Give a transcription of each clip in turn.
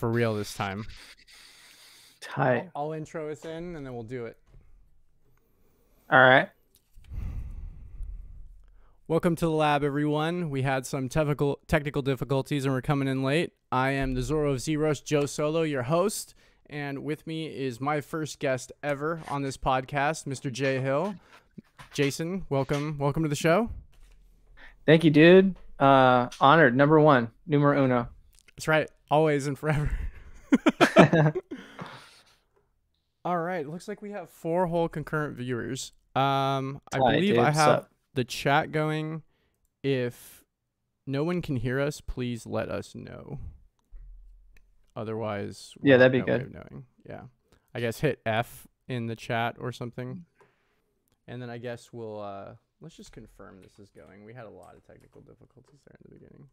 for real this time. Tight. I'll, I'll intro us in and then we'll do it. All right. Welcome to the lab, everyone. We had some technical technical difficulties and we're coming in late. I am the Zorro of Zbrushes, Joe Solo, your host, and with me is my first guest ever on this podcast, Mr. Jay Hill. Jason, welcome, welcome to the show. Thank you, dude. Uh, honored. Number one, numero uno. That's right, always and forever. All right, looks like we have four whole concurrent viewers. Um, I Hi, believe dude. I have the chat going. If no one can hear us, please let us know. Otherwise, Yeah, that'd be no good. knowing. Yeah, I guess hit F in the chat or something, and then I guess we'll uh, let's just confirm this is going. We had a lot of technical difficulties there in the beginning.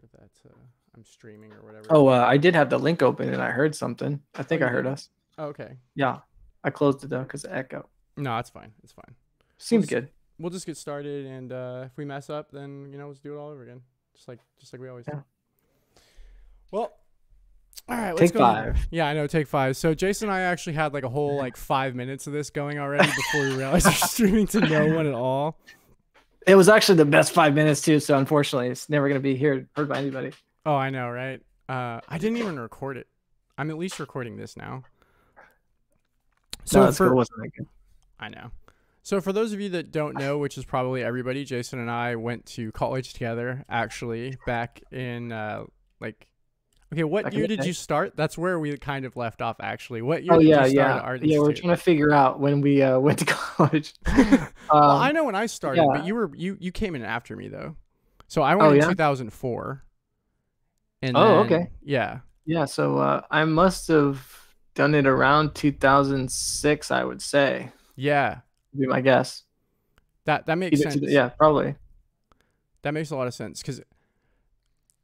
Sure that uh, I'm streaming or whatever. Oh, uh, I did have the link open and I heard something. I think Oh, I heard did? us. Oh, okay. Yeah. I closed it though because of echo. No, it's fine. It's fine. Seems s- good. We'll just get started, and uh, if we mess up, then you know, let's do it all over again, just like just like we always Yeah. do. Well, all right. Let's Take go. five. Yeah, I know. Take five. So Jason and I actually had like a whole like five minutes of this going already before we realized we're streaming to no one at all. It was actually the best five minutes too. So unfortunately, it's never gonna be here heard by anybody. Oh, I know, right? Uh, I didn't even record it. I'm at least recording this now. So no, for it wasn't that good. I know. So for those of you that don't know, which is probably everybody, Jason and I went to college together actually back in uh like okay, what Back year did you start? That's where we kind of left off actually. What year Oh did yeah, you start yeah, yeah. We're trying to figure out when we uh, went to college. um, well, I know when I started, but you were you you came in after me though. So I went Oh, in yeah? 2004. And Oh, then- okay. Yeah. yeah, so uh, I must have done it around 2006. I would say. Yeah. Would Be my guess. That that makes Either sense. two- yeah, probably. That makes a lot of sense because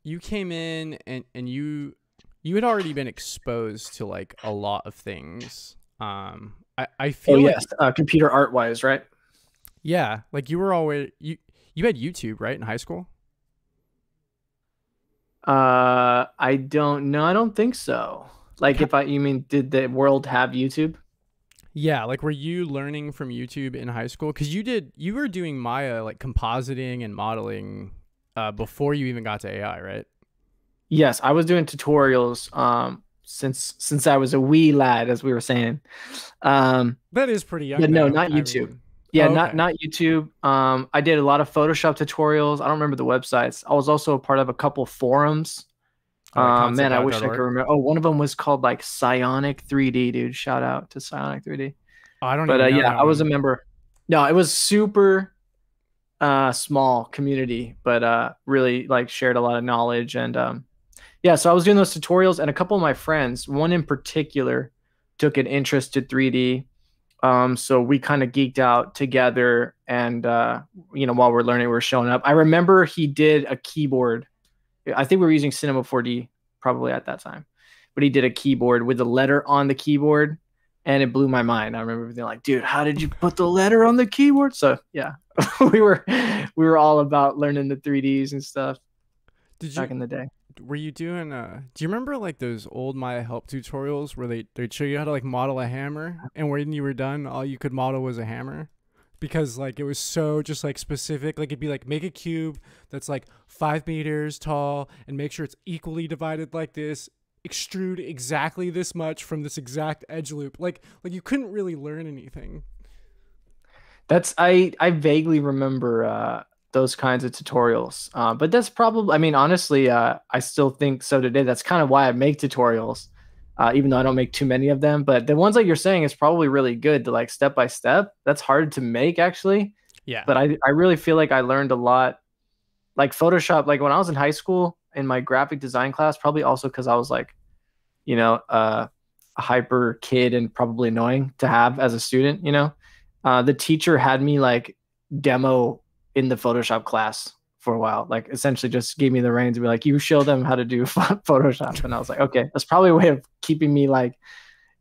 you came in and and you you had already been exposed to like a lot of things. Um, I I feel Oh like yes, uh, computer art wise, right? yeah, like you were always you you had YouTube right in high school. Uh, I don't know. I don't think so. Like, if I, you mean, did the world have YouTube? Yeah, like were you learning from YouTube in high school? Because you did you were doing Maya like compositing and modeling uh, before you even got to AI, right? Yes, I was doing tutorials. Um, since since I was a wee lad, as we were saying. Um, That is pretty young. No, not I YouTube. mean- yeah, Oh, not okay. not YouTube. Um, I did a lot of Photoshop tutorials. I don't remember the websites. I was also a part of a couple forums. Oh, Um, man, I wish I could remember. Oh, one of them was called like Psionic 3D, dude. Shout out to Psionic 3D. Oh, I don't. but uh, know yeah, I was a member. No, it was super uh small community, but uh really like shared a lot of knowledge and um yeah, so I was doing those tutorials and a couple of my friends, one in particular, took an interest to 3D. Um, so we kind of geeked out together and uh you know while we're learning we're showing up. I remember he did a keyboard. I think we were using Cinema 4D probably at that time. But he did a keyboard with a letter on the keyboard and it blew my mind. I remember being like, dude, how did you put the letter on the keyboard? So yeah, we were we were all about learning the 3Ds and stuff Did you back in the day. were you doing uh do you remember like those old Maya help tutorials where they they'd show you how to like model a hammer and when you were done all you could model was a hammer? Because like it was so just like specific. Like it'd be like make a cube that's like five meters tall and make sure it's equally divided like this. Extrude exactly this much from this exact edge loop. Like like you couldn't really learn anything. That's I I vaguely remember uh those kinds of tutorials. Uh, but that's probably I mean honestly uh I still think so today. That's kind of why I make tutorials. Uh, even though I don't make too many of them, but the ones that you're saying is probably really good to like step by step. That's hard to make actually. Yeah. but I, I really feel like I learned a lot like Photoshop like when I was in high school in my graphic design class probably also cuz I was like you know uh, a hyper kid and probably annoying to have as a student you know? Uh, the teacher had me like demo in the Photoshop class for a while like essentially just gave me the reins and be like you show them how to do Photoshop. And I was like okay. That's probably a way of keeping me like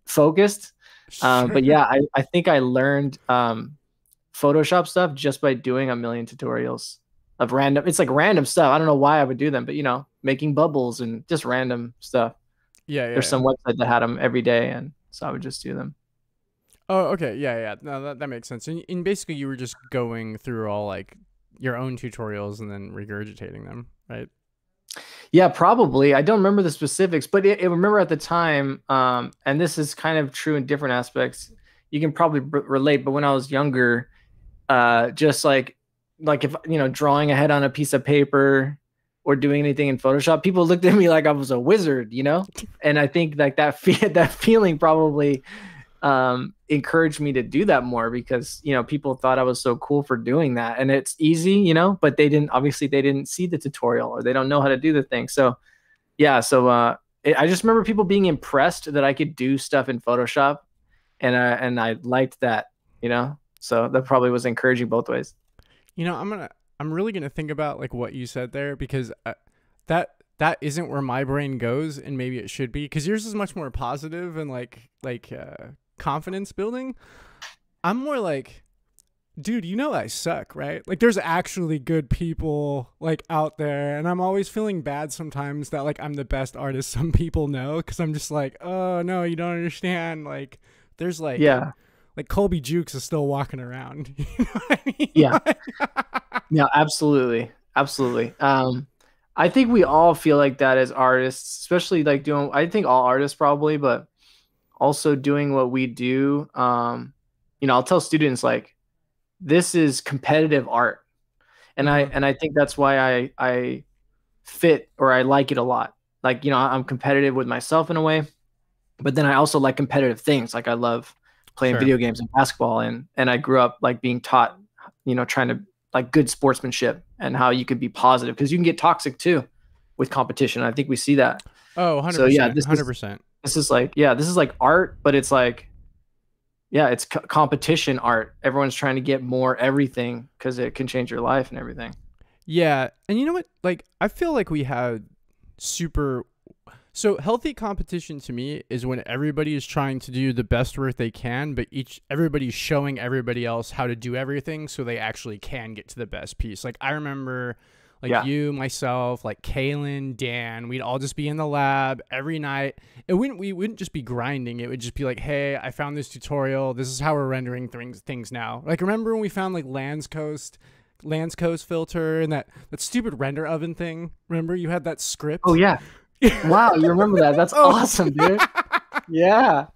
focused. Um, but yeah, I, I think I learned um, Photoshop stuff just by doing a million tutorials. Of random. It's like random stuff. I don't know why I would do them, but you know, making bubbles and just random stuff. Yeah, yeah. There's yeah. some website that had them every day, and so I would just do them. Oh, okay. Yeah, yeah. No, that, that makes sense. And, and basically, you were just going through all like your own tutorials and then regurgitating them, right? Yeah, probably. I don't remember the specifics, but it, it remember at the time, um, and this is kind of true in different aspects. You can probably relate, but when I was younger, uh, just like like if you know drawing ahead on a piece of paper or doing anything in Photoshop, people looked at me like I was a wizard, you know. And I think like that fe- that feeling probably um, encouraged me to do that more because you know people thought I was so cool for doing that, and it's easy, you know. But they didn't obviously they didn't see the tutorial or they don't know how to do the thing. So yeah, so uh, it, I just remember people being impressed that I could do stuff in Photoshop, and uh, and I liked that, you know. So that probably was encouraging both ways. You know, I'm gonna I'm really gonna think about like what you said there because uh, that that isn't where my brain goes, and maybe it should be because yours is much more positive and like like uh, confidence building. I'm more like, dude, you know I suck, right? Like there's actually good people like out there, and I'm always feeling bad sometimes that like I'm the best artist some people know because I'm just like, oh no, you don't understand. Like there's like Yeah, like Kolby Jukes is still walking around. You know I mean? Yeah. yeah, absolutely, absolutely. Um, I think we all feel like that as artists, especially like doing. I think all artists probably, but also doing what we do. Um, you know, I'll tell students like, this is competitive art, and I Mhm. and I think that's why I I fit or I like it a lot. Like you know, I'm competitive with myself in a way, but then I also like competitive things. Like I love playing Sure. video games and basketball, and and I grew up like being taught, you know, trying to like good sportsmanship and how you could be positive because you can get toxic too with competition. I think we see that. Oh, 100%. So, yeah, this is- 100%. This is like yeah, this is like art, but it's like yeah, it's co- competition art. Everyone's trying to get more everything because it can change your life and everything. Yeah, and you know what? Like I feel like we had super so healthy competition to me is when everybody is trying to do the best work they can, but each everybody's showing everybody else how to do everything so they actually can get to the best piece. Like I remember like Yeah. you, myself, like Kaylin, Dan, we'd all just be in the lab every night. It wouldn't we wouldn't just be grinding. It would just be like, hey, I found this tutorial. This is how we're rendering things things now. Like remember when we found like Lanczos Lands Coast filter and that that stupid render oven thing. Remember you had that script? Oh yeah, wow, you remember that? That's Oh. awesome, dude. Yeah.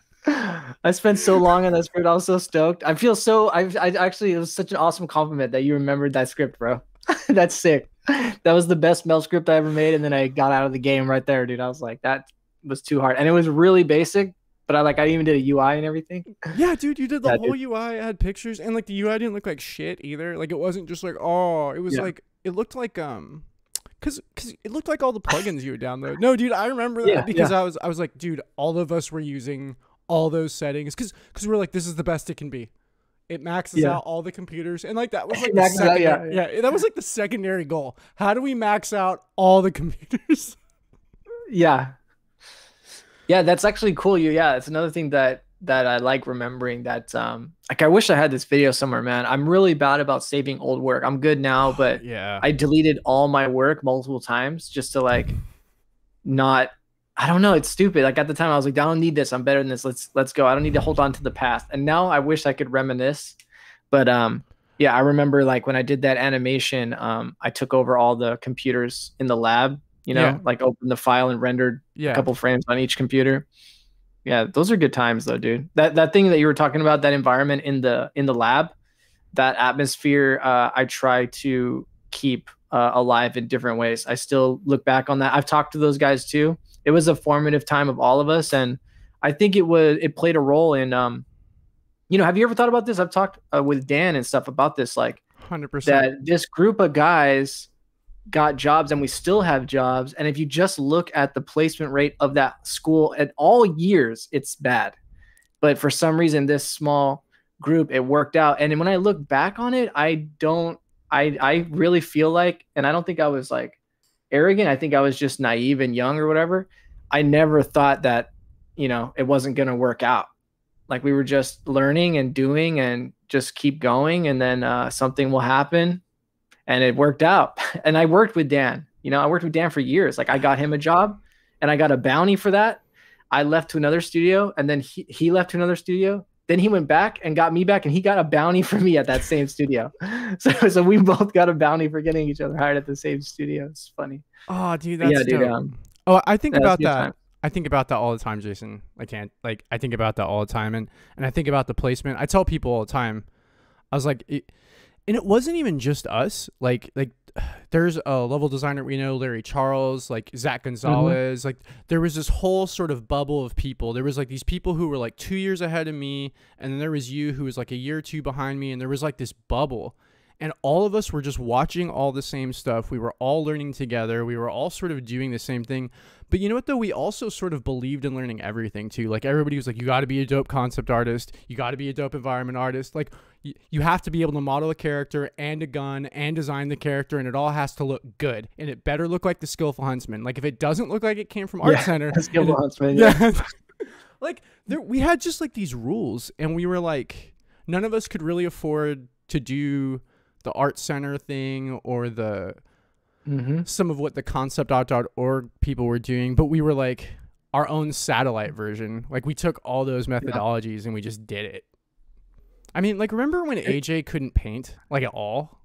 I spent so long on that script. I was so stoked. I feel so. I, I actually, it was such an awesome compliment that you remembered that script, bro. That's sick. That was the best Mel script I ever made. And then I got out of the game right there, dude. I was like, that was too hard. And it was really basic, but I like, I even did a UI and everything. Yeah, dude, you did the Yeah, whole UI. It had pictures, and like the UI didn't look like shit either. Like it wasn't just like oh, it was Yeah. like it looked like um, cause cause it looked like all the plugins you would download. No, dude, I remember that Yeah, because I was I was like, dude, all of us were using all those settings because because we're like this is the best it can be. It maxes Yeah. out all the computers, and like that was like the yeah, yeah, that was like the secondary goal. How do we max out all the computers? Yeah. Yeah, that's actually cool. You yeah, it's another thing that that I like remembering that um like I wish I had this video somewhere, man. I'm really bad about saving old work. I'm good now, but yeah, I deleted all my work multiple times just to like not I don't know, it's stupid. Like at the time I was like, I don't need this. I'm better than this. Let's let's go. I don't need to hold on to the past. And now I wish I could reminisce. But um yeah, I remember like when I did that animation, um I took over all the computers in the lab, you know, Yeah. like opened the file and rendered yeah. a couple frames on each computer. Yeah, those are good times though, dude. That that thing that you were talking about, that environment in the in the lab, that atmosphere, uh, I try to keep uh, alive in different ways. I still look back on that. I've talked to those guys too. It was a formative time of all of us, and I think it was it played a role in. Um, you know, have you ever thought about this? I've talked uh, with Dan and stuff about this, like Hundred percent. that this group of guys got jobs and we still have jobs. And if you just look at the placement rate of that school at all years it's bad. But for some reason this small group it worked out. And when i look back on it i don't i i really feel like and i don't think i was like arrogant. I think i was just naive and young or whatever. I never thought that you know it wasn't going to work out. Like we were just learning and doing and just keep going. And then uh, something will happen and it worked out. And I worked with Dan. You know, I worked with Dan for years. Like I got him a job, and I got a bounty for that. I left to another studio, and then he, he left to another studio. Then he went back and got me back, and he got a bounty for me at that same studio. So, so we both got a bounty for getting each other hired at the same studio. It's funny. Oh, dude, that's yeah, dude. dope. Um, Oh, I think about that. time. I think about that all the time, Jason. I can't like I think about that all the time, and and I think about the placement. I tell people all the time. I was like, it, and it wasn't even just us. Like like there's a level designer we know, Larry Charles, like Zach mm-hmm. Gonzalez. Like there was this whole sort of bubble of people. There was like these people who were like two years ahead of me, and then there was you who was like a year or two behind me, and there was like this bubble and all of us were just watching all the same stuff. We were all learning together. We were all sort of doing the same thing. But you know what though? We also sort of believed in learning everything too. Like everybody was like, you got to be a dope concept artist. You got to be a dope environment artist. Like you, you have to be able to model a character and a gun and design the character, and it all has to look good. And it better look like the skillful huntsman. Like if it doesn't look like it came from Art Yeah, Center, Skillful it- Huntsman, yeah. yeah. like there we had just like these rules and we were like none of us could really afford to do the art center thing or the hmm some of what the concept.org people were doing but we were like our own satellite version like we took all those methodologies and we just did it i mean like remember when aj couldn't paint like at all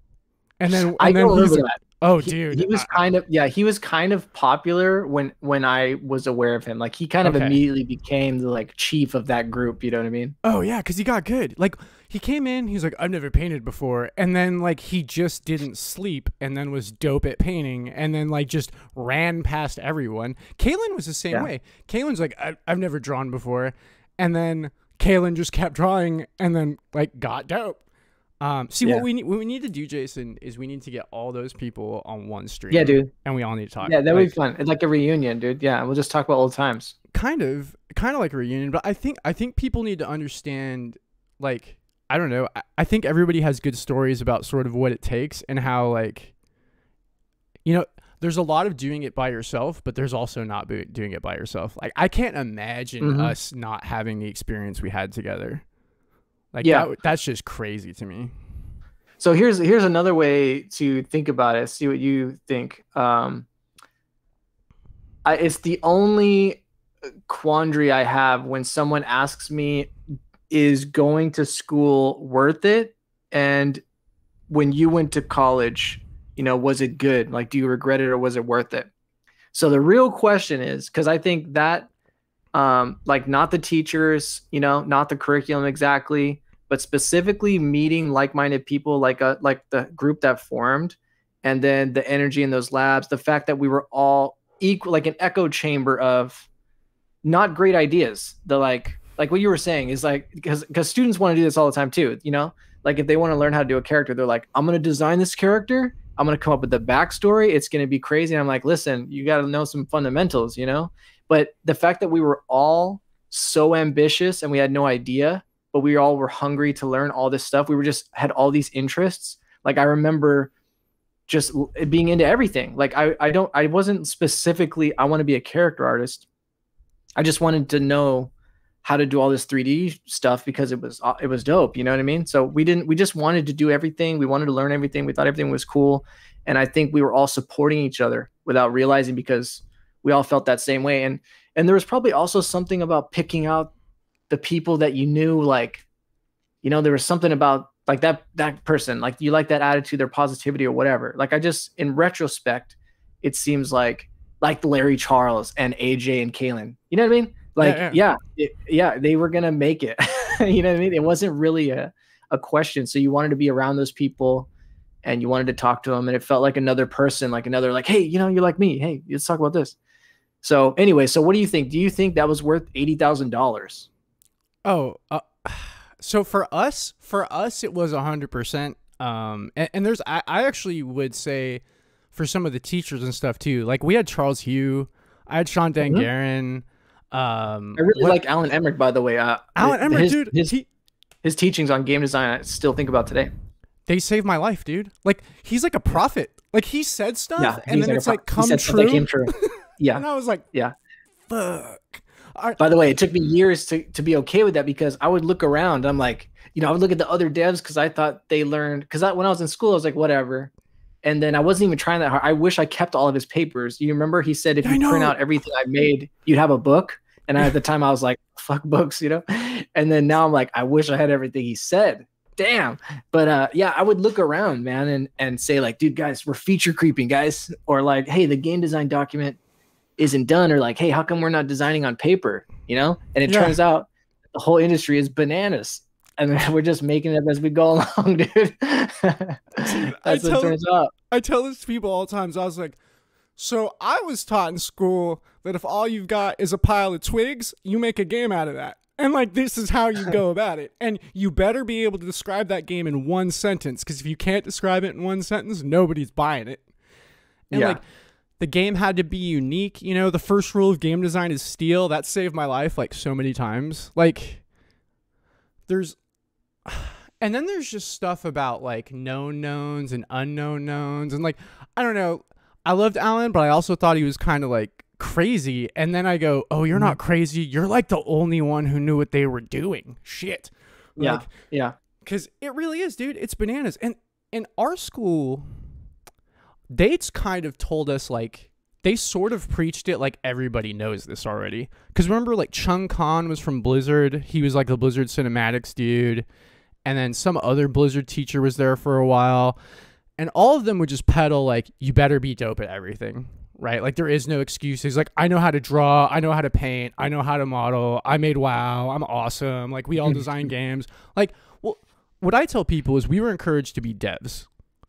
and then I and then remember that. oh He- dude he was I- kind of yeah, he was kind of popular when when I was aware of him. Like he kind of Okay. immediately became the like chief of that group. You know what I mean? Oh yeah, because he got good. Like he came in, he's like, I've never painted before, and then like he just didn't sleep, and then was dope at painting, and then like just ran past everyone. Kaylin was the same Yeah. way. Kaylin's like, I- I've never drawn before, and then Kaylin just kept drawing, and then like got dope. Um, see Yeah. what we need. What we need to do, Jason, is we need to get all those people on one stream. Yeah, dude. and we all need to talk. Yeah, that would Like, be fun. It's like a reunion, dude. Yeah, we'll just talk about old times. kind of kind of like a reunion but i think i think people need to understand like i don't know I, I think everybody has good stories about sort of what it takes and how like you know there's a lot of doing it by yourself but there's also not doing it by yourself like i can't imagine Mhm. us not having the experience we had together like Yeah. that, that's just crazy to me So here's here's another way to think about it. See what you think. Um, I, it's the only quandary I have when someone asks me, "Is going to school worth it?" And when you went to college, you know, was it good? Like, do you regret it or was it worth it? So the real question is, because I think that, um, like, not the teachers, you know, not the curriculum exactly, but specifically meeting like-minded people like a like the group that formed and then the energy in those labs the fact that we were all equal like an echo chamber of not great ideas the like like what you were saying is like because because students want to do this all the time too you know like if they want to learn how to do a character they're like i'm going to design this character i'm going to come up with the backstory it's going to be crazy and i'm like listen you got to know some fundamentals you know but the fact that we were all so ambitious and we had no idea but we all were hungry to learn all this stuff. We were just had all these interests. Like I remember just being into everything. Like I I don't I wasn't specifically I want to be a character artist. I just wanted to know how to do all this 3D stuff because it was it was dope, you know what I mean? So we didn't we just wanted to do everything. We wanted to learn everything. We thought everything was cool. And I think we were all supporting each other without realizing because we all felt that same way and and there was probably also something about picking out the people that you knew like you know there was something about like that that person like you like that attitude their positivity or whatever like i just in retrospect it seems like like larry charles and aj and Kalen. you know what i mean like Yeah, yeah yeah, it, yeah they were gonna make it you know what i mean it wasn't really a, a question so you wanted to be around those people and you wanted to talk to them and it felt like another person like another like hey you know you're like me hey let's talk about this so anyway so what do you think do you think that was worth $80000 Oh, uh, so for us, for us, it was a hundred percent. Um, and, and there's, I, I actually would say, for some of the teachers and stuff too. Like we had Charles Hugh, I had Sean Mhm. Dangarin. Um, I really what- like Alan Emmerich, by the way. Uh, Alan his- Emmerich, his, dude. His, he, his teachings on game design, I still think about today. they saved my life, dude. Like he's like a prophet. Like he said stuff, Yeah, and then a it's like come true. came true. Yeah. And I was like, Yeah. fuck. I, By the way, it took me years to, to be okay with that because I would look around. And I'm like, you know, I would look at the other devs because I thought they learned. Because when I was in school, I was like, whatever. And then I wasn't even trying that hard. I wish I kept all of his papers. You remember he said if you print out everything I made, you'd have a book. And I, at the time I was like, fuck books, you know? And then now I'm like, I wish I had everything he said. Damn. But uh yeah, I would look around, man, and and say, like, dude, guys, we're feature creeping, guys. Or like, hey, the game design document isn't done, or like, hey, how come we're not designing on paper? You know? And it Yeah. turns out the whole industry is bananas. And we're just making it up as we go along, dude. That's what tell-. I tell this to people all the times. I was like, so I was taught in school that if all you've got is a pile of twigs, you make a game out of that. And like this is how you go about it. And you better be able to describe that game in one sentence because if you can't describe it in one sentence, nobody's buying it. And Yeah. like the game had to be unique. You know, the first rule of game design is steal. That saved my life like so many times. Like there's and then there's just stuff about like known knowns and unknown knowns and like I don't know. I loved Alan, but I also thought he was kind of like crazy. And then I go, "Oh, you're not mm-hmm. crazy. You're like the only one who knew what they were doing." Shit. Yeah. Like, Yeah. Cause it really is, dude. It's bananas. And in our school, Dates kind of told us like they sort of preached it like everybody knows this already. Cause remember, like Chung Khan was from Blizzard. He was like the Blizzard cinematics dude. And then some other Blizzard teacher was there for a while. And all of them would just peddle like, you better be dope at everything. Right? Like there is no excuses. Like I know how to draw, I know how to paint, I know how to model, I made WoW, I'm awesome. Like we all design games. Like well what I tell people is we were encouraged to be devs.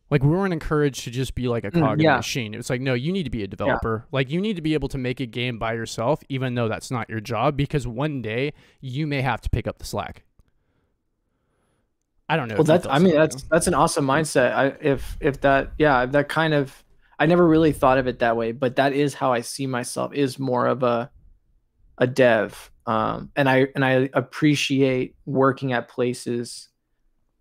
Like we weren't encouraged to just be like a Mm, cog in a yeah. machine. It's like no, you need to be a developer. Like you need to be able to make a game by yourself, even though that's not your job, because one day you may have to pick up the slack. I don't know. Well, that's I mean that's that's an awesome mindset. I if if that yeah that kind of I never really thought of it that way, but that is how I see myself is more of a a dev. Um, and I and I appreciate working at places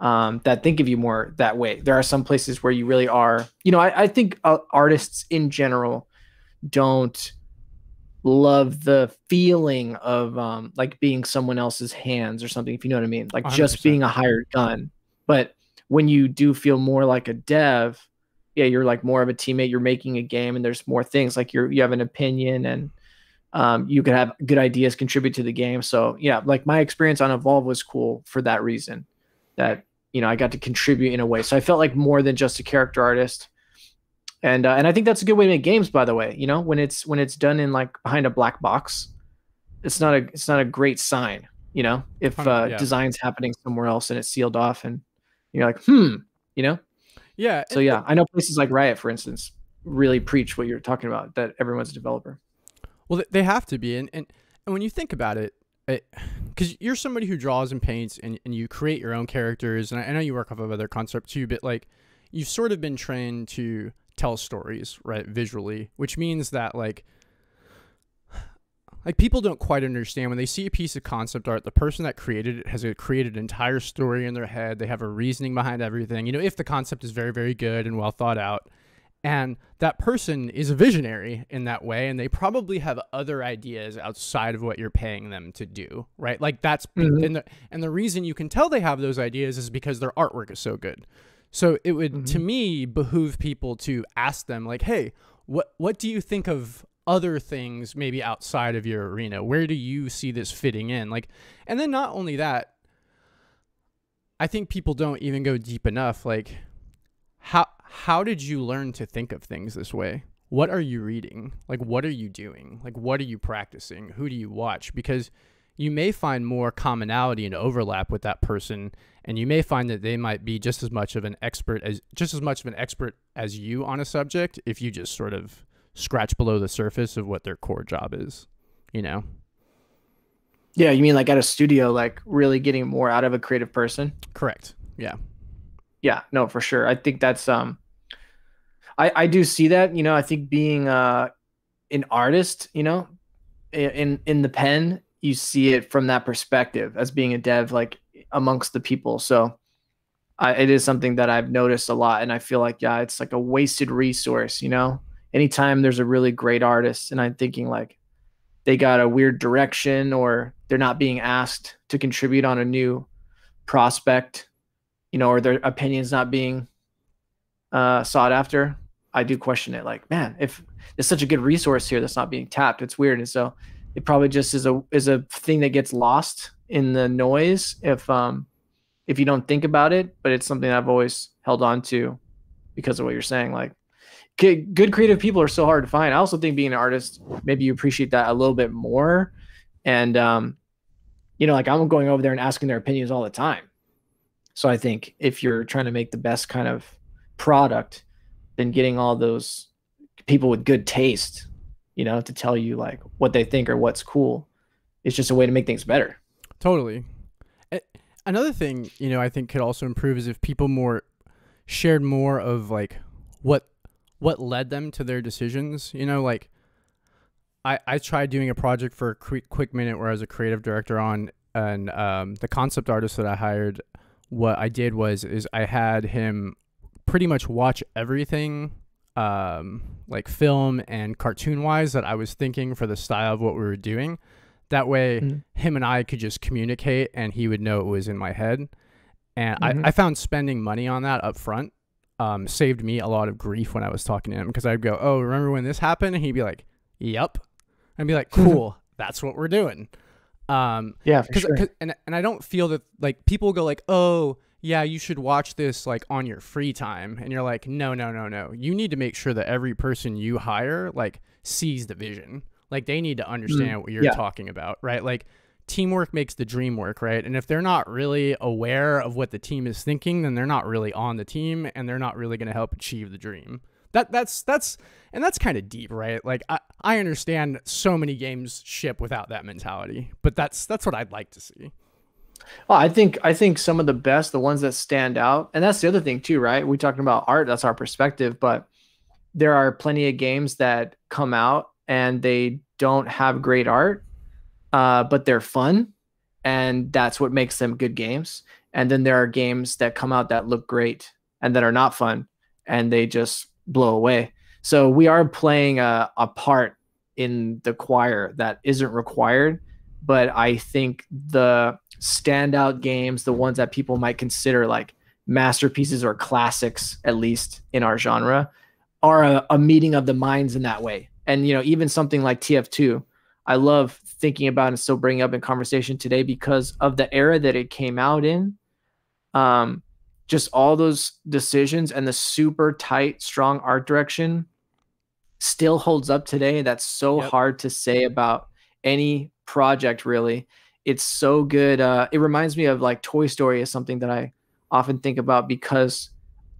um, that think of you more that way. There are some places where you really are. You know, I, I think uh, artists in general don't love the feeling of um, like being someone else's hands or something. If you know what I mean, like just 100%. being a hired gun. But when you do feel more like a dev, yeah, you're like more of a teammate. You're making a game, and there's more things like you're you have an opinion and um, you could have good ideas contribute to the game. So yeah, like my experience on Evolve was cool for that reason. That you know I got to contribute in a way. So I felt like more than just a character artist. And uh, and I think that's a good way to make games. By the way, you know when it's when it's done in like behind a black box, it's not a it's not a great sign. You know if uh, yeah. design's happening somewhere else and it's sealed off and you're like hmm, you know. yeah. So yeah, I know places like Riot, for instance, really preach what you're talking about. That everyone's a developer. Well, they have to be, and and, and when you think about it, because you're somebody who draws and paints, and, and you create your own characters, and I, I know you work off of other concepts too, but like you've sort of been trained to tell stories, right, visually, which means that like like people don't quite understand. When they see a piece of concept art the person that created it has created an entire story in their head. They have a reasoning behind everything. You know if the concept is very very good and well thought out and that person is a visionary in that way and they probably have other ideas outside of what you're paying them to do right? Like that's Mhm. and the and the reason you can tell they have those ideas is because their artwork is so good so it would to mm-hmm. me behoove people to ask them like hey what what do you think of other things maybe outside of your arena? Where do you see this fitting in? Like and then not only that i think people don't even go deep enough like how how did you learn to think of things this way? What are you reading? Like what are you doing? Like what are you practicing? Who do you watch? Because you may find more commonality and overlap with that person and you may find that they might be just as much of an expert as just as much of an expert as you on a subject if you just sort of scratch below the surface of what their core job is you know Yeah, you mean like at a studio, like really getting more out of a creative person? correct yeah Yeah, no, for sure. I think that's um I I do see that, you know, I think being uh an artist, you know, in in the pen, you see it from that perspective as being a dev like amongst the people. So I, it is something that I've noticed a lot and I feel like yeah, it's like a wasted resource, you know. Anytime there's a really great artist and I'm thinking like they got a weird direction or they're not being asked to contribute on a new prospect you know, or their opinions not being uh, sought after, I do question it. Like, man, if there's such a good resource here that's not being tapped, it's weird. And so it probably just is a is a thing that gets lost in the noise if um if you don't think about it. But it's something I've always held on to because of what you're saying. Like, good creative people are so hard to find. I also think being an artist, maybe you appreciate that a little bit more. And um, you know, like I'm going over there and asking their opinions all the time. So I think if you're trying to make the best kind of product, then getting all those people with good taste, you know, to tell you like what they think or what's cool It's just a way to make things better. Totally. Another thing, you know, I think could also improve is if people more shared more of like what what led them to their decisions. You know, like I I tried doing a project for a quick quick minute where I was a creative director on, and um, the concept artist that I hired, what I did was is I had him pretty much watch everything um, like film and cartoon wise that I was thinking for the style of what we were doing. That way, mm-hmm. him and I could just communicate and he would know it was in my head. And mm-hmm. I, I found spending money on that up front um, saved me a lot of grief when I was talking to him because I'd go, Oh, remember when this happened? And he'd be like, Yep. I'd be like, Cool, that's what we're doing. Um, yeah, for sure. and, and I don't feel that like people go like, Oh, yeah, you should watch this like on your free time. And you're like, no, no, no, no. You need to make sure that every person you hire like sees the vision. Like they need to understand mm, what you're yeah. talking about, right? Like teamwork makes the dream work, right? And if they're not really aware of what the team is thinking, then they're not really on the team and they're not really going to help achieve the dream. That that's that's and that's kind of deep, right? Like I, I understand so many games ship without that mentality, but that's that's what I'd like to see. Well, I think I think some of the best, the ones that stand out, and that's the other thing too, right? We talking about art, that's our perspective, but there are plenty of games that come out and they don't have great art, uh, but they're fun, and that's what makes them good games. And then there are games that come out that look great and that are not fun, and they just blow away. So we are playing a, a part in the choir that isn't required, but I think the standout games, the ones that people might consider like masterpieces or classics, at least in our genre, are a, a meeting of the minds in that way. And you know, even something like TF2, I love thinking about and still bringing up in conversation today because of the era that it came out in. Um, just all those decisions and the super tight, strong art direction still holds up today. That's so yep. hard to say about any project, really it's so good. Uh, it reminds me of like Toy Story is something that I often think about because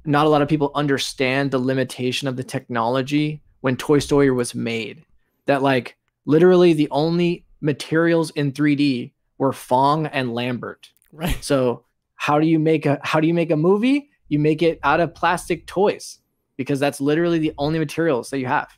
not a lot of people understand the limitation of the technology when Toy Story was made. That like literally the only materials in 3D were Phong and Lambert. Right. So how do you make a how do you make a movie? You make it out of plastic toys because that's literally the only materials that you have.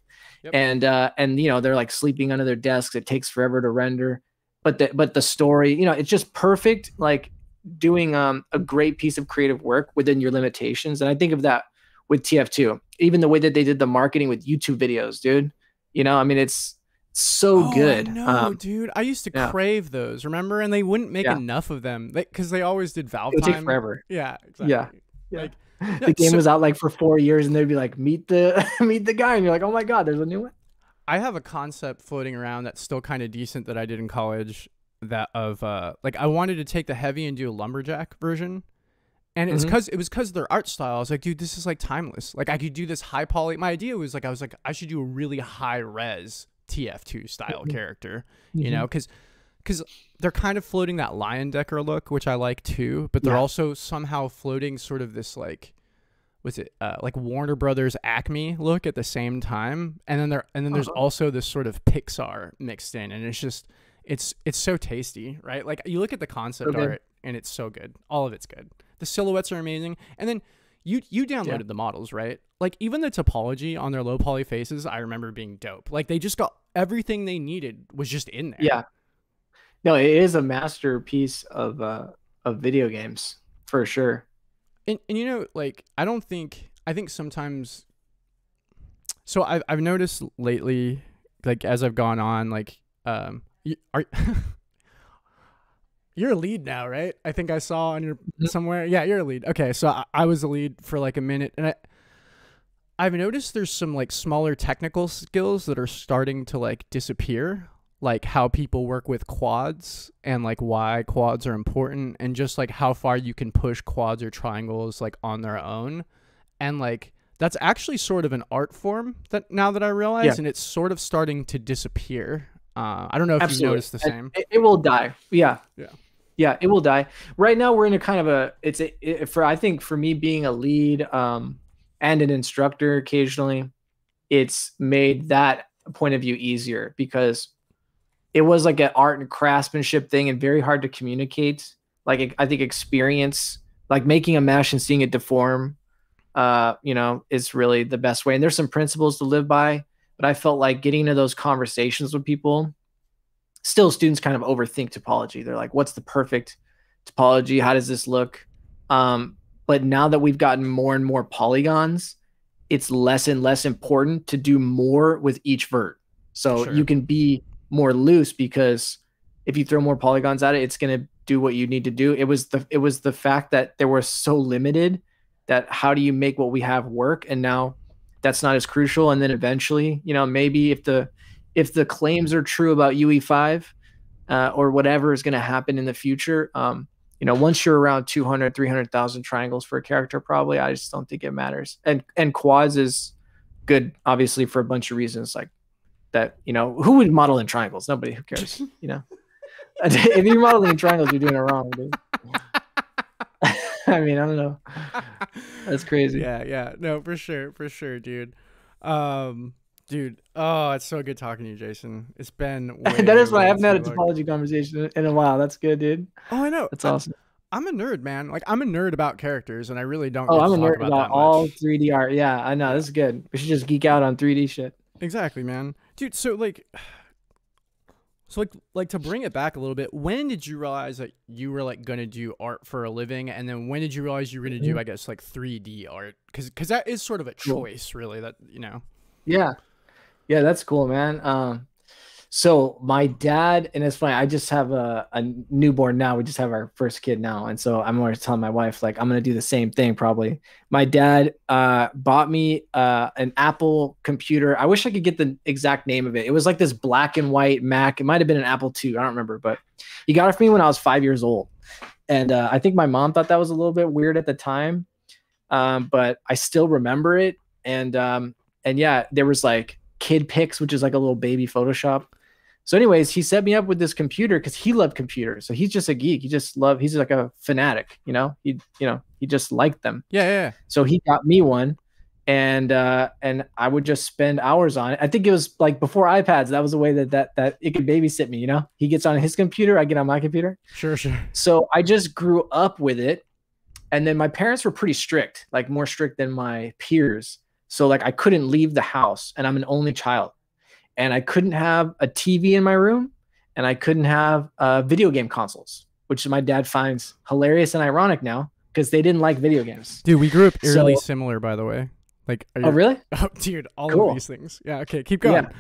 Yep. And uh and you know they're like sleeping under their desks. It takes forever to render but the but the story, you know, it's just perfect. Like doing um, a great piece of creative work within your limitations. And I think of that with TF2, even the way that they did the marketing with YouTube videos, dude. You know, I mean, it's so oh, good. No, um, dude, I used to yeah. crave those. Remember, and they wouldn't make yeah. enough of them because they, they, always did Valve it time. Take forever. Yeah, exactly. Yeah, yeah. Like, the game so, was out like for four years, and they'd be like, "Meet the meet the guy," and you're like, "Oh my god, there's a new one." I have a concept floating around that's still kind of decent that I did in college that of uh like I wanted to take the heavy and do a lumberjack version. And it's because mm-hmm. it was because their art style. I was like, dude, this is like timeless. Like I could do this high poly. My idea was like I was like I should do a really high res TF2 style mm-hmm. character, you mm-hmm. know, because because they're kind of floating that Leyendecker look, which I like too, but they're yeah. also somehow floating sort of this like was it uh, like Warner Brothers Acme look at the same time, and then there and then there's uh-huh. also this sort of Pixar mixed in, and it's just it's it's so tasty, right? Like you look at the concept art, and it's so good. All of it's good. The silhouettes are amazing, and then you you downloaded yeah. the models, right? Like even the topology on their low poly faces, I remember being dope. Like they just got everything they needed was just in there. Yeah. No, it is a masterpiece of uh of video games for sure. And and you know, like I don't think I think sometimes so I've I've noticed lately, like as I've gone on, like um you, are you're a lead now, right? I think I saw on your mm-hmm. somewhere. Yeah, you're a lead. Okay, so I, I was a lead for like a minute, and I I've noticed there's some like smaller technical skills that are starting to like disappear, like how people work with quads and like why quads are important and just like how far you can push quads or triangles like on their own. And like that's actually sort of an art form that now that I realize Yeah. and it's sort of starting to disappear. Uh, I don't know if you Absolutely. noticed the same. It, it will die. Yeah. Yeah. Yeah, it will die. Right now, we're in a kind of a. It's a it, for I think for me being a lead um, and an instructor occasionally, it's made that point of view easier because it was like an art and craftsmanship thing and very hard to communicate. Like I think experience, like making a mesh and seeing it deform, uh, you know, is really the best way. And there's some principles to live by, but I felt like getting into those conversations with people still students kind of overthink topology. They're like, what's the perfect topology? How does this look? Um, but now that we've gotten more and more polygons, it's less and less important to do more with each vert. So Sure. you can be more loose because if you throw more polygons at it, it's gonna do what you need to do. It was the it was the fact that they were so limited that how do you make what we have work? And now that's not as crucial. And then eventually, you know, maybe if the if the claims are true about UE5 uh, or whatever is going to happen in the future, um, you know, once you're around 200, 300,000 triangles for a character, probably, I just don't think it matters. And, and quads is good, obviously, for a bunch of reasons like that, you know, who would model in triangles? Nobody, who cares, you know? if you're modeling in triangles, you're doing it wrong, dude. I mean, I don't know. That's crazy. Yeah, yeah. No, for sure, for sure, dude. Um, dude. Oh, it's so good talking to you, Jason. It's been that is why I haven't had a long. topology conversation in a while. That's good, dude. Oh, I know. That's I'm- awesome. I'm a nerd, man. Like I'm a nerd about characters, and I really don't. Oh, I'm a nerd about, about all 3D art. Yeah, I know. This is good. We should just geek out on 3D shit. Exactly, man. Dude, so like, so like, like to bring it back a little bit. When did you realize that you were like gonna do art for a living, and then when did you realize you were gonna do, Mhm. I guess, like 3D art? Because because that is sort of a choice, really. That you know. Yeah. Yeah, that's cool, man. Um, so my dad, and it's funny, I just have a, a newborn now. We just have our first kid now. And so I'm always telling my wife, like, I'm gonna do the same thing probably. My dad uh bought me uh an Apple computer. I wish I could get the exact name of it. It was like this black and white Mac. It might have been an Apple II, I don't remember, but he got it for me when I was five years old. And uh, I think my mom thought that was a little bit weird at the time. Um, but I still remember it. And um, and yeah, there was like Kid Pix, which is like a little baby Photoshop. So, anyways, he set me up with this computer because he loved computers. So he's just a geek. He just loved. He's like a fanatic, you know. He, you know, he just liked them. Yeah, yeah. yeah. So he got me one, and uh, and I would just spend hours on it. I think it was like before iPads. That was the way that that that it could babysit me. You know, he gets on his computer, I get on my computer. Sure, sure. So I just grew up with it. And then my parents were pretty strict, like more strict than my peers. So like I couldn't leave the house and I'm an only child. And I couldn't have a TV in my room and I couldn't have uh, video game consoles, which my dad finds hilarious and ironic now because they didn't like video games. Dude, we grew up eerily So- similar, by the way. Like, are Oh, really? Oh, dude, all Cool. of these things. Yeah. Okay, keep going. Yeah.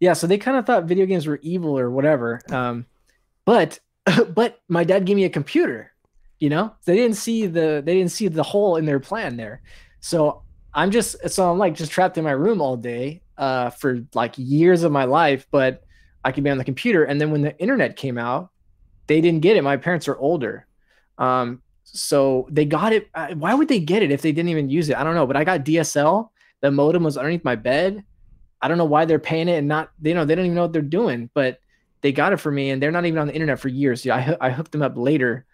Yeah. So they kind of thought video games were evil or whatever. Um, but but my dad gave me a computer. You know, they didn't see the they didn't see the hole in their plan there. So I'm just so I'm like just trapped in my room all day uh, for like years of my life. But I could be on the computer. And then when the internet came out, they didn't get it. My parents are older. Um, so they got it. uh, Why would they get it if they didn't even use it? I don't know. But I got DSL. The modem was underneath my bed. I don't know why they're paying it and not, you know, they don't even know what they're doing, but they got it for me and they're not even on the internet for years. Yeah, I, I hooked them up later.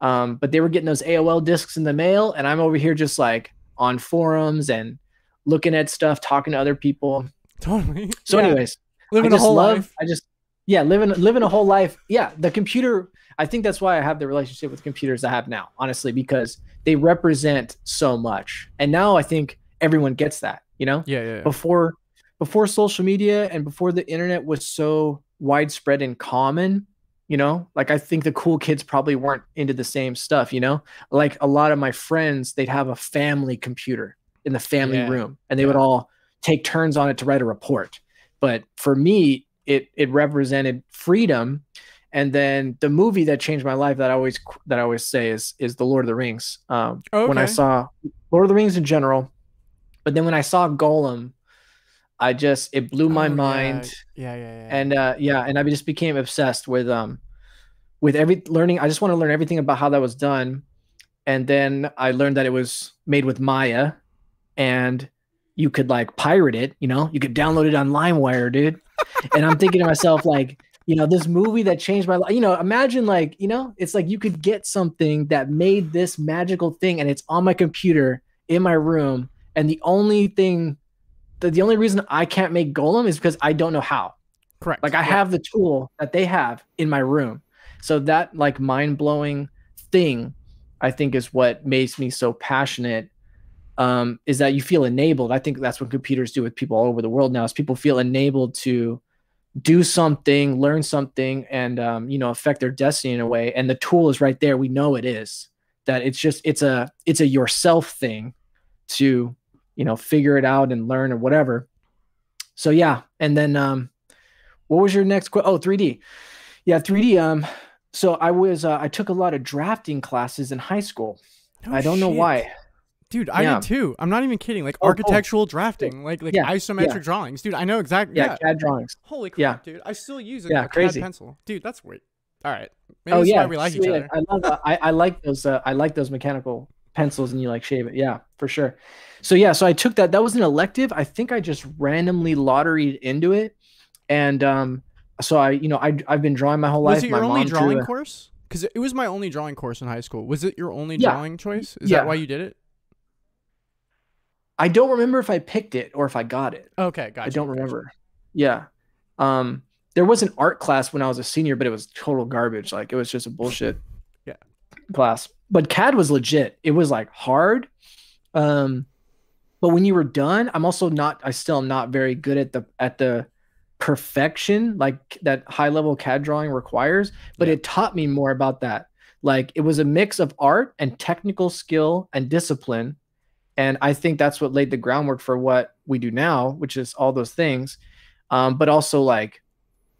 Um, but they were getting those AOL discs in the mail and I'm over here just like on forums and looking at stuff, talking to other people. Totally. So, Yeah, anyways, living I a just whole love, life. I just, yeah, living, living a whole life. Yeah. The computer, I think that's why I have the relationship with computers I have now, honestly, because they represent so much. And now I think everyone gets that, you know? Yeah, yeah. yeah. before before social media and before the internet was so widespread and common you know like i think the cool kids probably weren't into the same stuff you know? Like a lot of my friends they'd have a family computer in the family Yeah. room and they would all take turns on it to write a report. But for me it it represented freedom and then the movie that changed my life that i always that i always say is is the lord of the rings. Um when i saw lord of the rings in general But then when I saw Golem, I just it blew my Oh, yeah. mind Yeah, yeah, yeah. and uh yeah and i just became obsessed with um with every learning i just want to learn everything about how that was done and then i learned that it was made with maya and you could like pirate it you know you could download it on limewire dude and i'm thinking to myself like you know this movie that changed my life you know imagine like you know it's like you could get something that made this magical thing and it's on my computer in my room and the only thing the, the only reason i can't make Gollum is because i don't know how correct. like I have the tool that they have in my room. So that like mind blowing thing, I think is what makes me so passionate. Um, is that you feel enabled? I think that's what computers do with people all over the world now. Is people feel enabled to do something, learn something, and um, you know affect their destiny in a way. And the tool is right there. We know it is that it's just it's a it's a yourself thing to you know figure it out and learn or whatever. So yeah, and then um, what was your next question? Oh, 3D. Yeah, 3D. Um, so I was uh, I took a lot of drafting classes in high school. No I don't know why. Dude, I Yeah. did too. I'm not even kidding. Like Oh, cool. architectural drafting, like like Yeah, isometric yeah. drawings. Dude, I know exactly. Yeah. CAD drawings. Holy crap, yeah. dude. I still use a, Yeah, a crazy. CAD pencil. Dude, that's weird. All right. Maybe oh that's yeah, why we like so, each yeah, other. I love. Uh, I I like those. Uh, I like those mechanical pencils, and you like shave it. Yeah, for sure. So yeah, so I took that. That was an elective. I think I just randomly lotteried into it, and um, so I, you know, I I've been drawing my whole life. Was it my your only drawing a- course? Because it was my only drawing course in high school. Was it your only Yeah. drawing choice? Is Yeah. that why you did it? I don't remember if I picked it or if I got it. Okay, gotcha. I don't gotcha. remember. Yeah. Um, there was an art class when I was a senior, but it was total garbage. Like it was just a bullshit Yeah. class. But CAD was legit. It was like hard. Um, but when you were done, I'm also not. I still am not very good at the at the perfection like that high level CAD drawing requires. But Yeah. it taught me more about that. Like it was a mix of art and technical skill and discipline. And I think that's what laid the groundwork for what we do now, which is all those things. Um, but also like,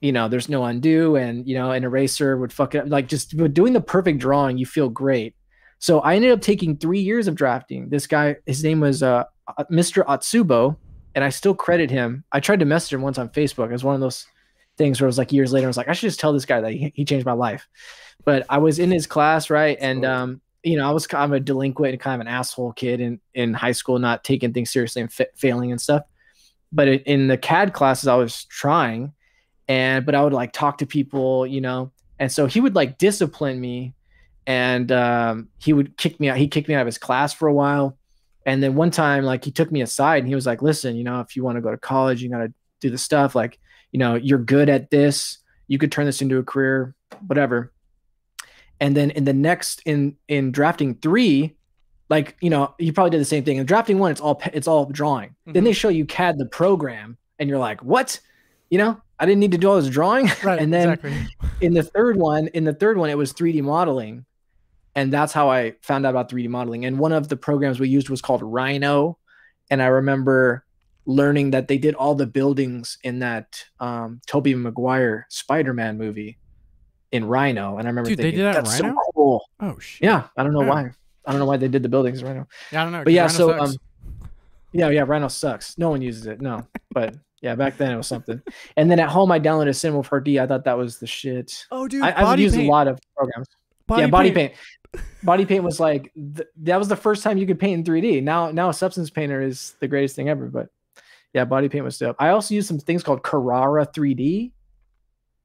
you know, there's no undo and you know, an eraser would fuck it up. Like just but doing the perfect drawing, you feel great. So I ended up taking three years of drafting. This guy, his name was uh, uh, Mr. Atsubo, and I still credit him. I tried to message him once on Facebook. It was one of those things where it was like years later, I was like, I should just tell this guy that he, he changed my life. But I was in his class, right? And um, you know, I was kind of a delinquent and kind of an asshole kid in in high school, not taking things seriously and fa- failing and stuff. But in the CAD classes, I was trying, and but I would like talk to people, you know, and so he would like discipline me, and um, he would kick me out. He kicked me out of his class for a while, and then one time, like he took me aside and he was like, "Listen, you know, if you want to go to college, you got to do the stuff. Like, you know, you're good at this. You could turn this into a career, whatever." And then in the next in in drafting three, like you know, you probably did the same thing. In drafting one, it's all it's all drawing. Then Mhm. they show you CAD the program, and you're like, "What?" You know, I didn't need to do all this drawing. Right. and then exactly. in the third one, in the third one, it was 3D modeling. And that's how I found out about 3D modeling. And one of the programs we used was called Rhino. And I remember learning that they did all the buildings in that um, Toby Maguire Spider-Man movie in Rhino. And I remember Dude, they thinking, did that that's Rhino? so cool. Oh shit. Yeah, I don't know Yeah. why. I don't know why they did the buildings in Rhino. Yeah, I don't know. But yeah, 'cause so Rhino um, yeah, yeah, Rhino sucks. No one uses it. No, but yeah, back then it was something. And then at home, I downloaded Cinema 4D. I thought that was the shit. oh dude, I, I've body used paint. a lot of programs. yeah, BodyPaint. BodyPaint was like th- that was the first time you could paint in 3D. Now, now a substance painter is the greatest thing ever. But yeah, BodyPaint was dope. I also used some things called Carrara 3D.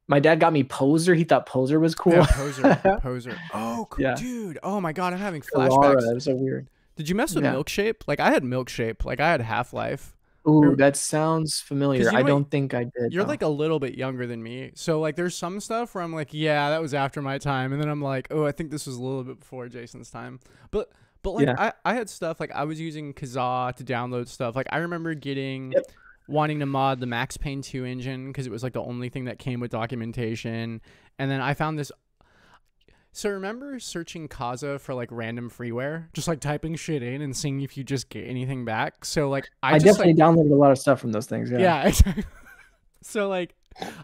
My dad got me Poser. He thought Poser was cool. Yeah, poser, poser. Oh, cool. Yeah. dude. Oh my god, I'm having Carrara, flashbacks. that was so weird. Did you mess with Yeah. Milkshape? Like I had Milkshape. Like I had Half Life. Ooh, that sounds familiar. you know I don't think I did. You're though. like a little bit younger than me, so like there's some stuff where I'm like, yeah, that was after my time, and then I'm like, oh, I think this was a little bit before Jason's time. But but like Yeah. I I had stuff like I was using Kazaa to download stuff. Like I remember getting. Yep. Wanting to mod the Max Payne 2 engine because it was like the only thing that came with documentation. And then I found this So remember searching Kazaa for like random freeware, just like typing shit in and seeing if you just get anything back. So like I, I, just like, definitely downloaded a lot of stuff from those things. Yeah. yeah, exactly. so like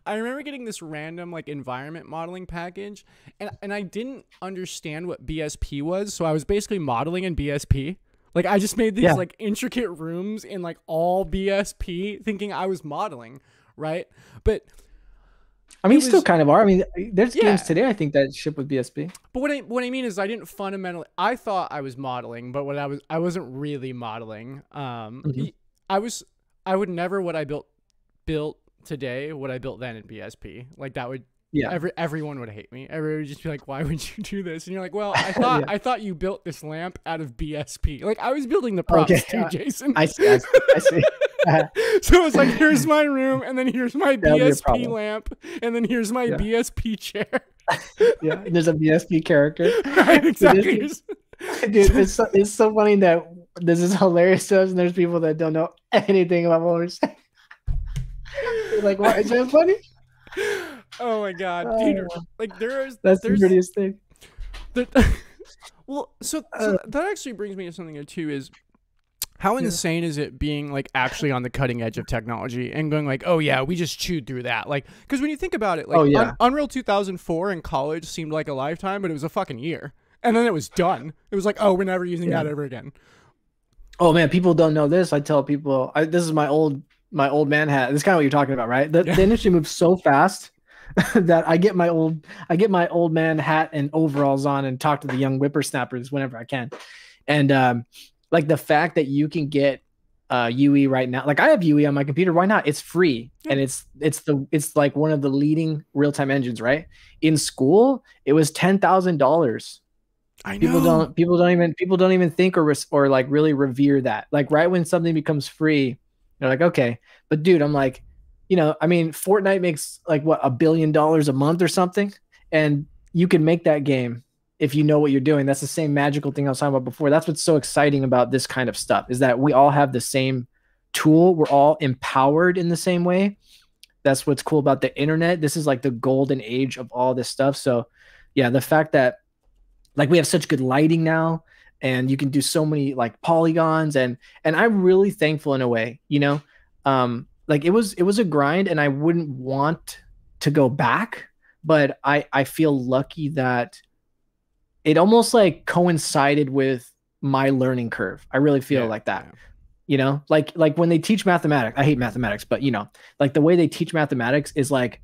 I remember getting this random like environment modeling package and and I didn't understand what BSP was, so I was basically modeling in BSP. Like I just made these Yeah. like intricate rooms in like all BSP, thinking I was modeling, right? But I mean, you still kind of are. I mean, there's Yeah. games today I think that ship with BSP. But what I what I mean is I didn't fundamentally I thought I was modeling, but what I was I wasn't really modeling. Um Mhm. y- I was I would never what I built built today what I built then in BSP. Like that would Yeah. every everyone would hate me. Everyone would just be like, "Why would you do this?" And you're like, "Well, I thought Yeah. I thought you built this lamp out of BSP. Like I was building the props Okay, too, Jason. I see. I see. I see. Uh-huh. so it's like, here's my room, and then here's my That'll BSP lamp, and then here's my Yeah. BSP chair. yeah. and There's a BSP character. right, exactly. is- Dude, it's so, it's so funny that this is hilarious to us, and there's people that don't know anything about what we're saying. Like, what? Is that funny? Oh my god, dude! Oh, Like there's that's the prettiest thing. there- well, so, so Uh, that actually brings me to something too. Is how Yeah. insane is it being like actually on the cutting edge of technology and going like, oh yeah, we just chewed through that. Like, because when you think about it, like Oh, yeah. Un- Unreal 2004 in college seemed like a lifetime, but it was a fucking year, and then it was done. It was like, oh, we're never using Yeah. that ever again. Oh man, people don't know this. I tell people, I, this is my old my old man hat. This is kind of what you're talking about, right? The, Yeah. the industry moves so fast that I get my old I get my old man hat and overalls on and talk to the young whippersnappers whenever I can. And um, like the fact that you can get uh UE right now, like I have UE on my computer. Why not? It's free and it's it's the it's like one of the leading real time engines, right? In school, it was ten thousand dollars I know. people don't people don't even people don't even think or res- or like really revere that like right when something becomes free they're like okay but dude i'm like you know i mean fortnite makes like what a billion dollars a month or something? And you can make that game if you know what you're doing. That's the same magical thing i was talking about before. That's what's so exciting about this kind of stuff is that we all have the same tool. We're all empowered in the same way. That's what's cool about the internet. This is like the golden age of all this stuff. So yeah the fact that like we have such good lighting now and you can do so many like polygons and and i'm really thankful in a way you know? Um like it was it was a grind and i wouldn't want to go back but i i feel lucky that it almost like coincided with my learning curve. I really feel Yeah, like that yeah. you know? Like like when they teach mathematics i hate mathematics but you know like the way they teach mathematics is like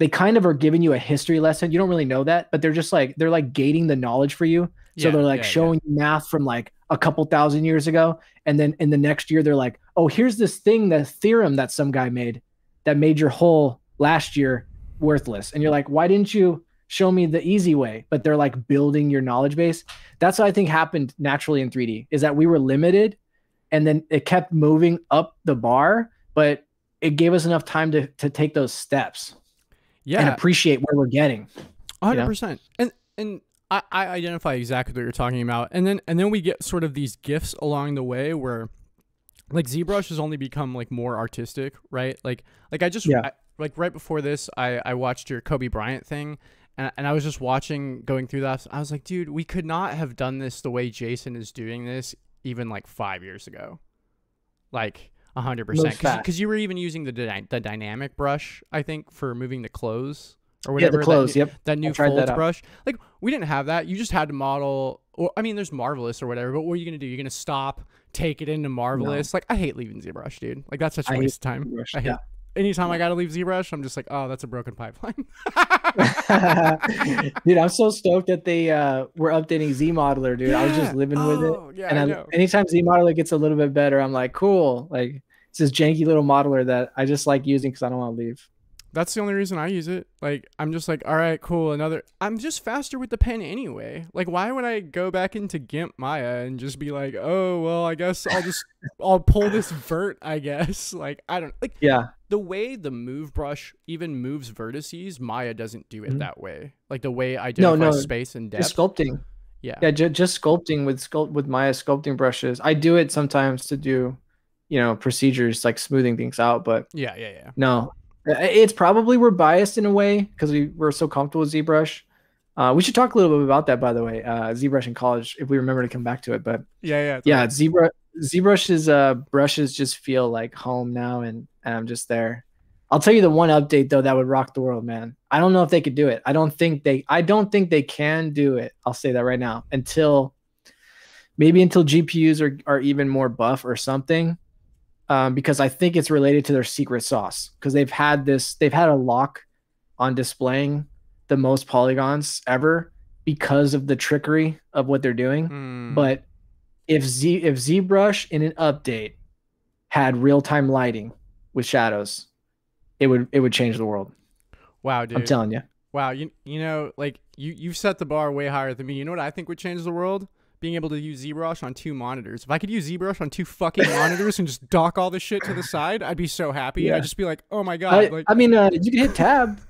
they kind of are giving you a history lesson. You don't really know that but they're just like they're like gating the knowledge for you. So Yeah, they're like showing you math from like a couple thousand years ago. And then in the next year they're like oh here's this thing the theorem that some guy made that made your whole last year worthless. And you're like why didn't you show me the easy way? But they're like building your knowledge base. That's what i think happened naturally in 3d is that we were limited and then it kept moving up the bar but it gave us enough time to to take those steps yeah. and appreciate where we're getting. Hundred know? percent. And and I, I identify exactly what you're talking about. And then and then we get sort of these gifts along the way where like ZBrush has only become like more artistic, right? Like like I just Yeah. I, like right before this, I I watched your Kobe Bryant thing. And, and I was just watching, going through that. I was like, dude, we could not have done this the way Jason is doing this even like five years ago. Like, a hundred percent. Because you were even using the, the dynamic brush, I think, for moving the clothes or yeah whatever. the clothes That, yep that new that folds out. brush. Like we didn't have that. You just had to model. Or I mean, there's Marvelous or whatever. But what are you gonna do? You're gonna stop, take it into Marvelous. Like I hate leaving ZBrush, dude. Like that's such a waste of time. ZBrush, I hate. yeah. Anytime I gotta leave ZBrush, I'm just like, oh, that's a broken pipeline. dude, I'm so stoked that they uh were updating Z Modeler, dude. I was just Yeah. living with it. Oh, Yeah, and I I, anytime Z Modeler gets a little bit better, I'm like, cool. Like it's this janky little modeler that I just like using because I don't want to leave. That's the only reason I use it. Like I'm just like, all right, cool. Another. I'm just faster with the pen anyway. Like why would I go back into GIMP Maya and just be like, oh well, I guess I'll just I'll pull this vert. I guess. Like I don't like Yeah. the way the move brush even moves vertices. Maya doesn't do it Mhm. that way. Like the way I identify no, space and depth. Just sculpting. yeah. Yeah, ju- just sculpting with sculpt with Maya sculpting brushes. I do it sometimes to do, you know, procedures like smoothing things out, but Yeah. Yeah. Yeah. No, it's probably we're biased in a way because we we're so comfortable with ZBrush. Uh, we should talk a little bit about that, by the way. Uh, ZBrush in college, if we remember to come back to it. But Yeah. Yeah. yeah, ZBrush ZBrush's uh, brushes just feel like home now, and, and I'm just there. I'll tell you the one update though that would rock the world, man. I don't know if they could do it. I don't think they. I don't think they can do it. I'll say that right now until maybe until GPUs are, are even more buff or something. Um, because I think it's related to their secret sauce because they've had this, they've had a lock on displaying the most polygons ever because of the trickery of what they're doing. Mm. But if Z if ZBrush in an update had real time lighting with shadows, it would it would change the world. wow, dude. I'm telling you. Wow, you you know, like you you've set the bar way higher than me. You know what I think would change the world? Being able to use ZBrush on two monitors. If I could use ZBrush on two fucking monitors and just dock all the shit to the side, I'd be so happy. Yeah. I'd just be like, oh my god. I, like, I mean, uh, you can hit tab,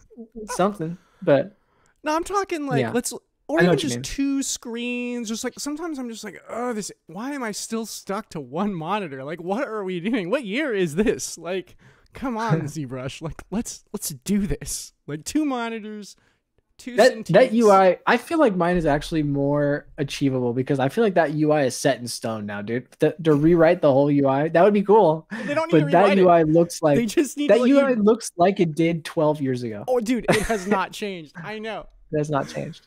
something, but no, I'm talking like Yeah. let's or even just two screens. Just like sometimes I'm just like, oh, this. Why am I still stuck to one monitor? Like, what are we doing? What year is this? Like, come on, ZBrush. Like, let's let's do this. Like two monitors, that that UI, I feel like mine is actually more achievable because I feel like that UI is set in stone now, dude. To, to rewrite the whole UI, that would be cool. They don't need to But that rewrite it. UI looks They like just need that to UI you looks like it did 12 years ago. Oh, dude, it has not changed. I know. It has not changed.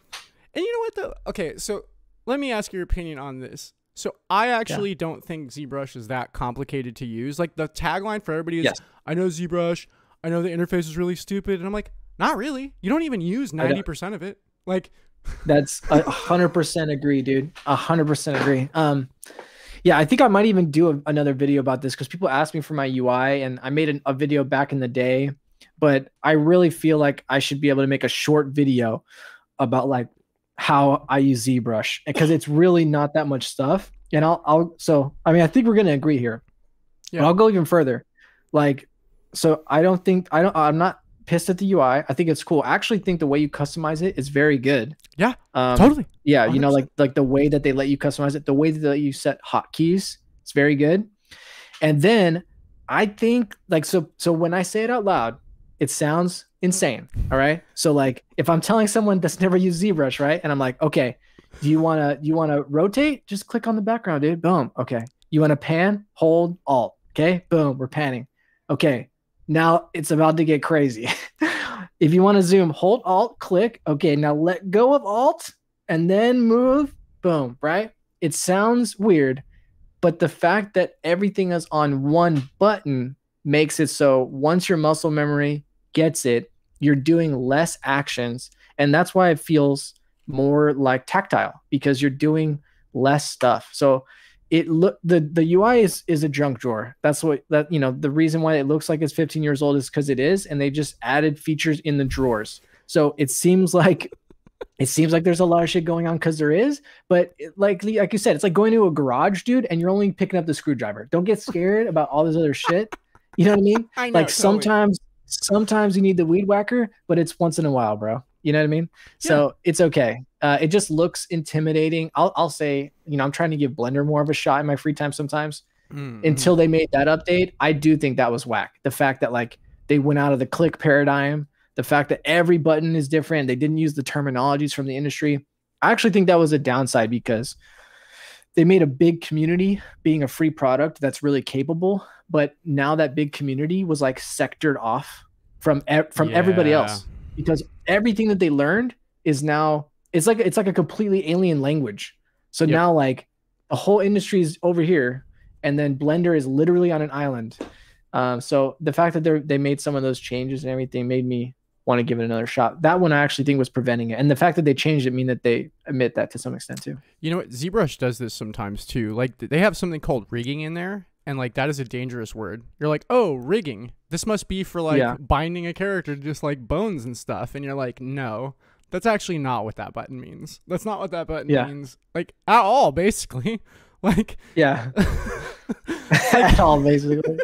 And you know what though? Okay, so let me ask your opinion on this. So I actually don't think ZBrush is that complicated to use. Like the tagline for everybody is, Yes. "I know ZBrush. I know the interface is really stupid," and I'm like, not really. You don't even use ninety percent of it. Like, That's a hundred percent agree, dude. A hundred percent agree. Um, yeah, I think I might even do a, another video about this because people ask me for my UI, and I made an, a video back in the day, but I really feel like I should be able to make a short video about like how I use ZBrush because it's really not that much stuff. And I'll, I'll, so I mean, I think we're gonna agree here. Yeah. But I'll go even further. Like, so I don't think I don't. I'm not pissed at the UI. I think it's cool. I actually think the way you customize it is very good. Yeah, Um, totally. yeah, you know, like like the way that they let you customize it, the way that you set hotkeys, it's very good. And then I think like so so when I say it out loud, it sounds insane. All right. So like if I'm telling someone that's never used ZBrush, right? And I'm like, okay, do you wanna you wanna rotate? Just click on the background, dude. Boom. Okay. You wanna pan, hold, alt. Okay, boom, we're panning. Okay. Now it's about to get crazy. if you want to zoom, hold alt, click. Okay, now let go of alt and then move. Boom, right? It sounds weird, but the fact that everything is on one button makes it so once your muscle memory gets it, you're doing less actions. And that's why it feels more like tactile because you're doing less stuff. So it look the the UI is is a junk drawer. That's what that you know the reason why it looks like it's 15 years old is because it is, and they just added features in the drawers. So it seems like it seems like there's a lot of shit going on because there is, but it- like like you said, it's like going to a garage, dude, and you're only picking up the screwdriver. Don't get scared about all this other shit. You know what I mean? I know. like totally. sometimes sometimes you need the weed whacker, but it's once in a while, bro. You know what I mean? Yeah. So it's okay. Uh, it just looks intimidating. I'll I'll say, you know, I'm trying to give Blender more of a shot in my free time sometimes. Mm, Until they made that update, I do think that was whack. The fact that like they went out of the click paradigm, the fact that every button is different, they didn't use the terminologies from the industry. I actually think that was a downside because they made a big community being a free product that's really capable, but now that big community was like sectored off from from everybody else because everything that they learned is now it's like it's like a completely alien language. So Yep. now like the whole industry is over here, and then Blender is literally on an island. Um, so the fact that they they made some of those changes and everything made me want to give it another shot. That one I actually think was preventing it, and the fact that they changed it mean that they admit that to some extent too. You know what? ZBrush does this sometimes too. Like they have something called rigging in there, and like that is a dangerous word. You're like, oh, rigging. This must be for like Yeah. binding a character to just like bones and stuff. And you're like, no, that's actually not what that button means. That's not what that button Yeah. means. Like at all, basically. Like, Yeah, at all basically.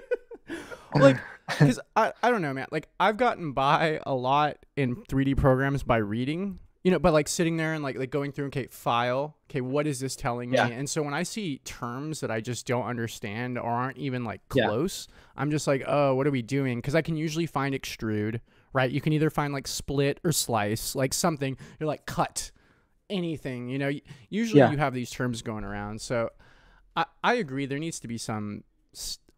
like because I, I don't know man like i've gotten by a lot in 3d programs by reading you know but like sitting there and like like going through okay file okay what is this telling Yeah. me and so when i see terms that i just don't understand or aren't even like Yeah. close i'm just like oh what are we doing because i can usually find extrude right you can either find like split or slice like something you're like cut anything you know usually Yeah. you have these terms going around so i i agree there needs to be some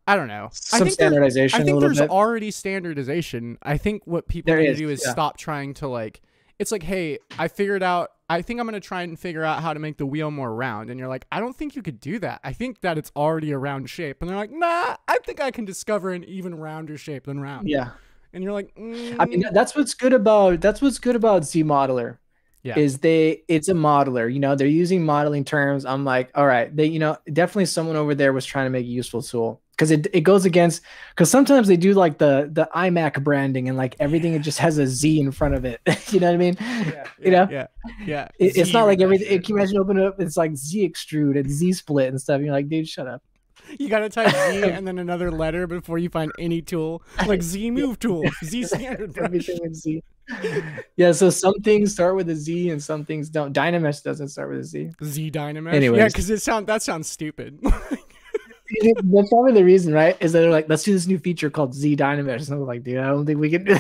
I don't know I Some think there- standardization I a think there's bit. already standardization. I think what people There need is, to do is yeah. stop trying to like it's like, hey, I figured out. I think I'm gonna try and figure out how to make the wheel more round. And you're like, I don't think you could do that. I think that it's already a round shape. And they're like, Nah, I think I can discover an even rounder shape than round. Yeah. And you're like, I mean, "Mm, that's what's good about that's what's good about Z Modeler. Yeah. Is they it's a modeler, you know, they're using modeling terms. I'm like, all right, they, you know, definitely someone over there was trying to make a useful tool because it, it goes against because sometimes they do like the the iMac branding and like everything it just has a Z in front of it. you know what I mean? yeah, you know? yeah, yeah. It- it's not like everything. it. Can you imagine opening it up? It's like Z extrude and Z split and stuff. You're like, dude, shut up. You gotta type Z and then another letter before you find any tool like Z move tool, Z standard brush. Everything with Z. yeah, so some things start with a Z and some things don't. Dynamesh doesn't start with a Z. Z Dynamesh. Yeah, because it sound that sounds stupid. That's probably the reason, right? Is that they're like, let's do this new feature called Z Dynamesh. And I was like, dude, I don't think we can do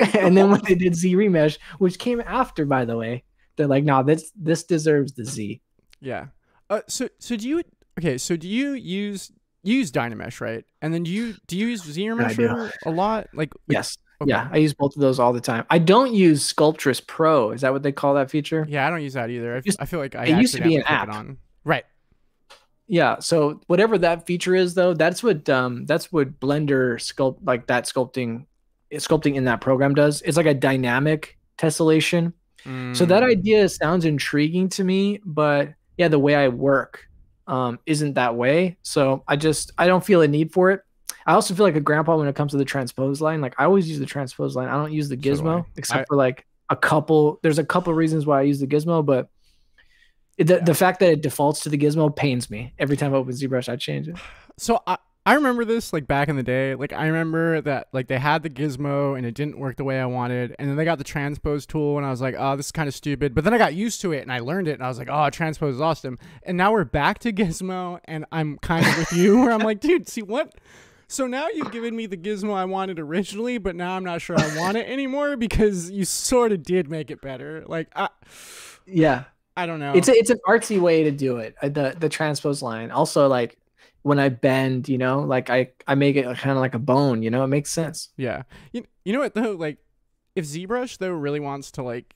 and then when they did Z Remesh, which came after, by the way, they're like, no, this this deserves the Z. yeah. Uh, so so do you okay? So do you use you use Dynamesh right? And then do you do you use do. A lot? Like like- Yes. okay. Yeah, I use both of those all the time. I don't use Sculptris Pro. Is that what they call that feature? Yeah, I don't use that either. I, Used- I feel like I it used to be an app. on. Right. Yeah. So whatever that feature is, though, that's what um that's what Blender sculpt like that sculpting sculpting in that program does. It's like a dynamic tessellation. So that Mm, idea sounds intriguing to me, but yeah, the way I work um, isn't that way. So I just I don't feel a need for it. I also feel like a grandpa when it comes to the transpose line. Like I always use the transpose line. I don't use the So do gizmo I. except I- for like a couple. There's a couple reasons why I use the gizmo, but the, Yeah. the fact that it defaults to the gizmo pains me. Every time I open ZBrush, I change it. So I I remember this like back in the day. Like I remember that like they had the gizmo and it didn't work the way I wanted, and then they got the transpose tool, and I was like, oh, this is kind of stupid. But then I got used to it and I learned it, and I was like, oh, transpose is awesome. And now we're back to gizmo, and I'm kind of with you, where I'm like, dude, see what? So now you've given me the gizmo I wanted originally, but now I'm not sure I want it anymore because you sort of did make it better. Like I, Yeah, I don't know. it's a, it's an artsy way to do it. uh, The the transpose line. Also, like when I bend, you know, like I I make it kind of like a bone. You know, it makes sense. Yeah. You, you know what though? Like, if ZBrush though really wants to like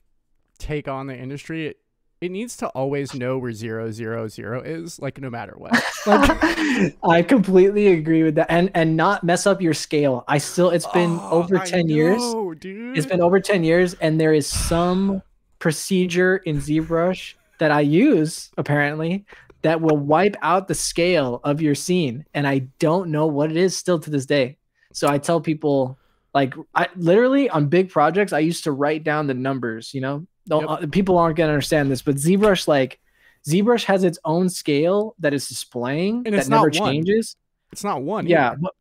take on the industry, it, it needs to always know where zero zero zero is, like no matter what. Like, I completely agree with that, and and not mess up your scale. I still, it's been Oh, over ten years. know, dude. It's been over ten years, and there is some procedure in ZBrush that I use apparently that will wipe out the scale of your scene, and I don't know what it is still to this day. So I tell people, like, I literally on big projects, I used to write down the numbers. You know, Don't- Yep. uh, people aren't gonna understand this, but ZBrush like. ZBrush has its own scale that is displaying And that it's not never one. changes. It's not one. Yeah, but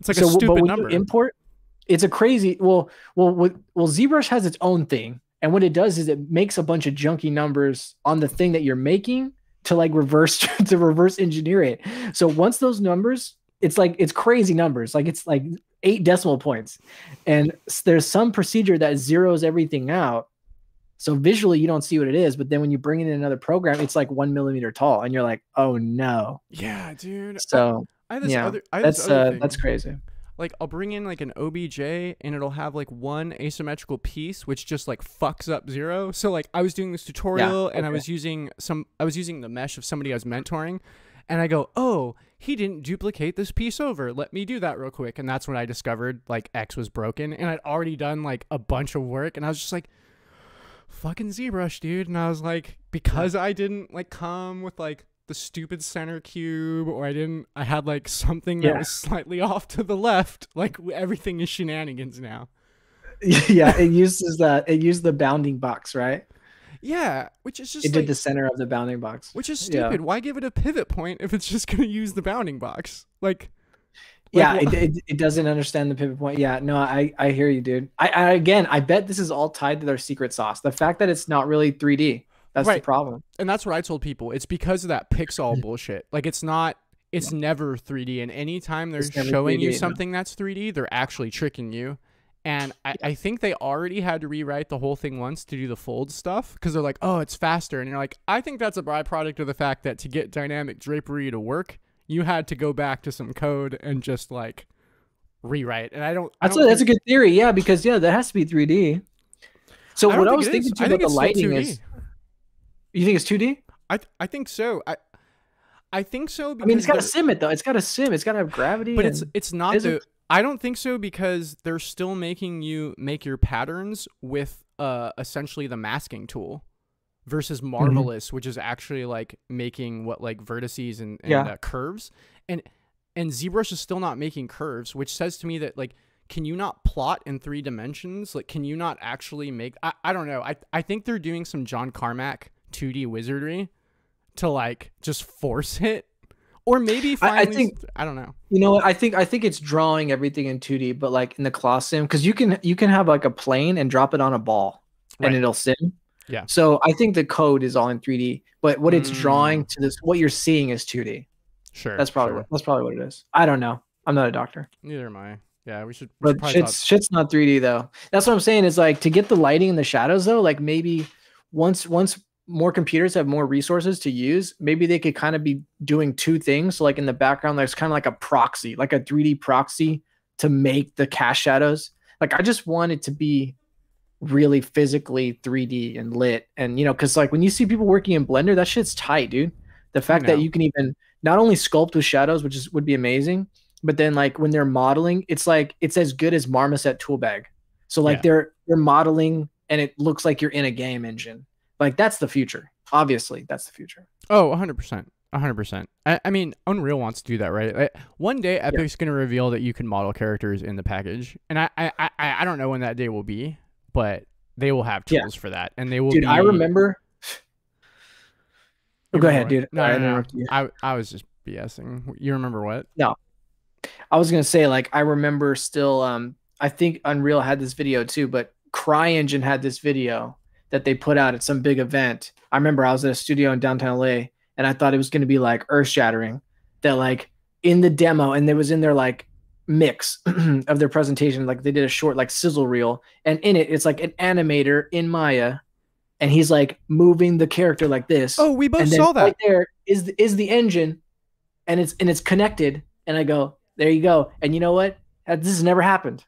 It's like so, a stupid number. Import, it's a crazy. Well, well, well, ZBrush has its own thing, and what it does is it makes a bunch of junky numbers on the thing that you're making to like reverse to reverse engineer it. So once those numbers, it's like it's crazy numbers, like it's like eight decimal points, and there's some procedure that zeroes everything out. So visually, you don't see what it is, but then when you bring it in another program, it's like one millimeter tall, and you're like, "Oh no!" yeah, dude. So I have this yeah, other. I have this that's uh, that's crazy. Like I'll bring in like an OBJ and it'll have like one asymmetrical piece which just like fucks up zero. So like I was doing this tutorial and I was using some I was using the mesh of somebody I was mentoring and I go, "Oh, he didn't duplicate this piece over. Let me do that real quick." And that's when I discovered like X was broken and I'd already done like a bunch of work and I was just like fucking ZBrush, dude. And I was like because I didn't like come with like the stupid center cube or I didn't I had like something that was slightly off to the left. Like everything is shenanigans now. yeah, it uses the it used the bounding box, right? Yeah, which is just It like, did the center of the bounding box. which is yeah. stupid. Why give it a pivot point if it's just going to use the bounding box? Like yeah, it, it, it doesn't understand the pivot point. Yeah, no, I I hear you, dude. I, I again, I bet this is all tied to their secret sauce. The fact that it's not really 3D. That's the Right. problem. and that's what I told people. It's because of that Pixol bullshit. Like it's not it's never 3D and anytime they're showing you 3D, no. something that's 3D, they're actually tricking you. And I, I think they already had to rewrite the whole thing once to do the fold stuff because they're like, oh, it's faster. And you're like, I think that's a byproduct of the fact that to get dynamic drapery to work, you had to go back to some code and just like rewrite. And I don't. I That's don't a, that's a good theory. Yeah, because yeah, that has to be 3D. So I what I was thinking too I about the lighting 2D. is, you think it's 2D? I th- I think so. I I think so I because mean, it's got to they're- sim it though. It's got to sim. It's got to have gravity. but it's it's not the it? I don't think so because they're still making you make your patterns with uh essentially the masking tool versus Mm-hmm. marvelous which is actually like making what like vertices and, and Yeah. uh, curves and and ZBrush is still not making curves which says to me that like can you not plot in three dimensions like can you not actually make I, I don't know I I think they're doing some John Carmack 2D wizardry to like just force it or maybe I- I think- I don't know You know what? I think I think it's drawing everything in 2D, but like in the cloth sim, because you can you can have like a plane and drop it on a ball, Right. and it'll sim. Yeah. So I think the code is all in 3D, but what it's Mm. drawing to this, what you're seeing is 2D. sure That's probably sure. what, that's probably what it is. I don't know. I'm not a doctor, Neither am I. Yeah, we should. we but probably shit's shit's not 3D though. That's what I'm saying. Is like to get the lighting and the shadows though. Like maybe once once more computers have more resources to use, maybe they could kind of be doing two things. So like in the background, there's kind of like a proxy, like a 3D proxy to make the cast shadows. Like I just want it to be really physically 3D and lit. And you know, because like when you see people working in Blender, that shit's tight, dude. The fact that you can even not only sculpt with shadows, which is would be amazing, but then like when they're modeling, it's like it's as good as Marmoset Toolbag. So like Yeah. they're they're modeling and it looks like you're in a game engine. Like that's the future. Obviously, that's the future. Oh, 100%. 100%. I, I mean, Unreal wants to do that, right? Like, one day, Epic's going to reveal that you can model characters in the package. And I, I, I, I don't know when that day will be, but they will have Yeah. tools for that. And they will Dude, be. I remember. Go ahead, what? dude. No, I no, no. I, I was just BSing. You remember what? No. I was gonna say, like, I remember still. Um, I think Unreal had this video too, but CryEngine had this video that they put out at some big event. I remember I was at a studio in downtown LA, and I thought it was gonna be like earth shattering. That like in the demo, and there was in their like mix of their presentation, like they did a short like sizzle reel, and in it, it's like an animator in Maya, and he's like moving the character like this Oh, we both saw that. right there is the, is the engine and it's and it's connected and i go there you go and you know what this has never happened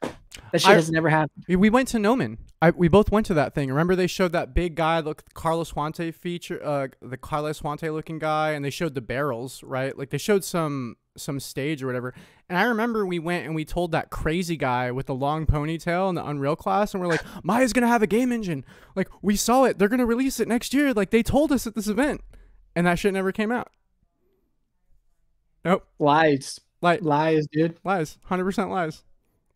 that shit I- has never happened We went to Gnomon. I, we both went to that thing. Remember they showed that big guy, look Carlos Huante feature, uh, the Carlos Huante looking guy, and they showed the barrels, right? Like they showed some some stage or whatever. And I remember we went and we told that crazy guy with the long ponytail in the Unreal class, and we're like, Maya's gonna have a game engine. Like we saw it. They're gonna release it next year. Like they told us at this event, and that shit never came out. Nope, lies like lies dude lies, hundred percent lies.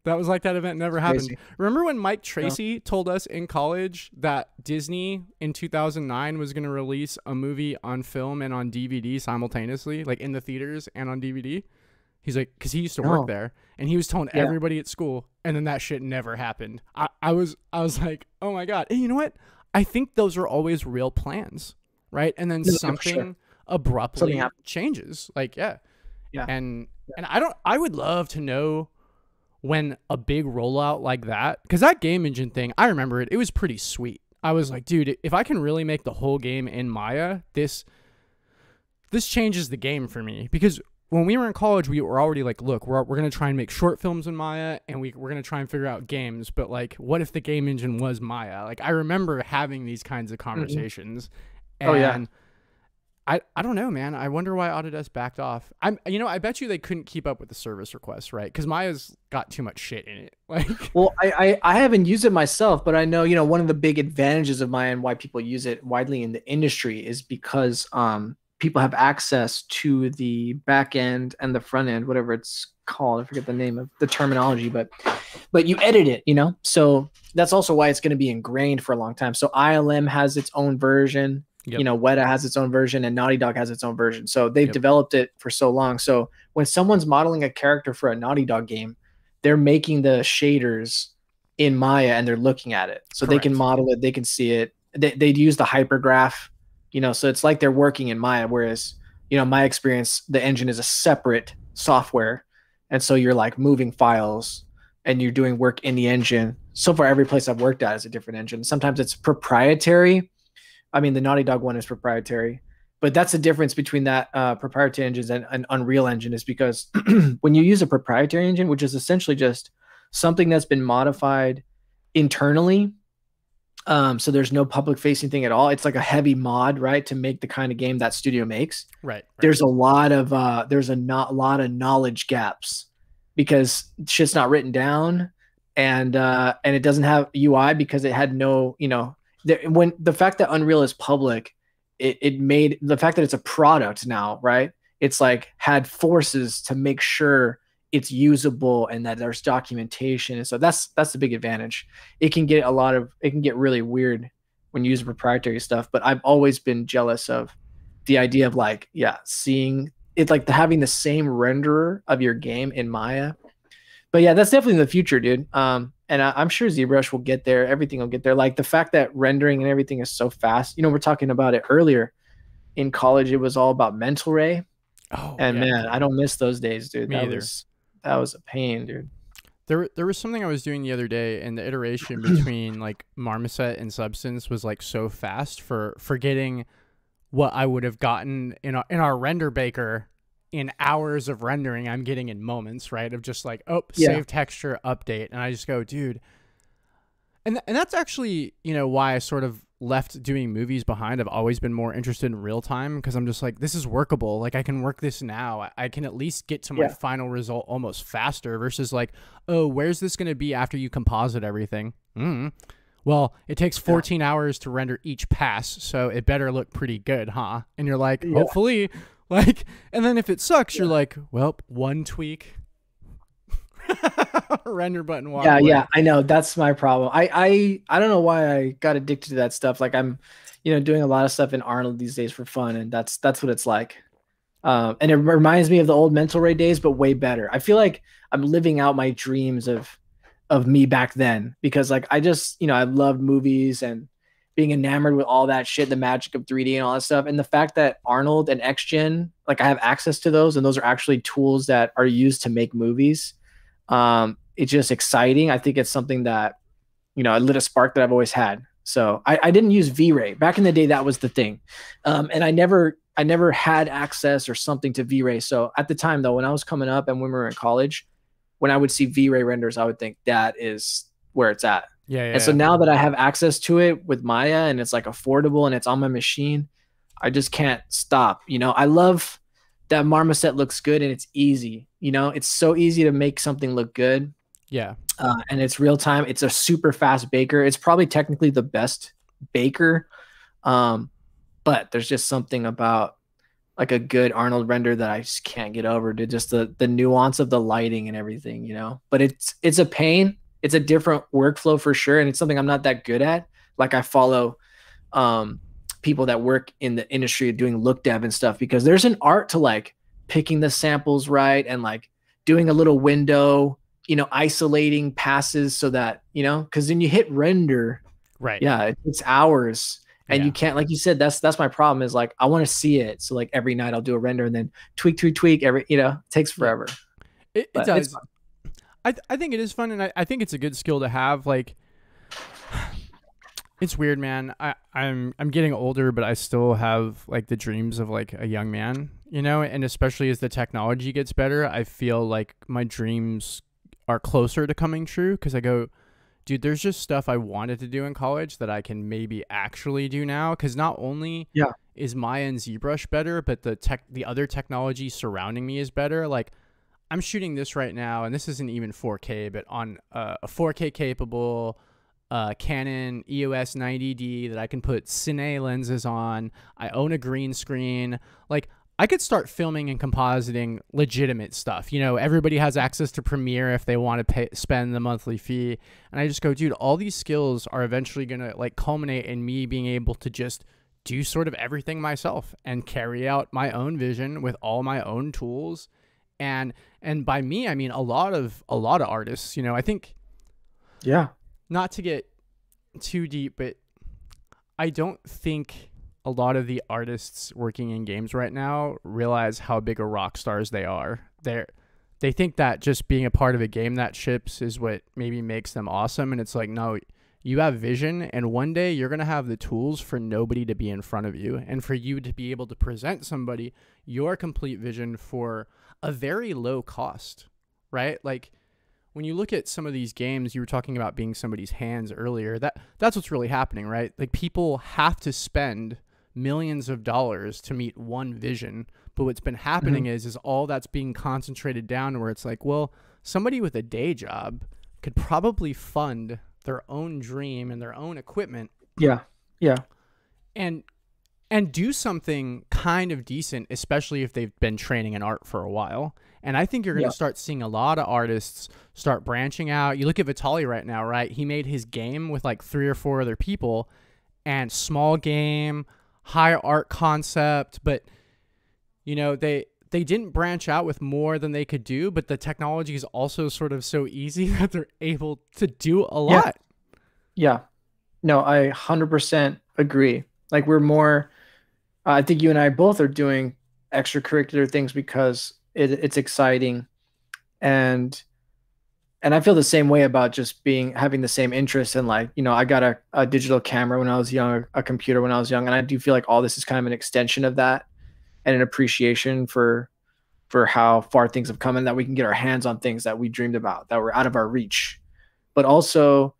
That was like that event never happened. Crazy. Remember when Mike Tracy told us in college that Disney in 2009 was going to release a movie on film and on DVD simultaneously, like in the theaters and on DVD? He's like, because he used to No. work there, and he was telling Yeah. everybody at school, and then that shit never happened. I, I was, I was like, oh my god. And you know what? I think those are always real plans, right? And then something sure. abruptly happens. changes. Like, yeah, Yeah. and and I don't. I would love to know when a big rollout like that, because that game engine thing, I remember it. It was pretty sweet. I was like, dude, if I can really make the whole game in Maya, this this changes the game for me. Because when we were in college, we were already like, look, we're, we're gonna try and make short films in Maya, and we we're gonna try and figure out games. But like, what if the game engine was Maya? Like, I remember having these kinds of mm-hmm. conversations. Oh, yeah. I, I don't know, man. I wonder why Autodesk backed off. I'm, you know, I bet you they couldn't keep up with the service requests, right? Because Maya's got too much shit in it. Like, well I, I i haven't used it myself but i know you know one of the big advantages of maya and why people use it widely in the industry is because um people have access to the back end and the front end whatever it's called i forget the name of the terminology but but you edit it you know so that's also why it's going to be ingrained for a long time so ilm has its own version Yep. you know weta has its own version and naughty dog has its own version. So they've Yep. developed it for so long. So when someone's modeling a character for a naughty dog game they're making the shaders in maya and they're looking at it. So they can model it they can see it. They, they'd use the hypergraph you know so it's like they're working in maya whereas you know my experience the engine is a separate software. And so you're like moving files and you're doing work in the engine. So far every place i've worked at is a different engine. Sometimes it's proprietary i mean the naughty dog one is proprietary but that's the difference between that uh, proprietary engines and an unreal engine is because when you use a proprietary engine which is essentially just something that's been modified internally Um, so there's no public facing thing at all. It's like a heavy mod, right, to make the kind of game that studio makes. Right. right. There's a lot of uh, there's a not lot of knowledge gaps because shit's not written down, and uh, and it doesn't have UI because it had no, you know, the, when the fact that Unreal is public, it it made the fact that it's a product now, right? It's like had forces to make sure it's usable and that there's documentation. And so that's that's the big advantage. It can get a lot of it can get really weird when you use proprietary stuff but i've always been jealous of the idea of like yeah seeing it like the, having the same renderer of your game in maya. But yeah that's definitely in the future dude. Um and I, i'm sure zbrush will get there everything will get there like the fact that rendering and everything is so fast you know we're talking about it earlier in college it was all about mental ray Oh, and yeah. man, I don't miss those days, dude. Me that either. was that was a pain, dude. There, there was something I was doing the other day, and the iteration between like Marmoset and Substance was like so fast for forgetting what I would have gotten in our, in our render baker in hours of rendering. I'm getting in moments, right? Of just like, oh, yeah. save texture, update, and I just go, dude. And and that's actually you know why I sort of left doing movies behind. I've always been more interested in real time because I'm just like, this is workable. Like I can work this now. I, can at least get to my yeah. final result almost faster versus like, oh, where's this going to be after you composite everything? Mm. Well, it takes 14 yeah. hours to render each pass, so it better look pretty good, huh? And you're like, hopefully, like, and then if it sucks, you're like, well, one tweak, render button yeah away. yeah i know that's my problem. I i i don't know why i got addicted to that stuff like i'm you know doing a lot of stuff in arnold these days for fun and that's that's what it's like. Um, and it reminds me of the old mental ray days but way better. I feel like i'm living out my dreams of of me back then because like i just you know i loved movies and being enamored with all that shit the magic of 3d and all that stuff and the fact that arnold and xgen like i have access to those and those are actually tools that are used to make movies um, it's just exciting. I think it's something that, you know, I lit a spark that I've always had. So I, I didn't use V-Ray back in the day. That was the thing, um, and I never I never had access or something to V-Ray. So at the time though, when I was coming up and when we were in college, when I would see V-Ray renders, I would think that is where it's at. Yeah. yeah and so yeah. now that I have access to it with Maya and it's like affordable and it's on my machine, I just can't stop. You know, I love that marmoset looks good and it's easy. You know, it's so easy to make something look good. Yeah. Uh, and it's real time. It's a super fast baker. It's probably technically the best baker. Um, but there's just something about like a good Arnold render that I just can't get over to just the the nuance of the lighting and everything, you know. But it's it's a pain. It's a different workflow for sure, and it's something I'm not that good at. Like I follow um people that work in the industry doing look dev and stuff because there's an art to like picking the samples right and like doing a little window, you know, isolating passes so that, you know, because then you hit render. Right. Yeah, it it's hours. And yeah. you can't, like you said, that's that's my problem is like I want to see it. So like every night I'll do a render and then tweak, tweak, tweak. Every you know, it takes forever. It, it does. I I think it is fun, and I, I think it's a good skill to have. Like it's weird, man. I, I'm I'm getting older, but I still have like the dreams of like a young man, you know. And especially as the technology gets better, I feel like my dreams are closer to coming true because I go, dude, there's just stuff I wanted to do in college that I can maybe actually do now. Because not only yeah is Maya and ZBrush better, but the tech the other technology surrounding me is better. Like I'm shooting this right now, and this isn't even 4K, but on uh, a 4K capable uh, Canon EOS 90D that I can put Cine lenses on. I own a green screen. Like I could start filming and compositing legitimate stuff. You know, everybody has access to Premiere if they want to pay spend the monthly fee. And I just go, dude, all these skills are eventually going to like culminate in me being able to just do sort of everything myself and carry out my own vision with all my own tools. And and by me, I mean a lot of a lot of artists, you know, I think yeah not to get too deep, but I don't think a lot of the artists working in games right now realize how big of rock stars they are. They're they think that just being a part of a game that ships is what maybe makes them awesome and it's like no you have vision and one day you're going to have the tools for nobody to be in front of you and for you to be able to present somebody your complete vision for a very low cost right like when you look at some of these games, you were talking about being somebody's hands earlier. That that's what's really happening, right? Like people have to spend millions of dollars to meet one vision. But what's been happening Mm-hmm. is is all that's being concentrated down where it's like, well, somebody with a day job could probably fund their own dream and their own equipment Yeah. Yeah. and and do something kind of decent, especially if they've been training in art for a while. And I think you're going to Yeah. start seeing a lot of artists start branching out. You look at Vitali right now, right? He made his game with like three or four other people and small game, high art concept, but you know, they they didn't branch out with more than they could do, but the technology is also sort of so easy that they're able to do a lot. Yeah. No, I 100% agree. Like we're more uh, I think you and I both are doing extracurricular things because it, it's exciting and and I feel the same way about just being having the same interest in like, you know, I got a, a digital camera when I was young, a computer when I was young, and I do feel like all this is kind of an extension of that and an appreciation for for how far things have come and that we can get our hands on things that we dreamed about that were out of our reach. But also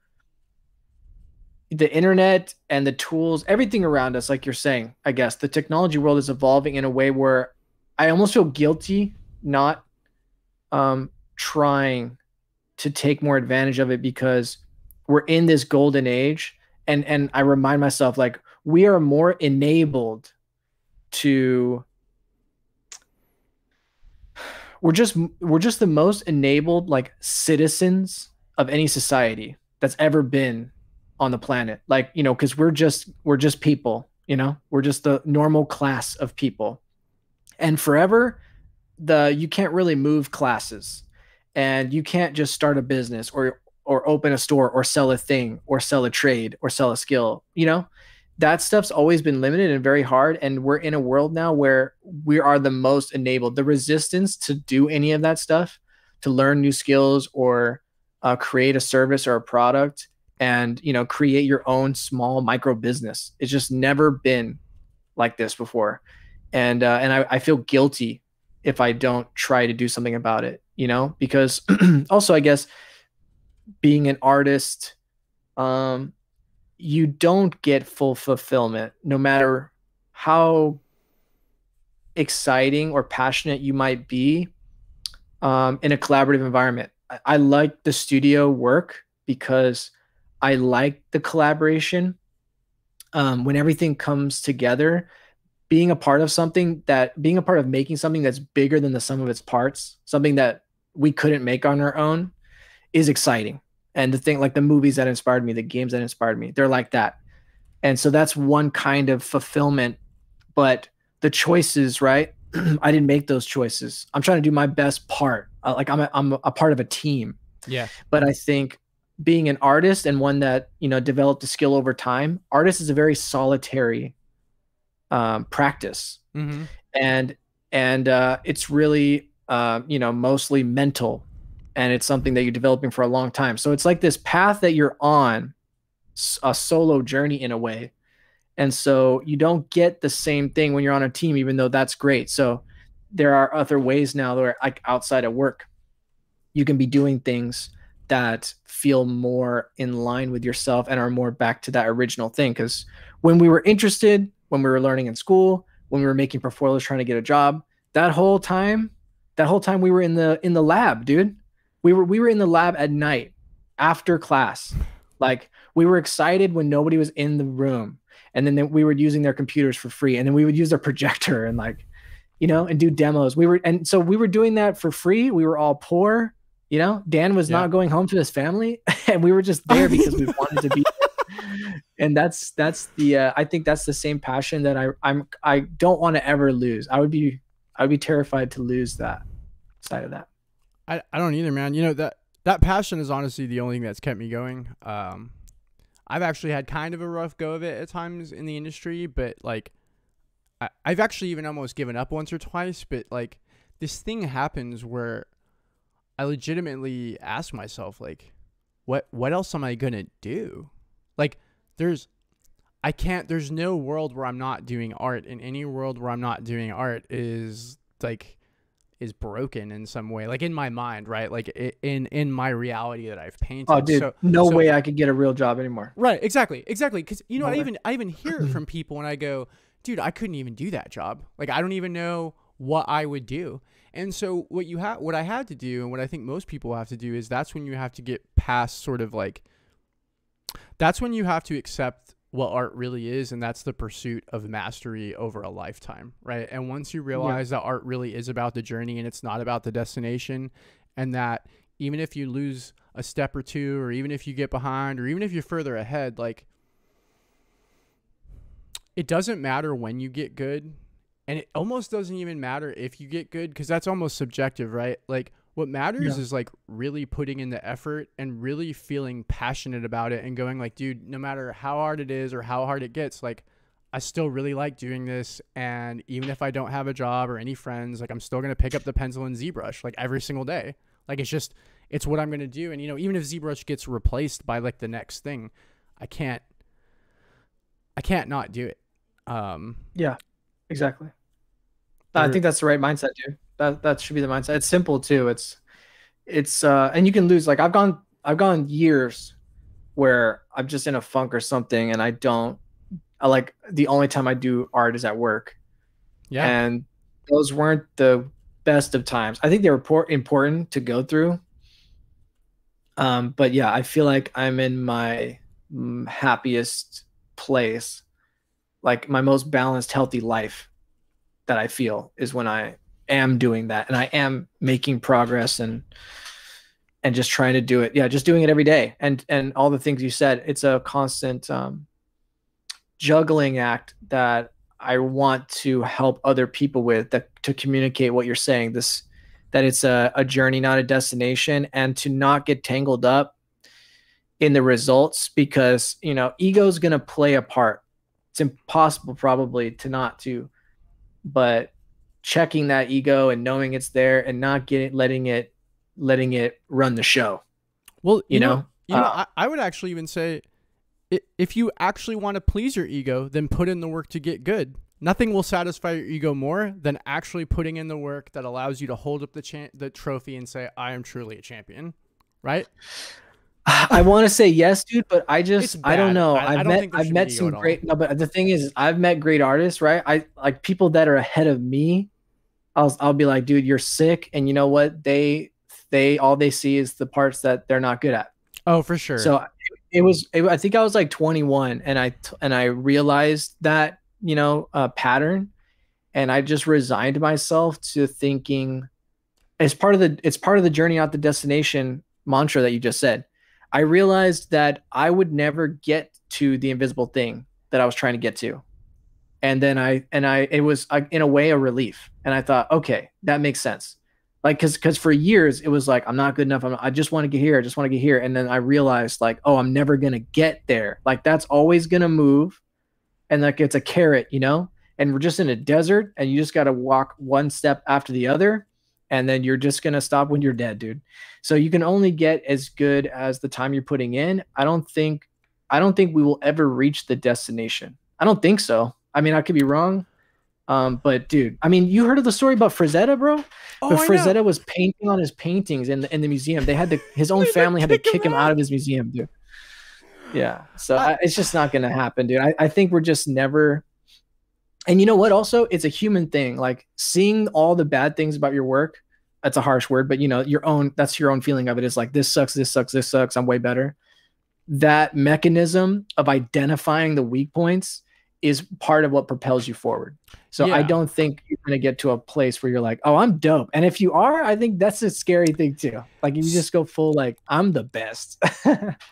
the internet and the tools, everything around us, like you're saying, I guess the technology world is evolving in a way where I almost feel guilty not um, trying to take more advantage of it because we're in this golden age. And, and I remind myself like we are more enabled to we're just we're just the most enabled like citizens of any society that's ever been on the planet. Like you know because we're just we're just people you know? We're just the normal class of people. And forever the you can't really move classes. And you can't just start a business or or open a store or sell a thing or sell a trade or sell a skill you know that stuff's always been limited and very hard and we're in a world now where we are the most enabled. The resistance to do any of that stuff to learn new skills or uh, create a service or a product and you know create your own small micro business it's just never been like this before. And uh, and I, I feel guilty if i don't try to do something about it you know because also i guess being an artist um you don't get full fulfillment no matter how exciting or passionate you might be um, in a collaborative environment. I, I like the studio work because I like the collaboration. Um, when everything comes together, being a part of something that being a part of making something that's bigger than the sum of its parts, something that we couldn't make on our own, is exciting and the thing like the movies that inspired me the games that inspired me they're like that. And so that's one kind of fulfillment but the choices right? I didn't make those choices. I'm trying to do my best part. Uh, like i'm a, I'm a part of a team. Yeah. but i think being an artist and one that you know developed a skill over time artist is a very solitary um, practice. Mm-hmm. and and uh, it's really uh, you know mostly mental and it's something that you're developing for a long time. So it's like this path that you're on a solo journey in a way. And so you don't get the same thing when you're on a team even though that's great. So there are other ways now that are like outside of work. You can be doing things that feel more in line with yourself and are more back to that original thing. Because when we were interested when we were learning in school when we were making portfolios trying to get a job that whole time that whole time we were in the in the lab dude we were we were in the lab at night after class. Like we were excited when nobody was in the room. And then they, we were using their computers for free. And then we would use their projector and like you know and do demos. We were and so we were doing that for free. We were all poor you know? Dan was Yeah. not going home to his family and we were just there because we wanted to be and that's that's the uh, i think that's the same passion that i i'm i don't want to ever lose. I would be i would be terrified to lose that side of that I, I don't either, man. You know that that passion is honestly the only thing that's kept me going. Um, I've actually had kind of a rough go of it at times in the industry, but like, I, I've actually even almost given up once or twice. But like, this thing happens where I legitimately ask myself, like, what what else am I gonna do? Like, there's, I can't. There's no world where I'm not doing art, In any world where I'm not doing art is like is broken in some way like in my mind right? Like in in my reality that i've painted. Oh, dude, so no so- way I could get a real job anymore. right exactly exactly because you know i even i even hear it from people when i go dude i couldn't even do that job. Like i don't even know what i would do. And so what you have what i had to do and what i think most people have to do is that's when you have to get past sort of like that's when you have to accept what art really is and that's the pursuit of mastery over a lifetime right? And once you realize that art really is about the journey and it's not about the destination and that even if you lose a step or two or even if you get behind or even if you're further ahead like it doesn't matter when you get good and it almost doesn't even matter if you get good because that's almost subjective right? Like what matters Yeah. is like really putting in the effort and really feeling passionate about it and going like dude no matter how hard it is or how hard it gets like i still really like doing this and even if i don't have a job or any friends like i'm still going to pick up the pencil and zbrush like every single day like it's just it's what i'm going to do and you know even if zbrush gets replaced by like the next thing i can't i can't not do it um Yeah, exactly. I think that's the right mindset, dude. That that should be the mindset. It's simple too. It's it's uh and you can lose like I've gone I've gone years where I'm just in a funk or something and I don't I like the only time I do art is at work. yeah And those weren't the best of times. I think they were por- important to go through. Um, but yeah, I feel like I'm in my mm, happiest place, like my most balanced, healthy life that I feel is when I am doing that and I am making progress and and just trying to do it. Yeah, just doing it every day. And and all the things you said, it's a constant um juggling act that I want to help other people with that to communicate what you're saying. This that it's a, a journey, not a destination, and to not get tangled up in the results because you know ego is going to play a part. It's impossible probably to not to, but checking that ego and knowing it's there and not getting letting it letting it run the show. Well, you, You know, know, you know, uh, I, I would actually even say, if you actually want to please your ego, then put in the work to get good. Nothing will satisfy your ego more than actually putting in the work that allows you to hold up the cha- the trophy and say, "I am truly a champion." Right? I want to say yes, dude, but I just I don't know. I- don't met I've met some great no, but the thing is, I've met great artists, right? I like people that are ahead of me. I'll I'll be like, dude, you're sick, and you know what? They they all they see is the parts that they're not good at. Oh, for sure. So it was it, I think I was like 21, and I and I realized that you know uh, pattern, and I just resigned myself to thinking it's part of the it's part of the journey not the destination mantra that you just said i realized that i would never get to the invisible thing that i was trying to get to. And then i and i it was uh, in a way a relief. And i thought okay that makes sense. Like because because for years it was like i'm not good enough. I'm, i just want to get here. I just want to get here. And then i realized like oh i'm never gonna get there. Like that's always gonna move. And like it's a carrot you know? And we're just in a desert and you just got to walk one step after the other and then you're just going to stop when you're dead dude. So you can only get as good as the time you're putting in. I don't think i don't think we will ever reach the destination. I don't think so. I mean i could be wrong um, but dude i mean you heard of the story about frazetta bro? Oh, but frazetta was painting on his paintings in the in the museum. They had to his own They had to family had to kick him kick him out. out. of his museum dude. Yeah so I- I, it's just not going to happen dude. I, I think we're just never and you know what? Also it's a human thing. Like seeing all the bad things about your work that's a harsh word but you know your own that's your own feeling of it is like this sucks this sucks this sucks i'm way better. That mechanism of identifying the weak points is part of what propels you forward so i don't think you're going to get to a place where you're like oh i'm dope and if you are i think that's a scary thing too like you just go full like i'm the best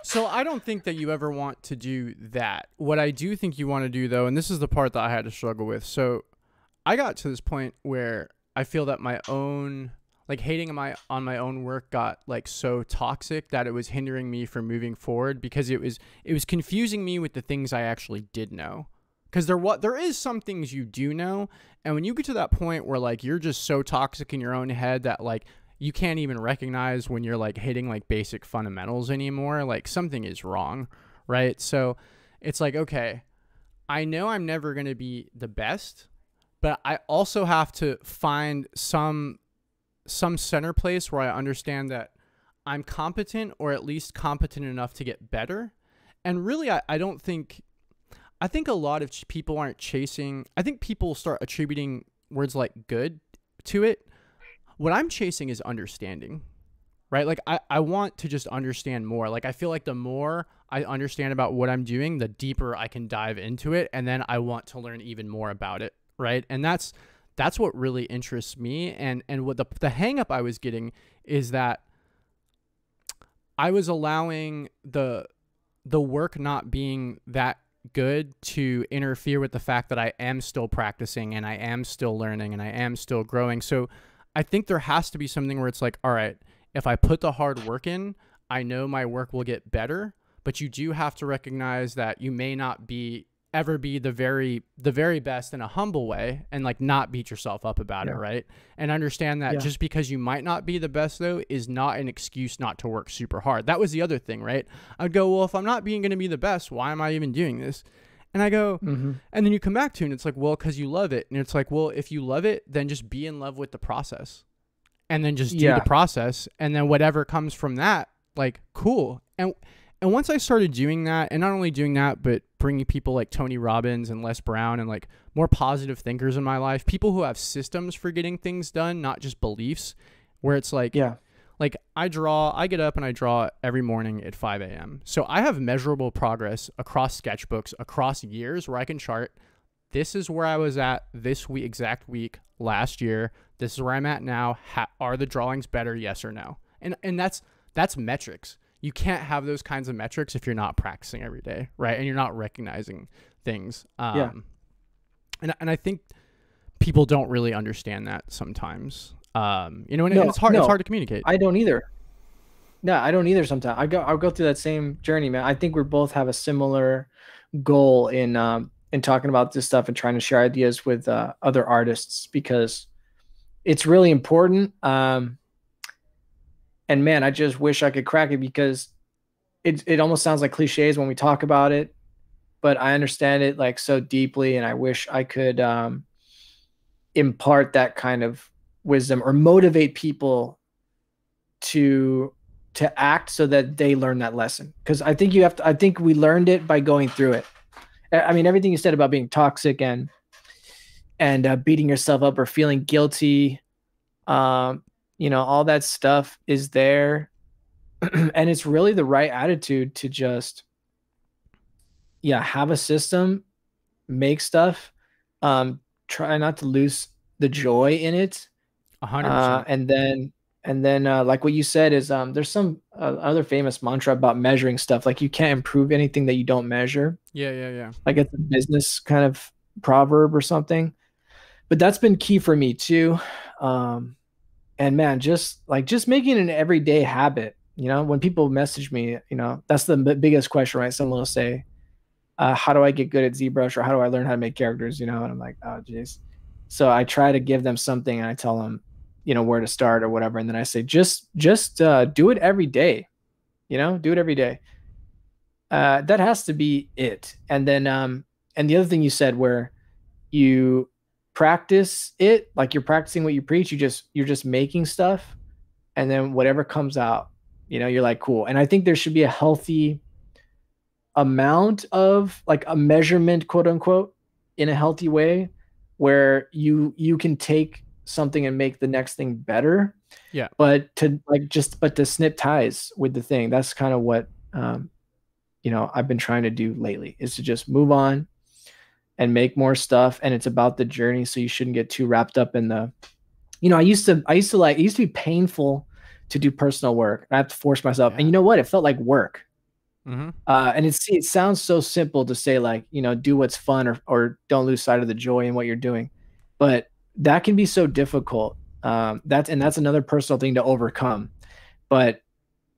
So I don't think that you ever want to do that. What I do think you want to do though, and this is the part that I had to struggle with. So I got to this point where I feel that my own like hating my on my own work got like so toxic that it was hindering me from moving forward because it was it was confusing me with the things I actually did know. Cuz there what there is some things you do know and when you get to that point where like you're just so toxic in your own head that like you can't even recognize when you're like hitting like basic fundamentals anymore like something is wrong right so it's like okay i know i'm never going to be the best but i also have to find some some center place where I understand that I'm competent or at least competent enough to get better. And really, I, I don't think, I think a lot of people aren't chasing, I think people start attributing words like good to it. What I'm chasing is understanding, right? Like, I, I want to just understand more. Like, I feel like the more I understand about what I'm doing, the deeper I can dive into it. And then I want to learn even more about it, right? And that's, that's what really interests me and and what the the hang up I was getting is that I was allowing the the work not being that good to interfere with the fact that I am still practicing and I am still learning and I am still growing. So I think there has to be something where it's like, all right, if I put the hard work in, I know my work will get better, but you do have to recognize that you may not be ever be the very the very best in a humble way and like not beat yourself up about yeah. it right and understand that yeah. just because you might not be the best though is not an excuse not to work super hard that was the other thing right i'd go well if i'm not being going to be the best why am i even doing this and i go mm-hmm. and then you come back to it and it's like well because you love it and it's like well if you love it then just be in love with the process and then just do yeah. the process and then whatever comes from that like cool and and once I started doing that, and not only doing that, but bringing people like Tony Robbins and Les Brown and like more positive thinkers in my life, people who have systems for getting things done, not just beliefs, where it's like, yeah, like I draw, I get up and I draw every morning at 5 a.m. So I have measurable progress across sketchbooks, across years where I can chart. This is where I was at this week, exact week last year. This is where I'm at now. Ha- are the drawings better? Yes or no? And and that's that's metrics you can't have those kinds of metrics if you're not practicing every day, right? And you're not recognizing things. Um, yeah. And and I think people don't really understand that sometimes. Um, you know, and no, it's hard. No, it's hard to communicate. I don't either. No, I don't either. Sometimes I go. I'll go through that same journey, man. I think we both have a similar goal in um, in talking about this stuff and trying to share ideas with uh, other artists because it's really important. Um, and man, I just wish I could crack it because it it almost sounds like cliches when we talk about it, but I understand it like so deeply, and I wish I could um, impart that kind of wisdom or motivate people to to act so that they learn that lesson. Because I think you have to. I think we learned it by going through it. I mean, everything you said about being toxic and and uh, beating yourself up or feeling guilty um, you know all that stuff is there. And it's really the right attitude to just yeah have a system make stuff um try not to lose the joy in it. 100 uh, and then and then uh, like what you said is um there's some uh, other famous mantra about measuring stuff. Like you can't improve anything that you don't measure. Yeah yeah yeah. Like it's a business kind of proverb or something. But that's been key for me too. Um and man just like just making an everyday habit you know when people message me you know that's the biggest question right? Someone will say uh, how do i get good at zbrush or how do i learn how to make characters? You know and i'm like oh jeez. So i try to give them something and i tell them you know where to start or whatever and then i say just just uh, do it every day you know do it every day. Uh, that has to be it. And then um and the other thing you said where you practice it like you're practicing what you preach you just you're just making stuff and then whatever comes out you know you're like cool. And i think there should be a healthy amount of like a measurement quote unquote in a healthy way where you you can take something and make the next thing better. Yeah. But to like just but to snip ties with the thing that's kind of what um you know i've been trying to do lately is to just move on and make more stuff and it's about the journey so you shouldn't get too wrapped up in the you know i used to i used to like it used to be painful to do personal work i have to force myself yeah. and you know what it felt like work mm-hmm. uh, and it's it sounds so simple to say like you know do what's fun or, or don't lose sight of the joy in what you're doing but that can be so difficult um, that's and that's another personal thing to overcome but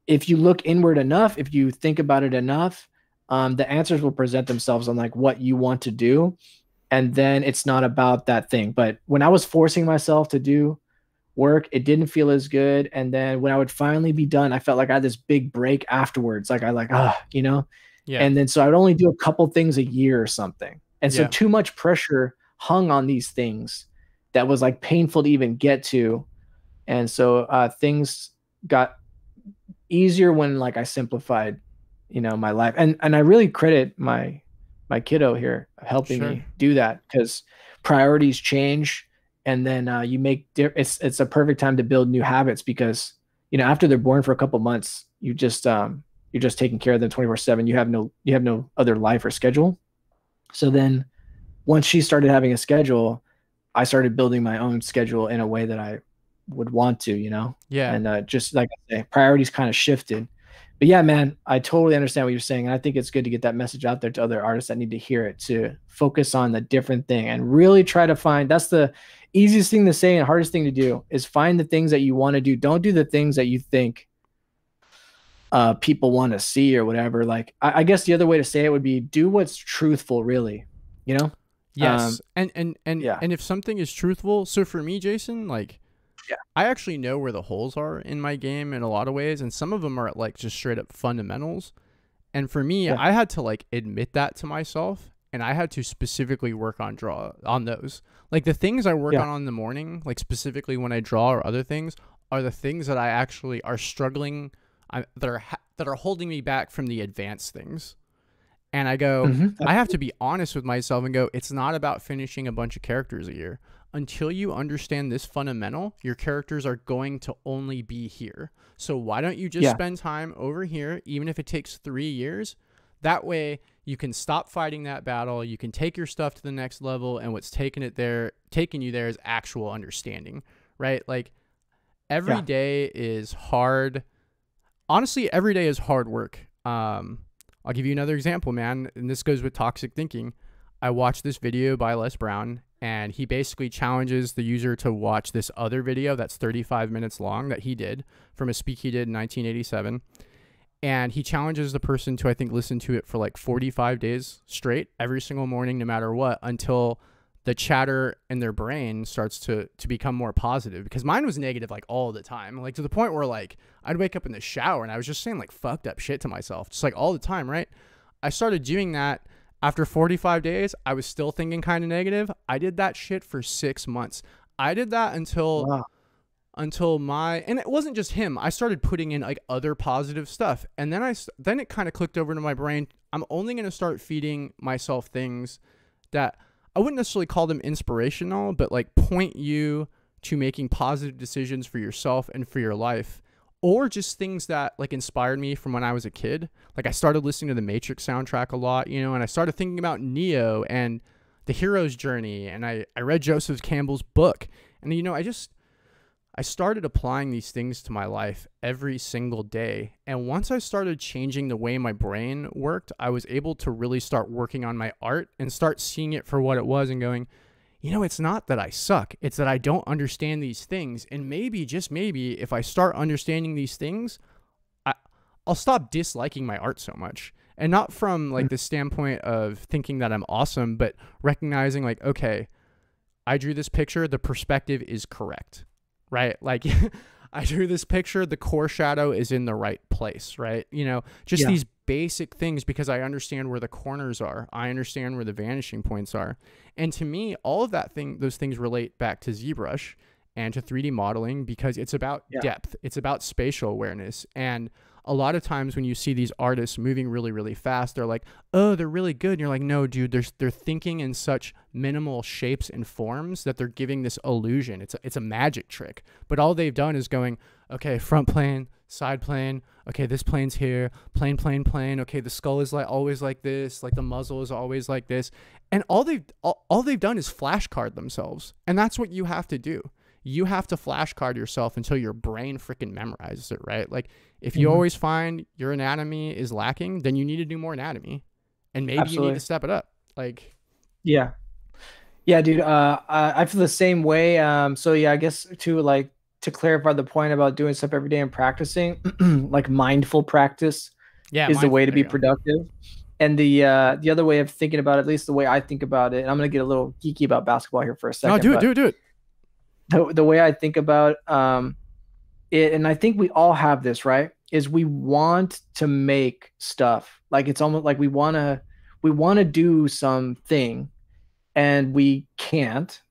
if you look inward enough if you think about it enough um, the answers will present themselves on like what you want to do and then it's not about that thing. But when i was forcing myself to do work it didn't feel as good and then when i would finally be done i felt like i had this big break afterwards like i like ah you know? Yeah. and then so i would only do a couple things a year or something. And so yeah. too much pressure hung on these things that was like painful to even get to. And so uh, things got easier when like I simplified, you know, my life. And and I really credit my my kiddo here helping sure. me do that because priorities change and then uh, you make it's it's a perfect time to build new habits because you know after they're born for a couple months you just um you're just taking care of them 24 7 you have no you have no other life or schedule. So then once she started having a schedule i started building my own schedule in a way that i would want to you know? Yeah. And uh, just like i say priorities kind of shifted but yeah, man, I totally understand what you're saying. And I think it's good to get that message out there to other artists that need to hear it to focus on the different thing and really try to find that's the easiest thing to say and hardest thing to do is find the things that you want to do. Don't do the things that you think uh, people want to see or whatever. Like, I, I, guess the other way to say it would be do what's truthful, really, you know? Yes. Um, and, and, and, yeah. and if something is truthful, so for me, Jason, like, yeah. I actually know where the holes are in my game in a lot of ways, and some of them are like just straight up fundamentals. And for me, yeah. I had to like admit that to myself, and I had to specifically work on draw on those. Like the things I work yeah. on in the morning, like specifically when I draw or other things, are the things that I actually are struggling, I, that are that are holding me back from the advanced things. And I go, mm-hmm. I have to be honest with myself and go, it's not about finishing a bunch of characters a year until you understand this fundamental, your characters are going to only be here. So why don't you just yeah. spend time over here, even if it takes three years? That way you can stop fighting that battle. You can take your stuff to the next level, and what's taking it there, taking you there, is actual understanding, right? Like every yeah. day is hard. Honestly, every day is hard work. Um, I'll give you another example, man, and this goes with toxic thinking. I watched this video by Les Brown, and he basically challenges the user to watch this other video that's 35 minutes long that he did from a speak he did in 1987 and he challenges the person to i think listen to it for like 45 days straight every single morning no matter what until the chatter in their brain starts to to become more positive. Because mine was negative like all the time like to the point where like i'd wake up in the shower and i was just saying like fucked up shit to myself just like all the time right? I started doing that after 45 days, I was still thinking kind of negative. I did that shit for six months. I did that until wow. until my and it wasn't just him. I started putting in like other positive stuff, and then I then it kind of clicked over to my brain. I'm only gonna start feeding myself things that I wouldn't necessarily call them inspirational, but like point you to making positive decisions for yourself and for your life or just things that like inspired me from when I was a kid. Like I started listening to the Matrix soundtrack a lot, you know, and I started thinking about Neo and the hero's journey and I, I read Joseph Campbell's book. And you know, I just I started applying these things to my life every single day. And once I started changing the way my brain worked, I was able to really start working on my art and start seeing it for what it was and going, you know, it's not that I suck. It's that I don't understand these things. And maybe, just maybe, if I start understanding these things, I, I'll stop disliking my art so much. And not from like mm. the standpoint of thinking that I'm awesome, but recognizing like, okay, I drew this picture, the perspective is correct, right? Like, I drew this picture, the core shadow is in the right place, right? You know, just yeah. these basic things because I understand where the corners are. I understand where the vanishing points are. And to me, all of that thing those things relate back to ZBrush and to 3D modeling because it's about yeah. depth. It's about spatial awareness. And a lot of times when you see these artists moving really, really fast, they're like, oh, they're really good. And you're like, no, dude, they're, they're thinking in such minimal shapes and forms that they're giving this illusion. It's a, it's a magic trick. But all they've done is going, okay, front plane, side plane. Okay, this plane's here. Plane, plane, plane. Okay, the skull is like always like this. Like the muzzle is always like this. And all they've all, all they've done is flashcard themselves. And that's what you have to do. You have to flashcard yourself until your brain freaking memorizes it, right? Like if you mm-hmm. always find your anatomy is lacking, then you need to do more anatomy. And maybe Absolutely. you need to step it up. Like Yeah. Yeah, dude. Uh, I feel the same way. Um, so yeah, I guess to like to clarify the point about doing stuff every day and practicing, like mindful practice yeah, is the way to be productive. And the uh, the other way of thinking about it, at least the way I think about it, and I'm gonna get a little geeky about basketball here for a second. No, do it, do it, do it. The, the way I think about um, it, and I think we all have this, right? Is we want to make stuff like it's almost like we wanna we want to do something and we can't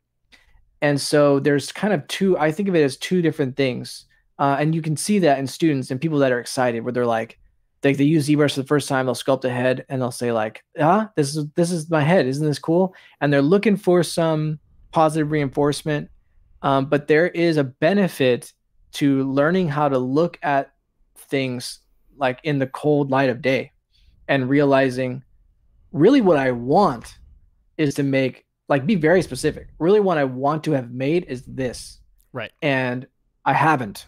And so there's kind of two, I think of it as two different things. Uh, and you can see that in students and people that are excited where they're like, they, they use ZBrush for the first time, they'll sculpt a head and they'll say like, ah, this is, this is my head. Isn't this cool? And they're looking for some positive reinforcement. Um, but there is a benefit to learning how to look at things like in the cold light of day and realizing really what I want is to make like be very specific. Really what I want to have made is this. Right. And I haven't.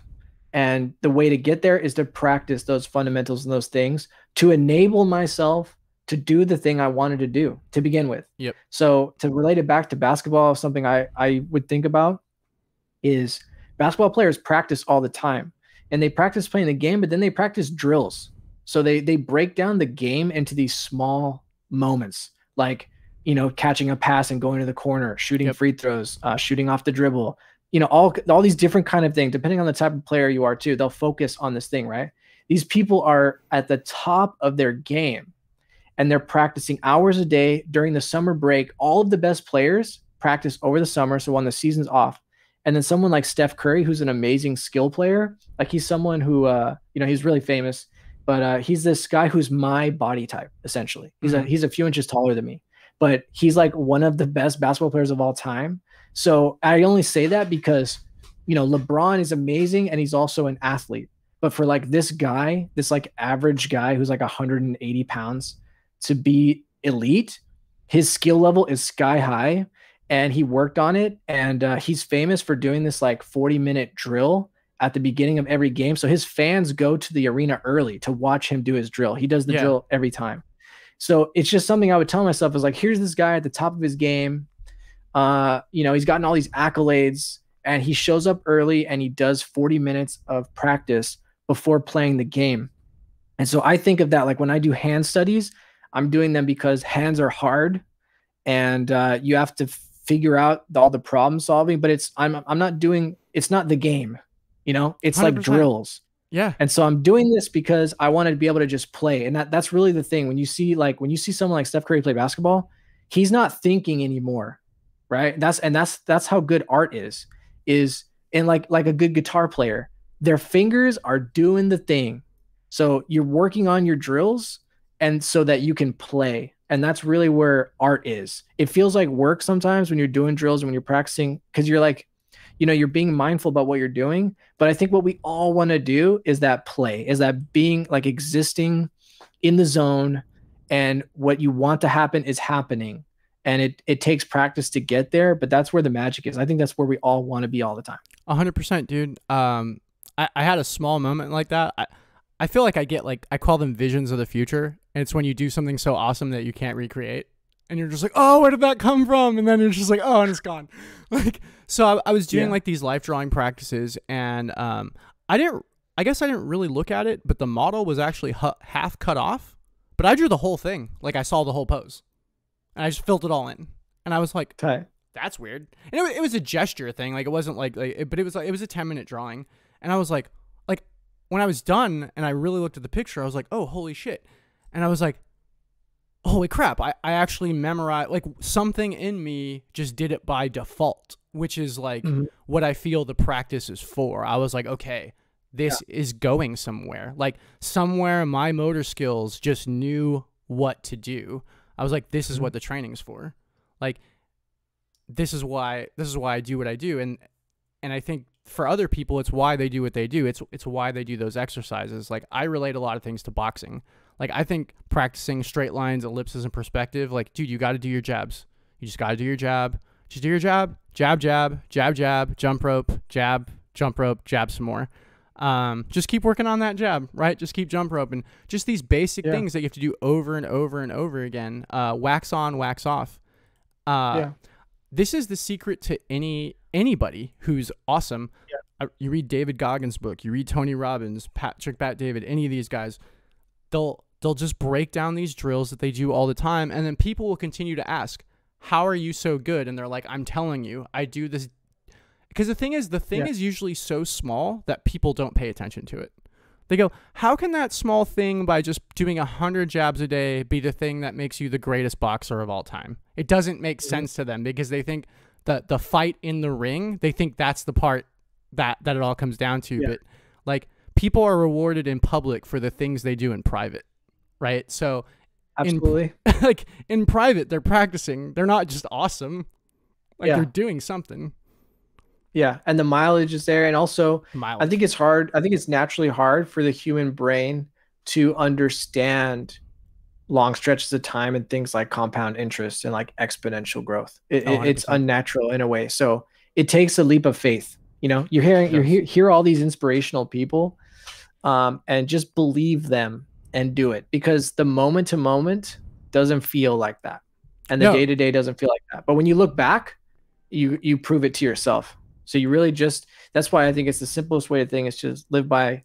And the way to get there is to practice those fundamentals and those things to enable myself to do the thing I wanted to do to begin with. Yep. So to relate it back to basketball, something I, I would think about is basketball players practice all the time and they practice playing the game, but then they practice drills. So they they break down the game into these small moments, like you know, catching a pass and going to the corner, shooting yep. free throws, uh, shooting off the dribble. You know, all all these different kind of things, depending on the type of player you are too. They'll focus on this thing, right? These people are at the top of their game, and they're practicing hours a day during the summer break. All of the best players practice over the summer, so when the season's off, and then someone like Steph Curry, who's an amazing skill player, like he's someone who, uh, you know, he's really famous, but uh, he's this guy who's my body type essentially. He's mm-hmm. a he's a few inches taller than me, but he's like one of the best basketball players of all time. So I only say that because, you know, LeBron is amazing and he's also an athlete. But for like this guy, this like average guy who's like 180 pounds to be elite, his skill level is sky high and he worked on it and uh, he's famous for doing this like 40 minute drill at the beginning of every game so his fans go to the arena early to watch him do his drill he does the yeah. drill every time so it's just something i would tell myself is like here's this guy at the top of his game uh you know he's gotten all these accolades and he shows up early and he does 40 minutes of practice before playing the game and so i think of that like when i do hand studies i'm doing them because hands are hard and uh, you have to figure out all the problem solving, but it's I'm I'm not doing it's not the game, you know. It's 100%. like drills. Yeah. And so I'm doing this because I wanted to be able to just play. And that that's really the thing. When you see like when you see someone like Steph Curry play basketball, he's not thinking anymore. Right? That's and that's that's how good art is. Is and like like a good guitar player, their fingers are doing the thing. So you're working on your drills and so that you can play and that's really where art is it feels like work sometimes when you're doing drills and when you're practicing because you're like you know you're being mindful about what you're doing but i think what we all want to do is that play is that being like existing in the zone and what you want to happen is happening and it it takes practice to get there but that's where the magic is. I think that's where we all want to be all the time. 100% dude. Um i, I had a small moment like that. I, I feel like i get like i call them visions of the future and it's when you do something so awesome that you can't recreate. And you're just like, oh, where did that come from? And then you're just like, oh, and it's gone. like, so I, I was doing yeah. like these life drawing practices, and um, I didn't, I guess I didn't really look at it, but the model was actually half cut off. But I drew the whole thing. Like, I saw the whole pose. And I just filled it all in. And I was like, okay. that's weird. And it, it was a gesture thing. Like, it wasn't like, like it, but it was like, it was a 10 minute drawing. And I was like, like, when I was done and I really looked at the picture, I was like, oh, holy shit and I was like, holy crap, I, I actually memorized, like, something in me just did it by default, which is like mm-hmm. what I feel the practice is for. I was like, okay, this yeah. is going somewhere. Like, somewhere my motor skills just knew what to do. I was like, this is mm-hmm. what the training's for. Like, this is why this is why I do what I do and and I think for other people it's why they do what they do. It's it's why they do those exercises. Like I relate a lot of things to boxing. Like I think practicing straight lines, ellipses, and perspective, like, dude, you got to do your jabs. You just got to do your jab. Just do your jab, jab, jab, jab, jab, jump rope, jab, jump rope, jab some more. Um, just keep working on that jab, right? Just keep jump rope and just these basic yeah. things that you have to do over and over and over again. Uh, wax on, wax off. Uh, yeah. This is the secret to any anybody who's awesome. Yeah. Uh, you read David Goggins' book, you read Tony Robbins, Patrick Bet-David, any of these guys. They'll they'll just break down these drills that they do all the time and then people will continue to ask how are you so good and they're like i'm telling you i do this because the thing is the thing yeah. is usually so small that people don't pay attention to it they go how can that small thing by just doing a 100 jabs a day be the thing that makes you the greatest boxer of all time it doesn't make sense to them because they think the the fight in the ring, they think that's the part that that it all comes down to. Yeah. But like people are rewarded in public for the things they do in private, right? So Absolutely. like in private, they're practicing. They're not just awesome. Like Yeah. they're doing something. yeah, and the mileage is there, and also Miles. I think it's hard. I think it's naturally hard for the human brain to understand long stretches of time and things like compound interest and like exponential growth. It, Oh, it- it's unnatural in a way. So it takes a leap of faith. You know, you're hearing, you hear, hear all these inspirational people, um, and just believe them and do it because the moment to moment doesn't feel like that, and the No. day to day doesn't feel like that. But when you look back, you you prove it to yourself. So you really just that's why I think it's the simplest way to think is just live by,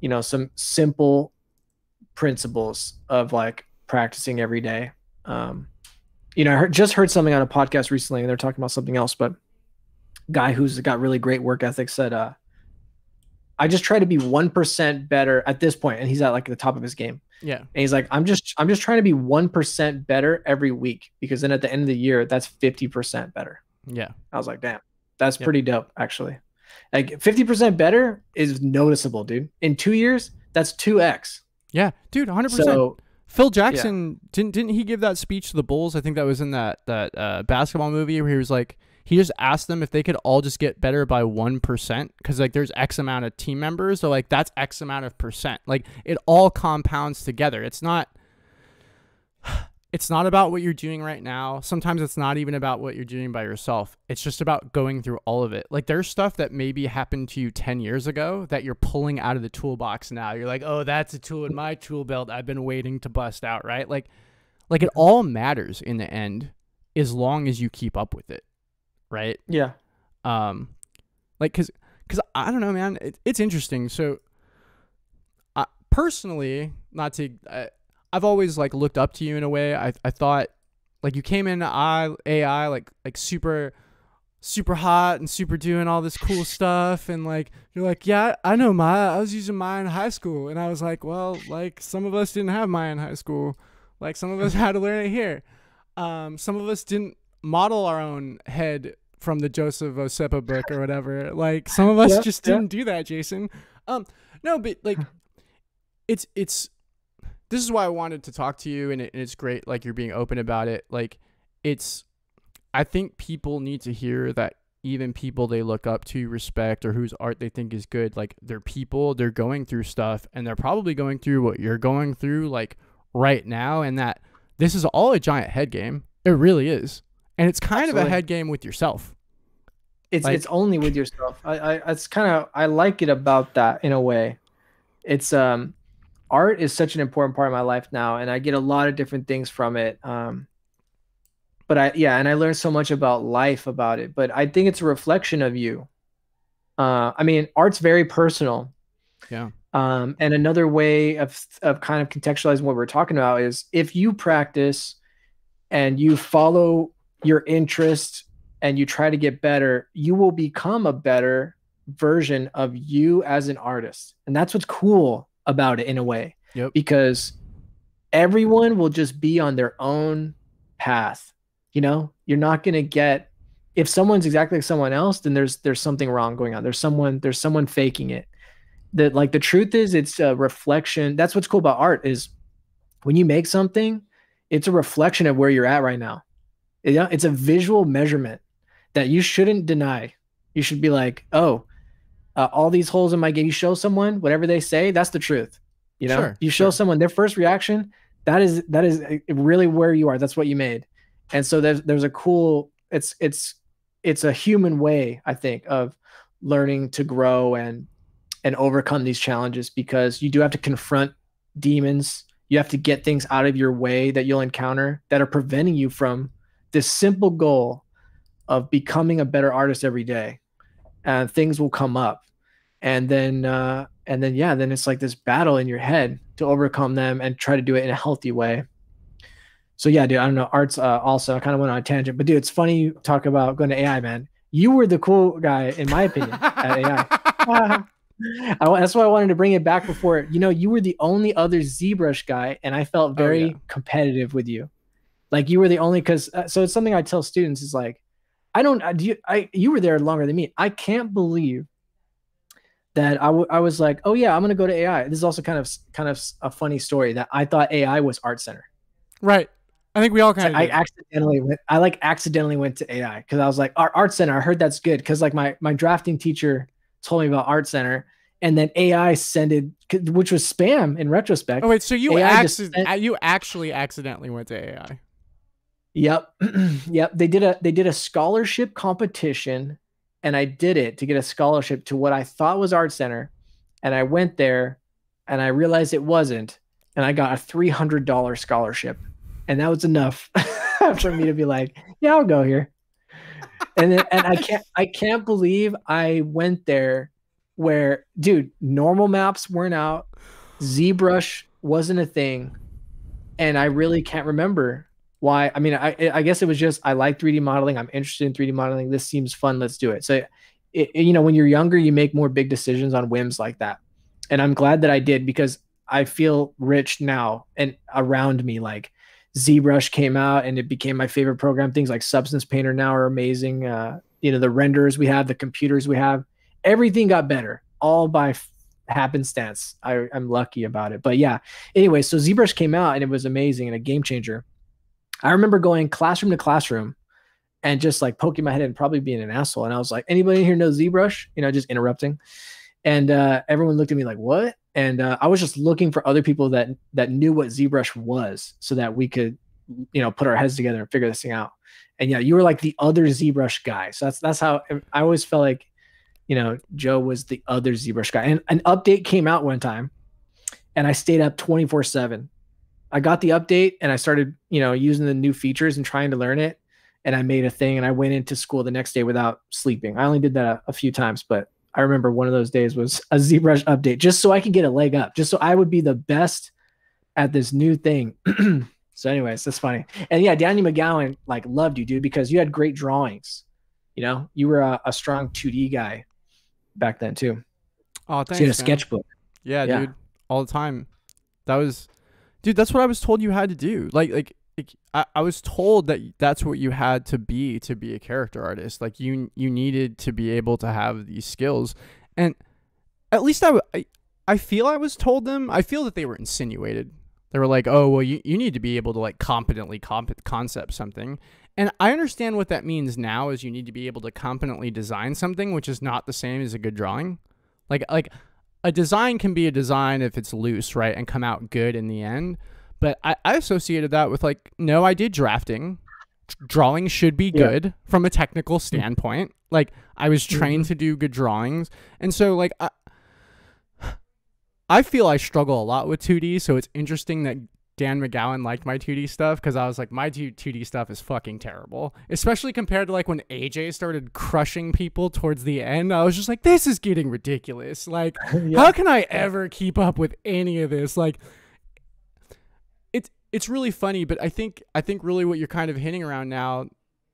you know, some simple principles of like practicing every day. Um, you know, I heard, just heard something on a podcast recently, and they're talking about something else, but guy who's got really great work ethic said, uh, I just try to be one percent better at this point, and he's at like the top of his game. yeah. And he's like, I'm just I'm just trying to be one percent better every week because then at the end of the year, that's fifty percent better. Yeah. I was like, damn, that's Yep. pretty dope, actually. Like 50% better is noticeable, dude. In two years, that's 2x. Yeah. Dude, 100%. So, Phil Jackson didn't didn't he give that speech to the Bulls? I think that was in that that uh, basketball movie where he was like he just asked them if they could all just get better by one percent because like there's X amount of team members, so like that's X amount of percent. Like it all compounds together. It's not. It's not about what you're doing right now. Sometimes it's not even about what you're doing by yourself. It's just about going through all of it. Like there's stuff that maybe happened to you 10 years ago that you're pulling out of the toolbox now. You're like, "Oh, that's a tool in my tool belt I've been waiting to bust out," right? Like like it all matters in the end as long as you keep up with it, right? yeah. um like because because i don't know man it, it's interesting. So I, personally not to I, i've always like looked up to you in a way. I, I thought like you came in I, ai like like super super hot and super doing all this cool stuff. And like you're like yeah i know my i was using maya in high school. And i was like well like some of us didn't have maya in high school. Like some of us had to learn it here. Um some of us didn't model our own head from the Joseph Osepa book or whatever. Like some of us just didn't do that, Jason. Um, no, but like, it's it's. This is why I wanted to talk to you, and, it, and it's great. Like you're being open about it. Like it's. I think people need to hear that even people they look up to, respect, or whose art they think is good, like they're people, they're going through stuff, and they're probably going through what you're going through, like right now, and that this is all a giant head game. It really is. And it's kind of a head game with yourself. It's Like- it's only with yourself. I, I it's kind of I like it about that in a way. It's um art is such an important part of my life now and I get a lot of different things from it. Um but I yeah, and I learned so much about life about it, but I think it's a reflection of you. Uh I mean, art's very personal. Yeah. Um and another way of of kind of contextualizing what we're talking about is if you practice and you follow your interest and you try to get better, you will become a better version of you as an artist. And that's what's cool about it in a way. Yep. Because everyone will just be on their own path. You know, you're not going to get if someone's exactly like someone else, then there's there's something wrong going on. There's someone there's someone faking it. That like the truth is it's a reflection. That's what's cool about art is when you make something, it's a reflection of where you're at right now. Yeah, it's a visual measurement that you shouldn't deny. You should be like, oh, uh, all these holes in my game. You show someone whatever they say, that's the truth. You know, Sure, you show sure. someone their first reaction, that is that is uh, really where you are. That's what you made. And so there's there's a cool. It's it's it's a human way, I think, of learning to grow and and overcome these challenges because you do have to confront demons. You have to get things out of your way that you'll encounter that are preventing you from this simple goal of becoming a better artist every day. And things will come up. And then uh and then yeah, then it's like this battle in your head to overcome them and try to do it in a healthy way. So yeah, dude, I don't know. Art's uh, also I kind of went on a tangent, but dude, it's funny you talk about going to AI, man. You were the cool guy, in my opinion, at AI. I, that's why I wanted to bring it back before. You know, you were the only other ZBrush guy, and I felt very Oh, yeah. competitive with you. Like you were the only because uh, so it's something I tell students is like, I don't. Do you? I you were there longer than me. I can't believe that I, w- I was like, oh yeah, I'm gonna go to AI. This is also kind of kind of a funny story that I thought AI was Art Center. Right. I think we all kind of. I accidentally went. I like accidentally went to AI because I was like, Art, Art Center. I heard that's good because like my my drafting teacher told me about Art Center, and then AI sended, which was spam in retrospect. Oh wait, so you acci- sent, you actually accidentally went to AI? Yep, yep. They did a they did a scholarship competition, and I did it to get a scholarship to what I thought was Art Center, and I went there, and I realized it wasn't, and I got a three hundred dollar scholarship, and that was enough for me to be like, yeah, I'll go here. And then, and I can't I can't believe I went there where dude normal maps weren't out. ZBrush wasn't a thing. And I really can't remember why i mean i i guess it was just i like 3d modeling i'm interested in 3d modeling this seems fun let's do it so it, you know when you're younger you make more big decisions on whims like that and i'm glad that i did because i feel rich now and around me like ZBrush came out and it became my favorite program. Things like Substance Painter now are amazing. Uh, you know, the renders we have, the computers we have, everything got better all by happenstance. I, I'm lucky about it. But yeah, anyway, so ZBrush came out and it was amazing and a game changer. I remember going classroom to classroom and just like poking my head and probably being an asshole. And I was like, anybody here know ZBrush? You know, just interrupting. And uh, everyone looked at me like, what? And uh, I was just looking for other people that that knew what ZBrush was so that we could, you know, put our heads together and figure this thing out. And yeah, you were like the other ZBrush guy. So that's that's how I always felt like, you know, Joe was the other ZBrush guy. And an update came out one time and I stayed up 24 7 I got the update and I started, you know, using the new features and trying to learn it. And I made a thing and I went into school the next day without sleeping. I only did that a, a few times, but I remember one of those days was a ZBrush update just so I could get a leg up, just so I would be the best at this new thing. so, anyways, that's funny. And yeah, Danny McGowan like loved you, dude, because you had great drawings. You know, you were a, a strong 2D guy back then too. Oh, thanks. So you had a sketchbook. Yeah, yeah, dude, all the time. That was dude that's what i was told you had to do. Like like, like I, I was told that that's what you had to be to be a character artist. Like you you needed to be able to have these skills. And at least I, I i feel i was told them. I feel that they were insinuated. They were like oh well you, you need to be able to like competently comp- concept something. And i understand what that means now is you need to be able to competently design something which is not the same as a good drawing. Like like a design can be a design if it's loose, right, and come out good in the end. But I, I associated that with like, no, I did drafting. Drawing should be yeah. good from a technical standpoint. Like I was trained mm-hmm. to do good drawings, and so like I, I feel I struggle a lot with 2D. So it's interesting that Dan McGowan liked my 2D stuff because I was like, my 2D stuff is fucking terrible. Especially compared to like when AJ started crushing people towards the end. I was just like, this is getting ridiculous. Like, yeah. how can I ever keep up with any of this? Like, it's it's really funny, but I think I think really what you're kind of hitting around now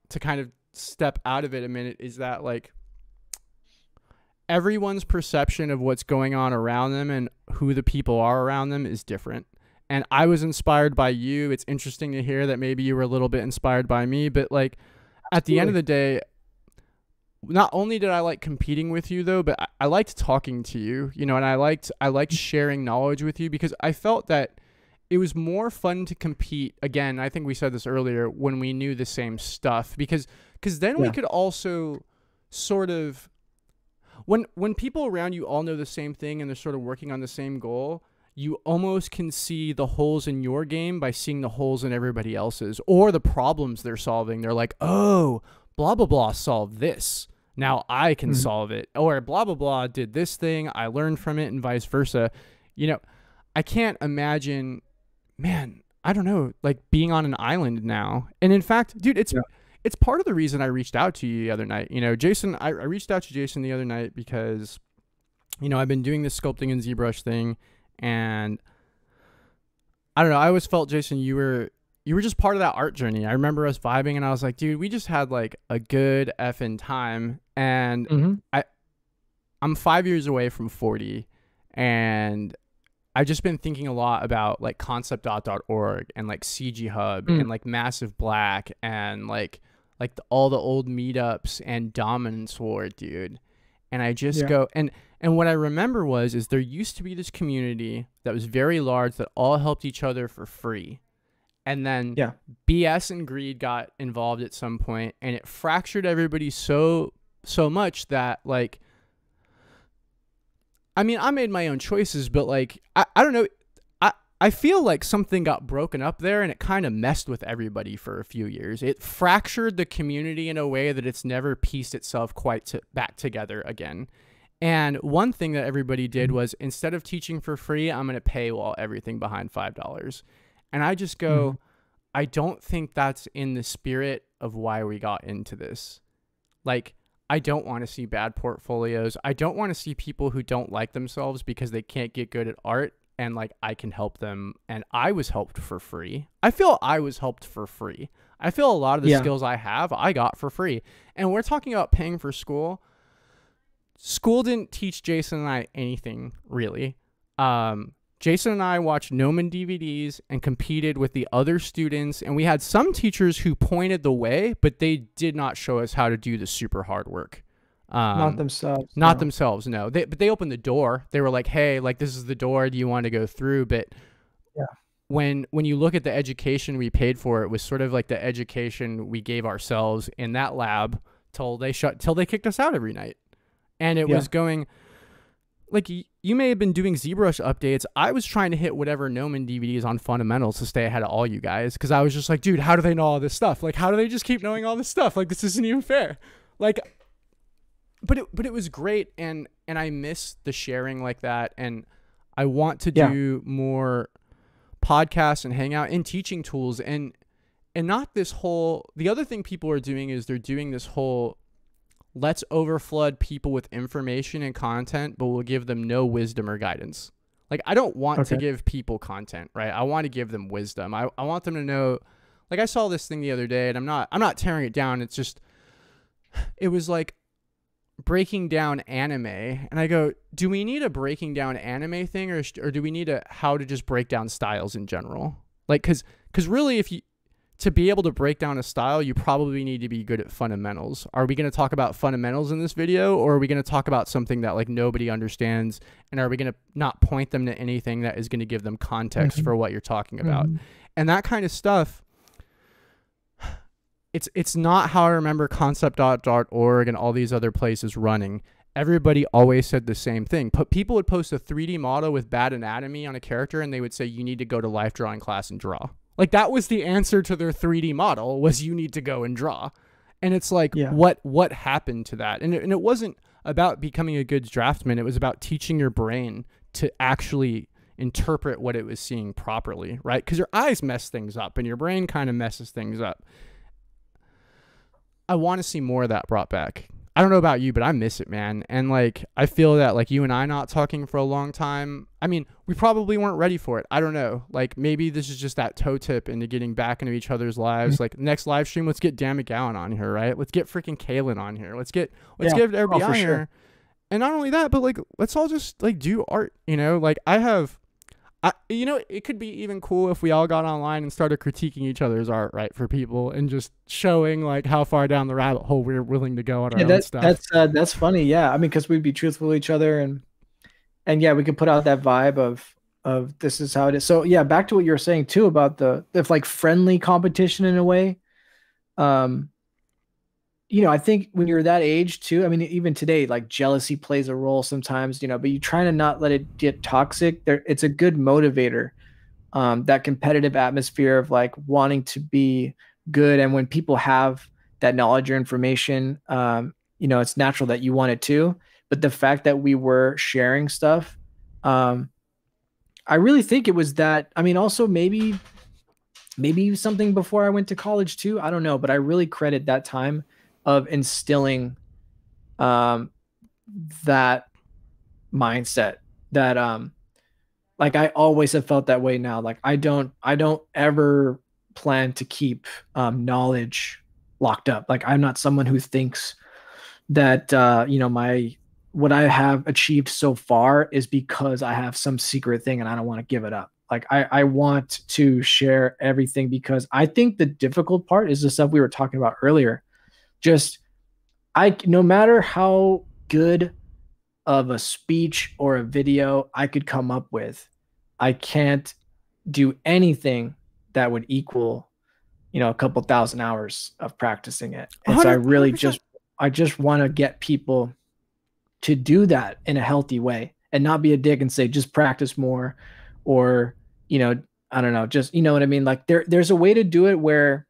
to kind of step out of it a minute is that like everyone's perception of what's going on around them and who the people are around them is different and I was inspired by you. It's interesting to hear that maybe you were a little bit inspired by me, but like at the end of the day, not only did I like competing with you though, but I, I liked talking to you, you know, and I liked I liked mm. sharing knowledge with you because I felt that it was more fun to compete again i think we said this earlier when we knew the same stuff because because then yeah. we could also sort of when when people around you all know the same thing and they're sort of working on the same goal you almost can see the holes in your game by seeing the holes in everybody else's or the problems they're solving. They're like, oh, blah, blah, blah solved this. Now I can mm-hmm. solve it. Or blah, blah, blah did this thing. I learned from it and vice versa. You know, I can't imagine, man, I don't know, like being on an island now. And in fact, dude, it's. Yeah. It's part of the reason I reached out to you the other night. You know, Jason, I, I reached out to Jason the other night because, you know, I've been doing this sculpting and ZBrush thing and I don't know. I always felt Jason, you were you were just part of that art journey. I remember us vibing, and I was like, dude, we just had like a good effing time. And mm-hmm. I, I'm five years away from 40, and I've just been thinking a lot about like concept.org and like CG Hub mm. and like Massive Black and like like the, all the old meetups and Dominance War, dude. And I just Yeah. go and and what I remember was is there used to be this community that was very large that all helped each other for free. And then Yeah. BS and greed got involved at some point and it fractured everybody so so much that like I mean, I made my own choices, but like I, I don't know I feel like something got broken up there and it kind of messed with everybody for a few years. It fractured the community in a way that it's never pieced itself quite to, back together again. And one thing that everybody did was instead of teaching for free, I'm going to paywall everything behind $5. And I just go, mm-hmm. I don't think that's in the spirit of why we got into this. Like, I don't want to see bad portfolios. I don't want to see people who don't like themselves because they can't get good at art and like I can help them and I was helped for free. I feel I was helped for free. I feel a lot of the Yeah. skills I have I got for free. And we're talking about paying for school. School didn't teach Jason and I anything really. Um Jason and I watched Gnomon DVDs and competed with the other students, and we had some teachers who pointed the way, but they did not show us how to do the super hard work. Um, not themselves. not no. themselves, no. They but they opened the door. They were like, "Hey, like this is the door. Do you want to go through?" But Yeah. when when you look at the education we paid for, it was sort of like the education we gave ourselves in that lab till they shut till they kicked us out every night, and it Yeah. was going like you may have been doing ZBrush updates. I was trying to hit whatever Gnomon DVDs on fundamentals to stay ahead of all you guys because I was just like, dude, how do they know all this stuff? Like, how do they just keep knowing all this stuff? Like, this isn't even fair. Like, but it but it was great and and I miss the sharing like that and I want to Yeah. do more podcasts and hang out and teaching tools and and not this whole the other thing people are doing is they're doing this whole let's overflood people with information and content but we'll give them no wisdom or guidance. Like i don't want to give people content right? I want to give them wisdom. I, I want them to know like i saw this thing the other day and i'm not i'm not tearing it down. It's just it was like breaking down anime and i go do we need a breaking down anime thing or, or do we need a how to just break down styles in general like because because really if you to be able to break down a style you probably need to be good at fundamentals are we going to talk about fundamentals in this video or are we going to talk about something that like nobody understands and are we going to not point them to anything that is going to give them context Mhm. for what you're talking about Mhm. and that kind of stuff it's it's not how I remember concept.org and all these other places running. Everybody always said the same thing. But people would post a 3D model with bad anatomy on a character and they would say you need to go to life drawing class and draw. Like that was the answer to their 3D model was you need to go and draw. And it's like Yeah. what what happened to that? And it, and it wasn't about becoming a good draftsman. It was about teaching your brain to actually interpret what it was seeing properly, right? Because your eyes mess things up and your brain kind of messes things up. I want to see more of that brought back. I don't know about you, but I miss it, man. And like, I feel that like you and I not talking for a long time. I mean, we probably weren't ready for it. I don't know. Like maybe this is just that toe tip into getting back into each other's lives. Mm-hmm. Like next live stream, let's get Dan McGowan on here, right? Let's get freaking Kalen on here. Let's get let's Yeah. get everybody Oh, on for here. And not only that, but like let's all just like do art. You know, like I have. I, you know, it could be even cool if we all got online and started critiquing each other's art, right, for people, and just showing like how far down the rabbit hole we're willing to go on our Yeah, own stuff. that's uh, that's funny. Yeah, I mean, because we'd be truthful with each other, and and yeah, we could put out that vibe of of this is how it is. So yeah, back to what you were saying too about the if like friendly competition in a way. Um, you know, I think when you're that age too, I mean, even today, like jealousy plays a role sometimes, you know, but you trying to not let it get toxic. There, it's a good motivator. Um, that competitive atmosphere of like wanting to be good, and when people have that knowledge or information, um, you know, it's natural that you want it too. But the fact that we were sharing stuff, um, I really think it was that. I mean, also maybe, maybe something before I went to college too. I don't know, but I really credit that time of instilling um, that mindset. That um, like I always have felt that way now. Like I don't, I don't ever plan to keep um, knowledge locked up. Like I'm not someone who thinks that uh, you know my what I have achieved so far is because I have some secret thing and I don't want to give it up. Like I, I want to share everything because I think the difficult part is the stuff we were talking about earlier. Just I no matter how good of a speech or a video I could come up with, I can't do anything that would equal, you know, a couple thousand hours of practicing it. And so I really 100%. just I just want to get people to do that in a healthy way and not be a dick and say just practice more or you know i don't know just you know what i mean like there there's a way to do it where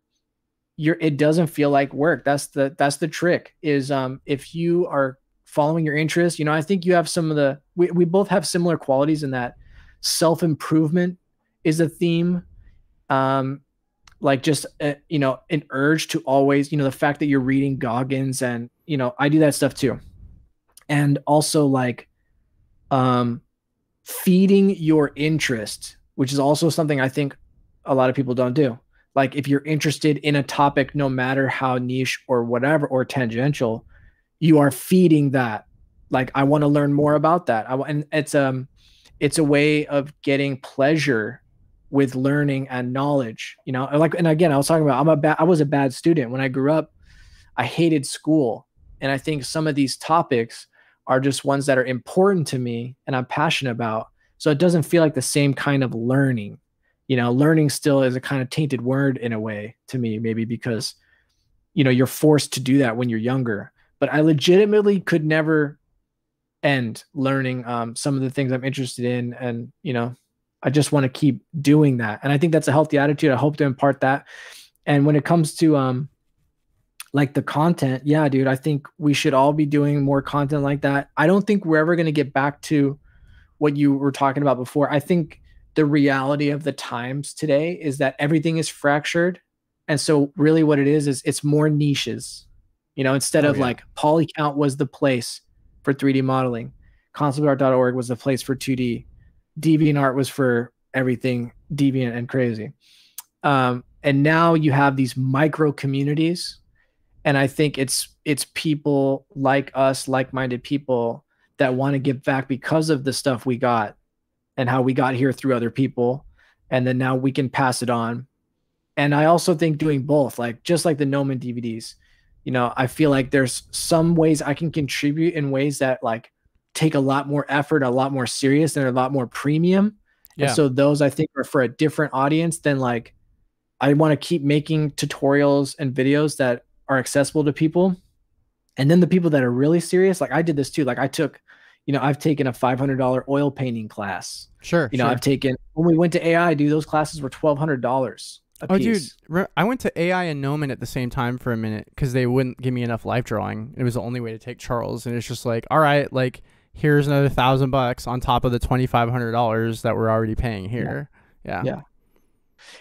you're it doesn't feel like work. That's the that's the trick is um if you are following your interest you know i think you have some of the we, we both have similar qualities in that self-improvement is a theme. Um like just uh, you know an urge to always you know the fact that you're reading goggins and you know i do that stuff too. And also like um feeding your interest which is also something i think a lot of people don't do like if you're interested in a topic no matter how niche or whatever or tangential you are feeding that. Like i want to learn more about that. I, and it's um it's a way of getting pleasure with learning and knowledge you know? Like and again i was talking about i'm a bad i was a bad student. When i grew up i hated school. And i think some of these topics are just ones that are important to me and I'm passionate about. So it doesn't feel like the same kind of learning. You know, learning still is a kind of tainted word in a way to me, maybe because, you know, you're forced to do that when you're younger. But I legitimately could never end learning um, some of the things I'm interested in. And, you know, I just want to keep doing that. And I think that's a healthy attitude. I hope to impart that. And when it comes to, um, like the content yeah dude i think we should all be doing more content like that i don't think we're ever going to get back to what you were talking about before i think the reality of the times today is that everything is fractured. And so really what it is is it's more niches you know instead oh, of yeah. like polycount was the place for 3d modeling conceptart.org was the place for 2d deviantart was for everything deviant and crazy. Um, and now you have these micro communities and i think it's it's people like us like-minded people that want to give back because of the stuff we got and how we got here through other people and then now we can pass it on and i also think doing both like just like the gnomon dvds you know i feel like there's some ways i can contribute in ways that like take a lot more effort a lot more serious and a lot more premium yeah. and so those i think are for a different audience than like i want to keep making tutorials and videos that are accessible to people. And then the people that are really serious, like I did this too. Like I took, you know, I've taken a $500 oil painting class. Sure. You know, sure. I've taken, when we went to AI, dude, those classes were $1,200. Oh, piece. dude, I went to AI and Gnomon at the same time for a minute because they wouldn't give me enough life drawing. It was the only way to take Charles, and it's just like, all right, like here's another thousand bucks on top of the twenty five hundred dollars that we're already paying here. Yeah. yeah. yeah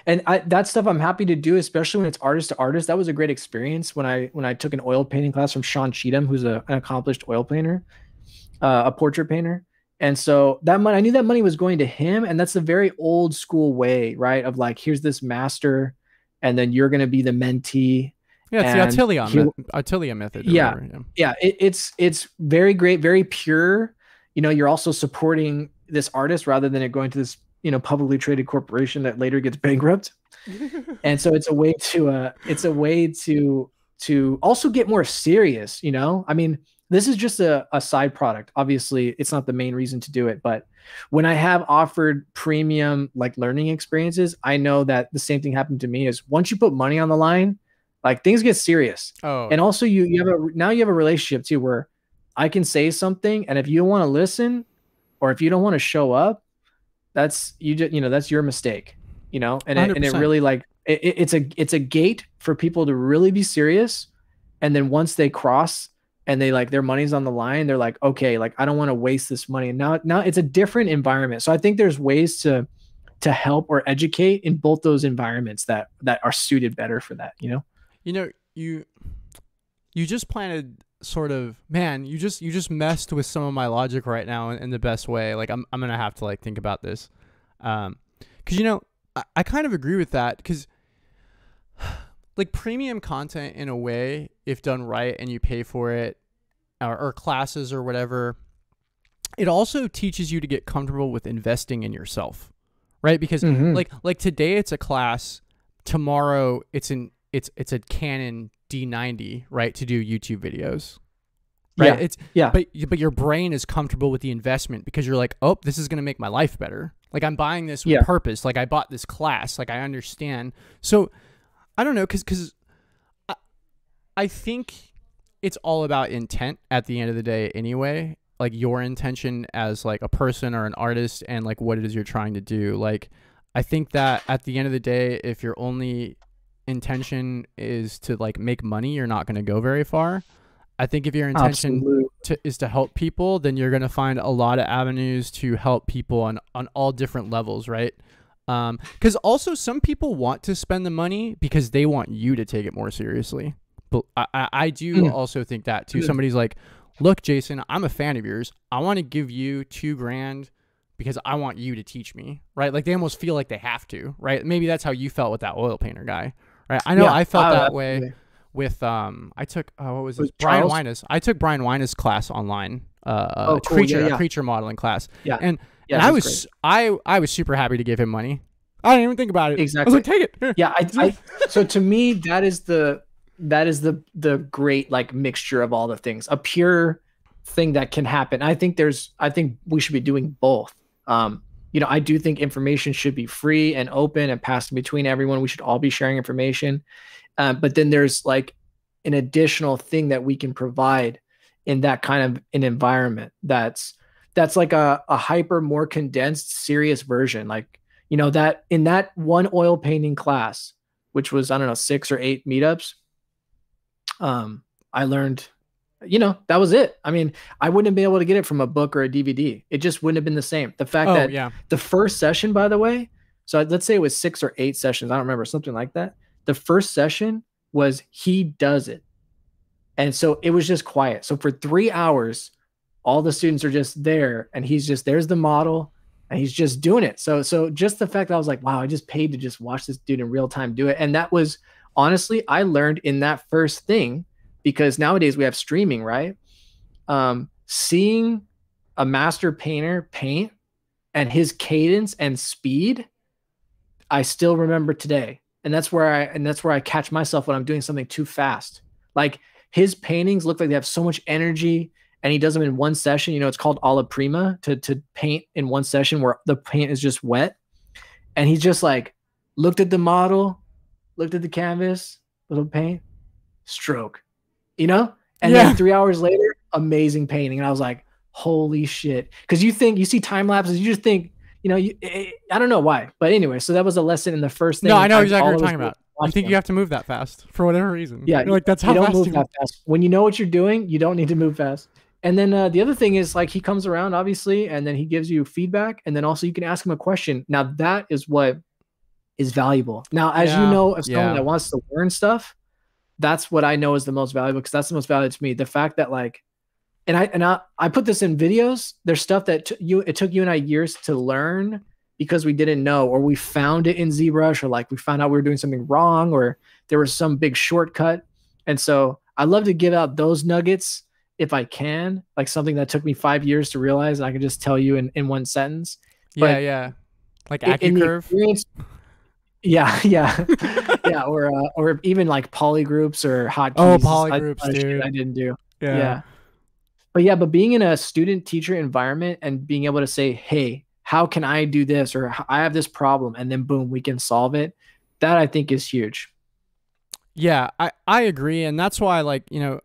and I, that stuff I'm happy to do, especially when it's artist to artist. That was a great experience when I when I took an oil painting class from Sean Cheetham, who's a, an accomplished oil painter, uh, a portrait painter. And so that money, I knew that money was going to him, and that's a very old school way, right? Of like, here's this master, and then you're going to be the mentee. Yeah, it's the Atelier, he, Atelier method. Yeah, yeah, yeah it, it's it's very great, very pure. You know, you're also supporting this artist rather than it going to this you know publicly traded corporation that later gets bankrupt and so it's a way to uh it's a way to to also get more serious you know i mean this is just a, a side product. Obviously it's not the main reason to do it but when i have offered premium like learning experiences i know that the same thing happened to me is once you put money on the line like things get serious. Oh. And also you you have a now you have a relationship too where i can say something and if you don't want to listen or if you don't want to show up that's you just you know that's your mistake you know? And it, and it really like it, it's a it's a gate for people to really be serious and then once they cross and they like their money's on the line they're like okay like i don't want to waste this money. And now now it's a different environment. So i think there's ways to to help or educate in both those environments that that are suited better for that you know? You know you you just planted sort of man you just you just messed with some of my logic right now in, in the best way. Like i'm, I'm gonna have to like think about this. Um because you know I, I kind of agree with that because like premium content in a way if done right and you pay for it or, or classes or whatever it also teaches you to get comfortable with investing in yourself right? Because Mhm. like like today it's a class, tomorrow it's an it's it's a Canon D90, right, to do YouTube videos. Right? Yeah. It's Yeah. but but your brain is comfortable with the investment because you're like, "Oh, this is going to make my life better." Like I'm buying this with Yeah. purpose. Like I bought this class, like I understand. So I don't know cuz cuz I, I think it's all about intent at the end of the day anyway. Like your intention as like a person or an artist and like what it is you're trying to do. Like I think that at the end of the day if your only intention is to like make money, you're not going to go very far. I think if your intention to, is to help people, then you're gonna find a lot of avenues to help people on on all different levels, right? Because also some people want to spend the money because they want you to take it more seriously. But I, I, I do Mm. also think that too. Somebody's like, "Look, Jason, I'm a fan of yours. I want to give you two grand because I want you to teach me, right? Like they almost feel like they have to, right? Maybe that's how you felt with that oil painter guy, right? I know Yeah, I felt uh, that way with um I took uh, what was this Brian? Wynia. I took Brian Wynia's class online. Uh, Oh, cool. creature Yeah, a yeah. creature modeling class. Yeah. And Yeah, and I was I I was super happy to give him money. I didn't even think about it. Exactly. I was like, take it. Here. yeah I, I so to me that is the that is the the great like mixture of all the things a pure thing that can happen i think there's i think we should be doing both um you know i do think information should be free and open and passed between everyone we should all be sharing information um, but then there's like an additional thing that we can provide in that kind of an environment that's that's like a, a hyper more condensed serious version. Like you know that in that one oil painting class which was i don't know six or eight meetups um i learned you know that was it. I mean i wouldn't have been able to get it from a book or a dvd it just wouldn't have been the same. The fact Oh that yeah. the first session by the way so let's say it was six or eight sessions i don't remember something like that. The first session was he does it. And so it was just quiet. So for three hours all the students are just there and he's just there's the model and he's just doing it. So so just the fact that i was like wow i just paid to just watch this dude in real time do it. And that was honestly i learned in that first thing because nowadays we have streaming right? Um seeing a master painter paint and his cadence and speed i still remember today. And that's where i and that's where i catch myself when i'm doing something too fast. Like his paintings look like they have so much energy and he does them in one session you know it's called alla prima to to paint in one session where the paint is just wet and he's just like looked at the model looked at the canvas little paint stroke you know and Yeah. then three hours later amazing painting and i was like holy shit because you think you see time lapses you just think you know you, eh, i don't know why but anyway so that was a lesson in the first thing No, I know exactly what you're talking about. You watched think them. you have to move that fast for whatever reason. Yeah, You're like that's how you don't fast move you that fast. When you know what you're doing, you don't need to move fast. And then uh, the other thing is like he comes around obviously, and then he gives you feedback, and then also you can ask him a question. Now that is what is valuable. Now, as Yeah, you know, as someone yeah. that wants to learn stuff, that's what I know is the most valuable because that's the most valuable to me. The fact that like, and I and I, I put this in videos. There's stuff that t- you it took you and I years to learn because we didn't know, or we found it in ZBrush, or like we found out we were doing something wrong, or there was some big shortcut. And so I love to give out those nuggets if I can, like something that took me five years to realize, I can just tell you in, in one sentence. Yeah, but- yeah. Like In- in AccuCurve. Yeah, yeah, yeah, or uh, or even like polygroups or hotkeys. Oh, polygroups, ton dude. I didn't do. Yeah. yeah. But yeah, but being in a student teacher environment and being able to say, hey, how can I do this? Or I have this problem, and then boom, we can solve it. That I think is huge. Yeah, I, I agree, and that's why like you know, I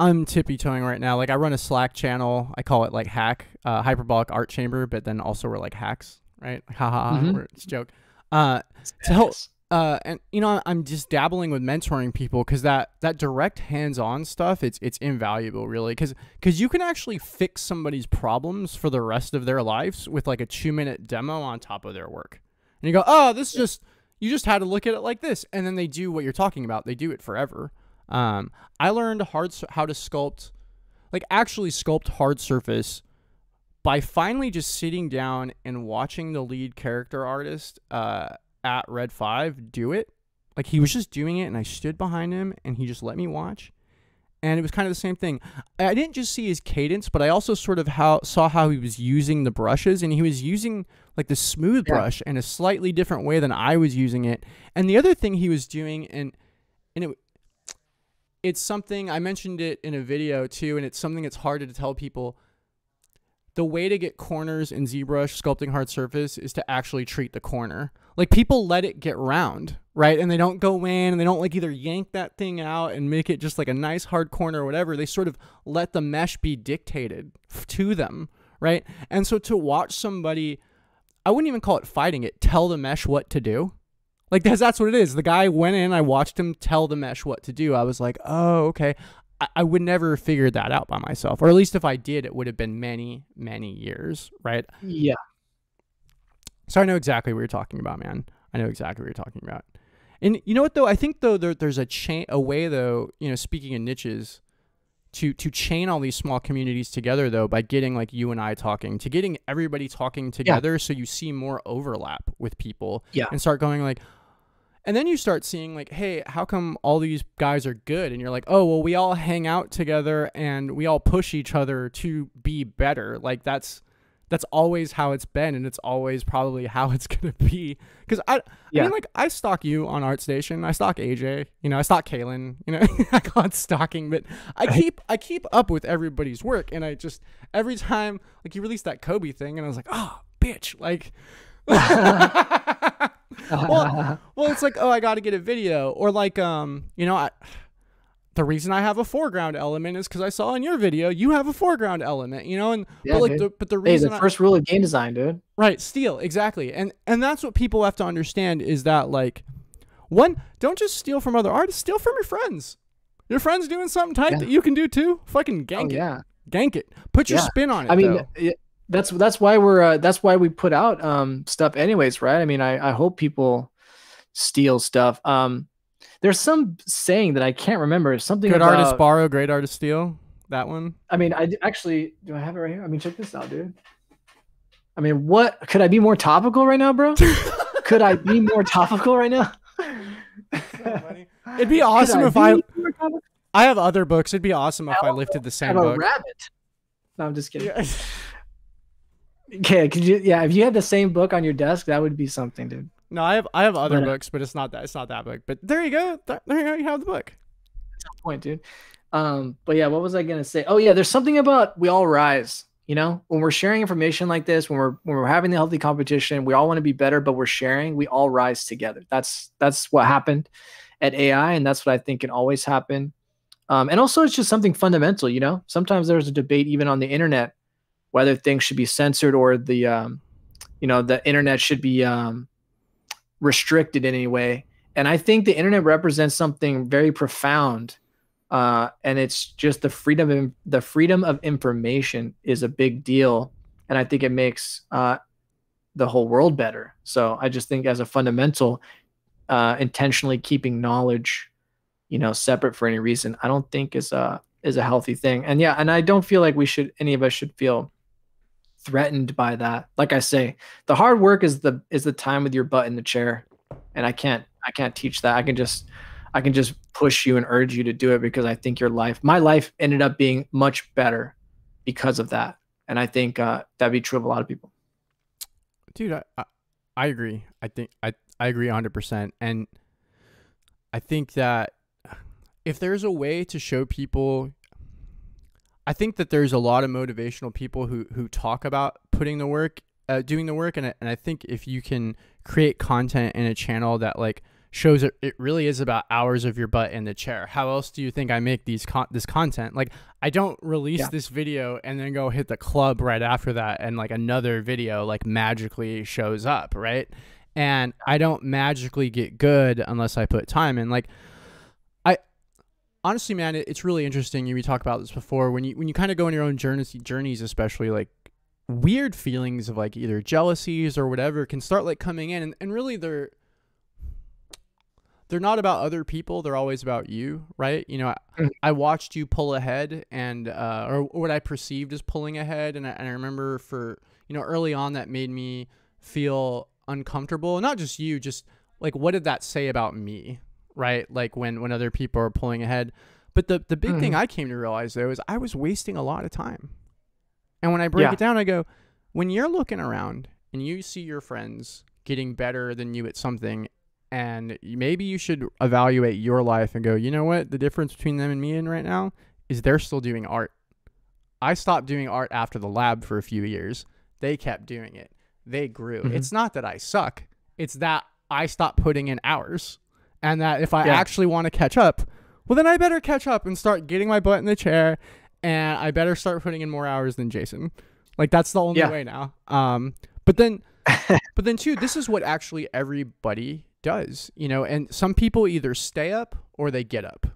I'm tippy toeing right now. Like I run a Slack channel. I call it like Hack, uh, Hyperbolic Art Chamber, but then also we're like hacks, right? Ha ha ha. Mhm. It's a joke. Uh, To help- uh, and you know, I'm just dabbling with mentoring people because that that direct hands-on stuff, it's it's invaluable, really, because because you can actually fix somebody's problems for the rest of their lives with like a two-minute demo on top of their work, and you go, oh, this is just you just had to look at it like this, and then they do what you're talking about. They do it forever. Um, I learned hard how to sculpt, like actually sculpt hard surface by finally just sitting down and watching the lead character artist uh, at Red 5 do it. Like he was just doing it and I stood behind him and he just let me watch. and it was kind of the same thing. I didn't just see his cadence, but I also sort of how saw how he was using the brushes, and he was using like the smooth Yeah. brush in a slightly different way than I was using it. And the other thing he was doing, and and it it's something I mentioned it in a video too, and it's something that's hard to tell people. The way to get corners in ZBrush sculpting hard surface is to actually treat the corner. Like people let it get round, right? And they don't go in and they don't like either yank that thing out and make it just like a nice hard corner or whatever. They sort of let the mesh be dictated to them, right? And so to watch somebody, I wouldn't even call it fighting it, tell the mesh what to do. Like that's that's what it is. The guy went in, I watched him tell the mesh what to do. I was like, oh, okay. I, I would never figure that out by myself. Or at least if I did, it would have been many, many years, right? Yeah. So I know exactly what you're talking about, man. I know exactly what you're talking about. And you know what though? I think though there, there's a chain a way though, you know, speaking in niches, to to chain all these small communities together though by getting like you and I talking, to getting everybody talking together so you see more overlap with people Yeah. and start going like and then you start seeing like, hey, how come all these guys are good? And you're like, oh, well, we all hang out together and we all push each other to be better. Like that's that's always how it's been, and it's always probably how it's gonna be. Because I, I Yeah. mean, like I stalk you on ArtStation, I stalk AJ, you know, I stalk Kaylin, you know, I call it stalking, but I keep I keep up with everybody's work, and I just every time like you released that Kobe thing, and I was like, oh, bitch, like. well, well, it's like, oh, I got to get a video, or like, um, you know, I. The reason I have a foreground element is because I saw in your video you have a foreground element, you know, and Yeah, but like, dude. the, but the Hey, reason the I- first rule of game design, dude. Right, steal exactly, and and that's what people have to understand is that like, one, don't just steal from other artists, steal from your friends. Your friends doing something tight Yeah. that you can do too. Fucking Oh, gank it, yeah. gank it. Put your Yeah. spin on it. I mean, though. it- that's that's why we're uh, that's why we put out um stuff anyways, right? I mean, I I hope people steal stuff. Um, there's some saying that I can't remember. Something good about. artist borrow, great artist steal. That one. I mean, I actually do. I have it right here. I mean, check this out, dude. I mean, what could I be more topical right now, bro? could I be more topical right now? It'd be awesome if I. be more topical? I have other books. It'd be awesome if I lifted the I same book. rabbit. No, I'm just kidding. Yeah. Okay, could you? Yeah, if you had the same book on your desk, that would be something, dude. No, I have I have other But, uh, books, but it's not that it's not that book. But there you go. There you go. You have the book. point, dude. Um, but yeah, what was I gonna say? Oh yeah, there's something about we all rise. You know, when we're sharing information like this, when we're when we're having the healthy competition, we all want to be better, but we're sharing. We all rise together. That's that's what happened at AI, and that's what I think can always happen. Um, and also, it's just something fundamental. You know, sometimes there's a debate even on the internet whether things should be censored or the um, you know the internet should be um, restricted in any way. And I think the internet represents something very profound uh, and it's just the freedom of the freedom of information is a big deal, and I think it makes uh, the whole world better. So I just think as a fundamental, uh, intentionally keeping knowledge, you know, separate for any reason, I don't think is a is a healthy thing. And yeah, and I don't feel like we should any of us should feel threatened by that. Like I say, the hard work is the is the time with your butt in the chair, and I can't I can't teach that. I can just I can just push you and urge you to do it because I think your life, my life ended up being much better because of that. And I think uh, that'd be true of a lot of people. dude I, I i agree i think i i agree 100% and i think that if there's a way to show people i think that there's a lot of motivational people who who talk about putting the work uh, doing the work and I, and I think if you can create content in a channel that like shows it, it really is about hours of your butt in the chair how else do you think i make these con- this content? Like i don't release Yeah. this video and then go hit the club right after that and like another video like magically shows up right? And i don't magically get good unless i put time in. Like honestly man it, it's really interesting you we talked about this before when you when you kind of go on your own journeys journeys especially like weird feelings of like either jealousies or whatever can start like coming in and, and really they're they're not about other people they're always about you right you know I, Mhm. I watched you pull ahead and uh, or what i perceived as pulling ahead and I, and I remember for you know early on that made me feel uncomfortable not just you just like what did that say about me right like when when other people are pulling ahead But the the big thing Mhm. I came to realize though is I was wasting a lot of time. And when I break Yeah. it down, I go, when you're looking around and you see your friends getting better than you at something, and maybe you should evaluate your life and go, you know what? The difference between them and me in right now is they're still doing art. I stopped doing art after the lab for a few years. They kept doing it. They grew. Mhm. It's not that I suck. It's that I stopped putting in hours. And that if I Yeah. actually want to catch up, well then I better catch up and start getting my butt in the chair and I better start putting in more hours than Jason. Like that's the only Yeah. way now. Um but then but then too, this is what actually everybody does, you know, and some people either stay up or they get up.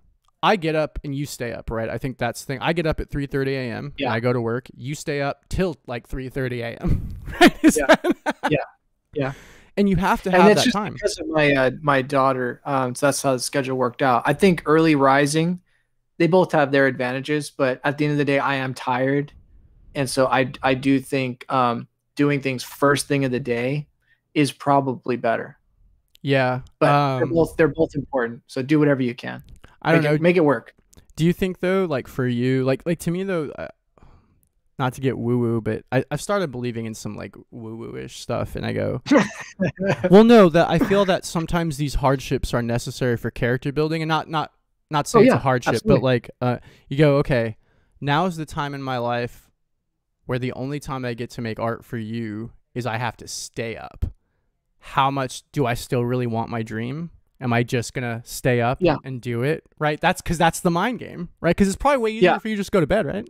I get up and you stay up, right? I think that's the thing. I get up at 3:30 a.m. Yeah. and I go to work. You stay up till like 3:30 a.m. Right? Is Yeah. that- Yeah. Yeah. And you have to have and it's that just time. because of my uh, my daughter. Um, so that's how the schedule worked out. I think early rising, they both have their advantages, but at the end of the day, I am tired, and so I I do think um, doing things first thing of the day is probably better. Yeah. But they're um, both they're both important. So do whatever you can. I don't Make know. It, make it work. Do you think though, like for you, like like to me though, uh, not to get woo woo, but I I've started believing in some like woo woo ish stuff, and I go, well, no, that I feel that sometimes these hardships are necessary for character building, and not not not saying it's Oh, yeah, a hardship, absolutely. but like uh, you go, okay, now is the time in my life where the only time I get to make art for you is I have to stay up. How much do I still really want my dream? Am I just gonna stay up Yeah. and do it? Right? That's because that's the mind game, right? Because it's probably way easier Yeah. for you to just go to bed, right?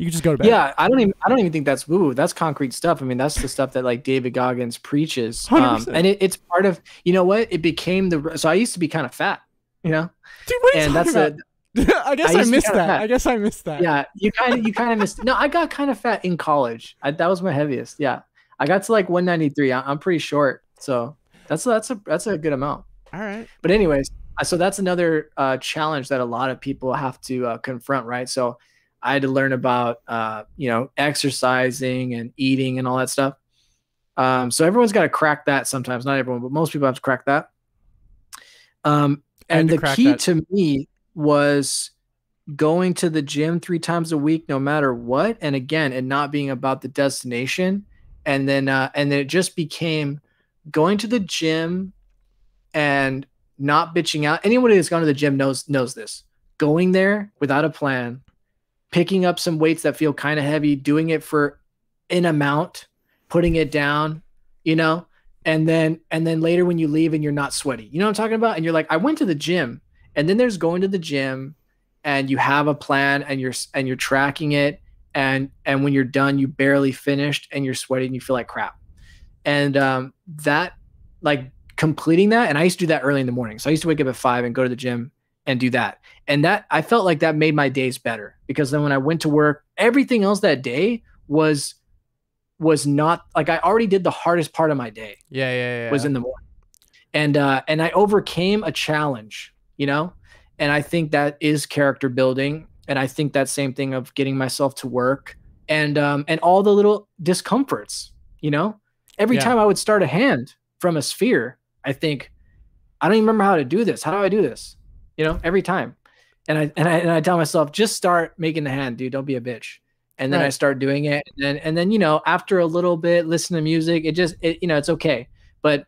You can just go to bed. Yeah, I don't even I don't even think that's woo. That's concrete stuff. I mean, that's the stuff that like David Goggins preaches. Um, and it, it's part of you know what it became the. So I used to be kind of fat, you know, dude. What are you and that's talking about? I guess I I, used to be missed that. fat. I guess I missed that. yeah. You kind of you kind of missed. No, I got kind of fat in college. I, that was my heaviest. Yeah, I got to like 193. I, I'm pretty short, so that's that's a that's a good amount. All right. But anyways, uh, so that's another uh, challenge that a lot of people have to uh, confront, right? So I had to learn about uh, you know exercising and eating and all that stuff. Um, so everyone's got to crack that sometimes. Not everyone, but most people have to crack that. Um, and the key that. to me was going to the gym three times a week, no matter what. And again, and not being about the destination. And then uh, and then it just became going to the gym and not bitching out. Anyone who's gone to the gym knows knows this. Going there without a plan, picking up some weights that feel kind of heavy, doing it for an amount, putting it down, you know, and then and then later when you leave and you're not sweaty. You know what I'm talking about? And you're like, I went to the gym. And then there's going to the gym and you have a plan and you're and you're tracking it and and when you're done you barely finished and you're sweaty and you feel like crap. And um that like completing that and i used to do that early in the morning so i used to wake up at five and go to the gym and do that and that i felt like that made my days better because then when i went to work everything else that day was was not like i already did the hardest part of my day Yeah, yeah, yeah. was in the morning. And uh and i overcame a challenge you know? And i think that is character building. And i think that same thing of getting myself to work and um and all the little discomforts you know? Every Yeah. time i would start a hand from a sphere i think i don't even remember how to do this. How do i do this? You know every time and i and i, and I tell myself just start making the hand dude. Don't be a bitch. And then i start doing it. And then and then you know after a little bit listen to music it just it, you know it's okay. But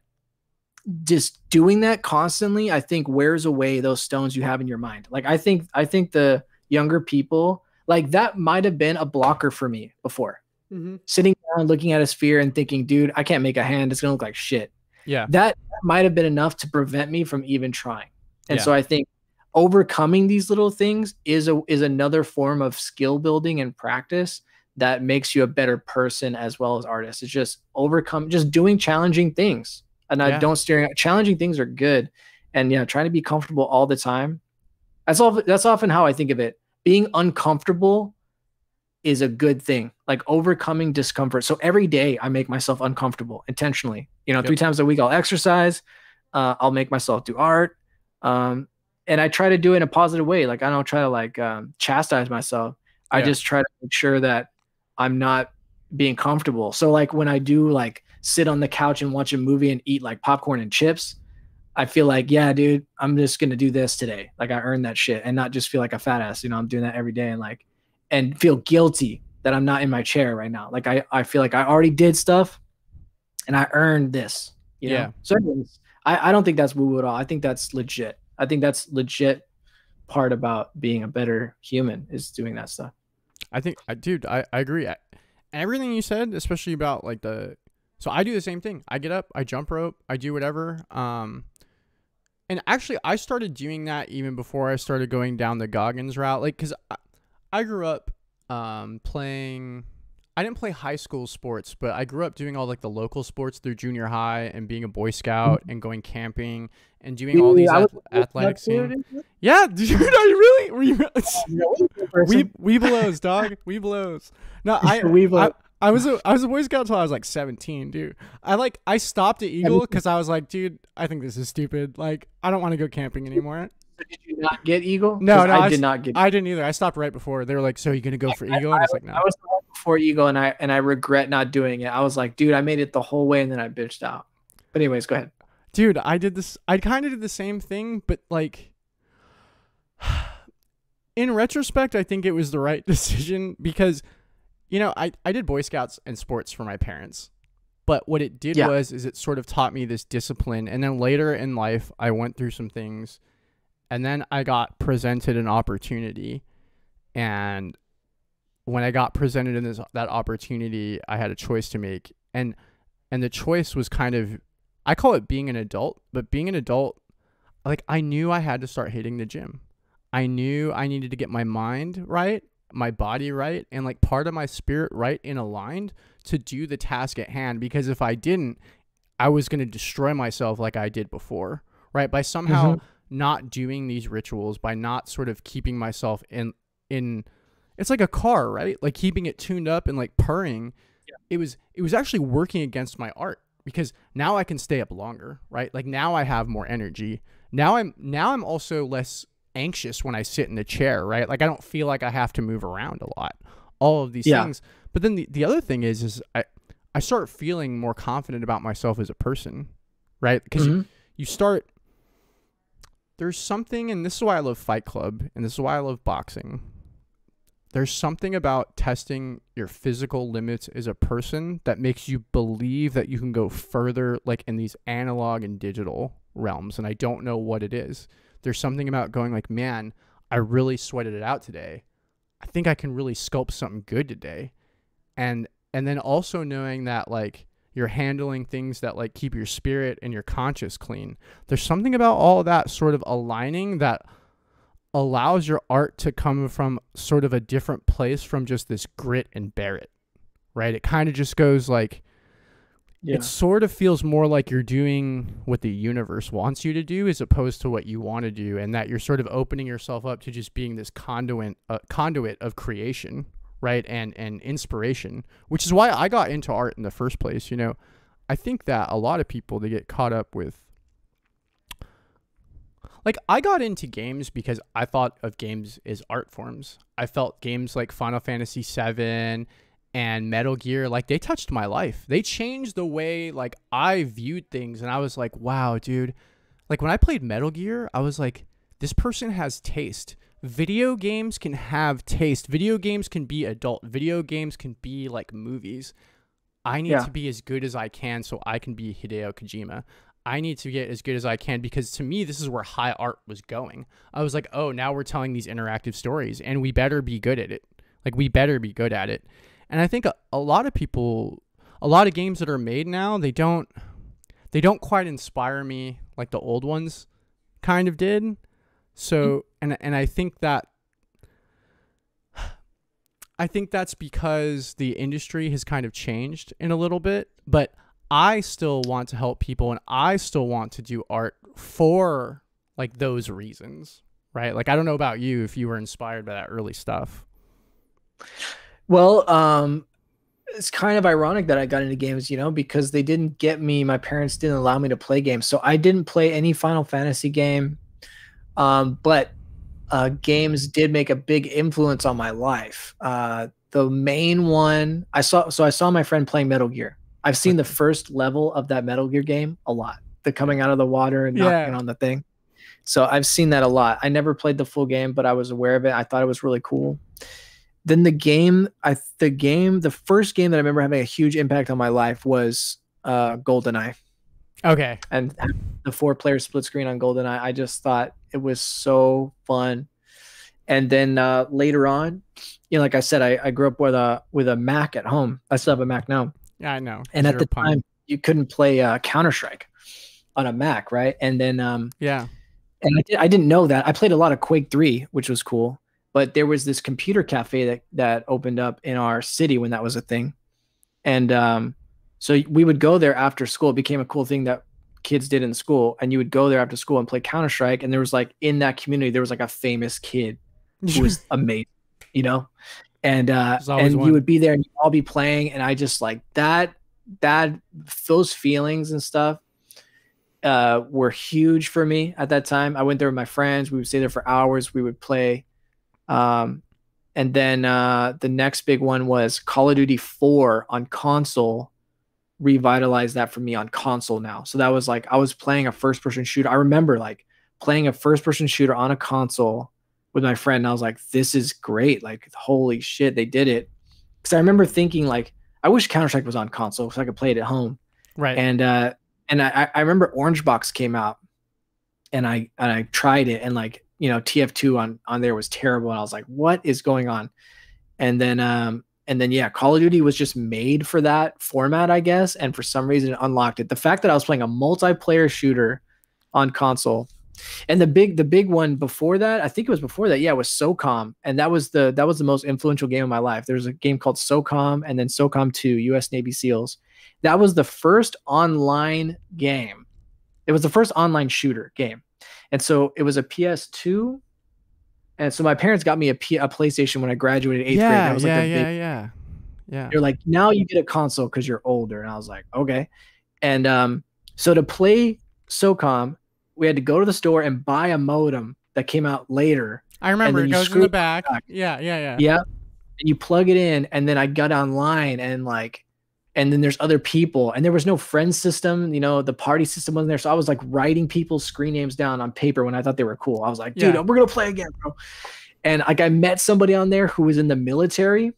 just doing that constantly i think wears away those stones you have in your mind. Like i think i think the younger people like that might have been a blocker for me before. Mhm. sitting down looking at a sphere and thinking dude i can't make a hand. It's gonna look like shit. Yeah. that might have been enough to prevent me from even trying. And Yeah. so i think overcoming these little things is a is another form of skill building and practice that makes you a better person as well as artist. It's just overcome just doing challenging things. And i don't steer challenging things are good. And yeah trying to be comfortable all the time. That's all that's often how i think of it. Being uncomfortable is a good thing. Like overcoming discomfort. So every day i make myself uncomfortable intentionally. You know Yep. three times a week i'll exercise. Uh, i'll make myself do art. Um, and i try to do it in a positive way like i don't try to like um, chastise myself i Yeah. just try to make sure that i'm not being comfortable so like when i do like sit on the couch and watch a movie and eat like popcorn and chips I feel like, yeah, dude, I'm just gonna do this today. Like I earned that shit, and not just feel like a fat ass. You know, I'm doing that every day, and like, and feel guilty that I'm not in my chair right now. Like I, I feel like I already did stuff, and I earned this. You know? Yeah. So, anyways, I, I don't think that's woo woo at all. I think that's legit. I think that's legit part about being a better human is doing that stuff. I think, I, dude, I, I agree. I, everything you said, especially about like the, so I do the same thing. I get up, I jump rope, I do whatever. Um, and actually, I started doing that even before I started going down the Goggins route. Like, cause I, I grew up, um, playing. I didn't play high school sports, but I grew up doing all like the local sports through junior high and being a Boy Scout and going camping and doing all these ath- athletic things. Yeah, dude, are you really? Were you? we Webelos, dog. Webelos. No, I We I. I was a I was a Boy Scout until I was like 17, dude. I like I stopped at Eagle because I was like, dude, I think this is stupid. Like, I don't want to go camping anymore. Did you not get Eagle? No, no, I, I did not get. I didn't either. I stopped right before. They were like, "So are you gonna go for Eagle?" And I was like, "No." I was before Eagle, and I and I regret not doing it. I was like, dude, I made it the whole way, and then I bitched out. But anyways, go ahead. dude i did this i kind of did the same thing but like in retrospect i think it was the right decision because you know i, I did boy scouts and sports for my parents but what it did Yeah. was is it sort of taught me this discipline and then later in life i went through some things and then i got presented an opportunity and when i got presented in this that opportunity i had a choice to make and and the choice was kind of I call it being an adult, but being an adult, like I knew I had to start hitting the gym. I knew I needed to get my mind right, my body right, and like part of my spirit right and aligned to do the task at hand. Because if I didn't, I was going to destroy myself like I did before, right? By somehow mm-hmm. Not doing these rituals, by not sort of keeping myself in, in, it's like a car, right? Like keeping it tuned up and like purring. It was, it was actually working against my art because now I can stay up longer, right? Like now I have more energy. Now I'm now I'm also less anxious when I sit in the chair, right? Like I don't feel like I have to move around a lot. All of these Yeah. things. But then the, the other thing is is I I start feeling more confident about myself as a person, right? Because you, Mhm. you start there's something and this is why I love Fight Club and this is why I love boxing. There's something about testing your physical limits as a person that makes you believe that you can go further like in these analog and digital realms and I don't know what it is. There's something about going like, "Man, I really sweated it out today. I think I can really sculpt something good today." And and then also knowing that like you're handling things that like keep your spirit and your conscious clean. There's something about all that sort of aligning that allows your art to come from sort of a different place from just this grit and bear it. Right? It kind of just goes like Yeah. it sort of feels more like you're doing what the universe wants you to do as opposed to what you want to do and that you're sort of opening yourself up to just being this conduit uh, conduit of creation right and and inspiration which is why I got into art in the first place you know I think that a lot of people they get caught up with like I got into games because I thought of games as art forms. I felt games like Final Fantasy 7 and Metal Gear like they touched my life. They changed the way like I viewed things and I was like, "Wow, dude." Like when I played Metal Gear, I was like, "This person has taste." Video games can have taste. Video games can be adult. Video games can be like movies. I need Yeah. to be as good as I can so I can be Hideo Kojima. I need to get as good as I can because to me, this is where high art was going. I was like, oh, now we're telling these interactive stories and we better be good at it. Like, we better be good at it. And I think a, a lot of people, a lot of games that are made now, they don't, they don't quite inspire me like the old ones kind of did. So, and, and I think that, I think that's because the industry has kind of changed in a little bit, but I still want to help people and I still want to do art for like those reasons, right? Like I don't know about you if you were inspired by that early stuff. Well, um, it's kind of ironic that I got into games, you know, because they didn't get me. My parents didn't allow me to play games, so I didn't play any Final Fantasy game. Um, but uh, games did make a big influence on my life. Uh, the main one I saw, so I saw my friend playing Metal Gear. I've seen the first level of that Metal Gear game a lot. the coming out of the water and Yeah. knocking on the thing. So I've seen that a lot. I never played the full game, but I was aware of it. I thought it was really cool. Then the game, I the game, the first game that I remember having a huge impact on my life was uh GoldenEye Okay. and the four player split screen on GoldenEye. I just thought it was so fun. And then uh, later on, you know, like I said, I, I grew up with a with a Mac at home. I still have a Mac now. Yeah, I know. And at the a punk. time, you couldn't play uh, Counter Strike on a Mac, right? And then um, Yeah. and I, did, I didn't know that. I played a lot of Quake 3, which was cool. But there was this computer cafe that that opened up in our city when that was a thing. And um, so we would go there after school. It became a cool thing that kids did in school. And you would go there after school and play Counter Strike. And there was like in that community, there was like a famous kid who was amazing, you know? And uh and one. you would be there and you'd all be playing. And I just like that that those feelings and stuff uh were huge for me at that time. I went there with my friends. We would stay there for hours. We would play. Um and then uh the next big one was Call of Duty 4 on console revitalized that for me on console now. So that was like I was playing a first person shooter. I remember like playing a first person shooter on a console with my friend and I was like this is great. Like holy shit, they did it. Cuz I remember thinking like I wish Counter-Strike was on console so I could play it at home right. and uh and I, I remember Orange Box came out and I and I tried it and like you know TF2 on on there was terrible and I was like what is going on and then um and then yeah Call of Duty was just made for that format I guess and for some reason it unlocked it the fact that I was playing a multiplayer shooter on console and the big the big one before that I think it was before that yeah was SOCOM and that was the that was the most influential game of my life there was a game called SOCOM and then SOCOM 2 US Navy SEALs that was the first online game. It was the first online shooter game. And so it was a PS2. And so my parents got me a, P- a PlayStation when I graduated eighth grade. yeah, That was like yeah, the yeah, big, yeah, yeah. they're like, now you get a console because you're older. And I was like, okay. And um, so to play SOCOM, we had to go to the store and buy a modem that came out later. I remember it goes in the back. back. Yeah, yeah, yeah. Yeah. And you plug it in, and then I got online and like, and then there's other people, and there was no friend system, you know, the party system wasn't there. So I was like writing people's screen names down on paper when I thought they were cool. I was like, dude, Yeah. we're gonna play again, bro. And like I met somebody on there who was in the military.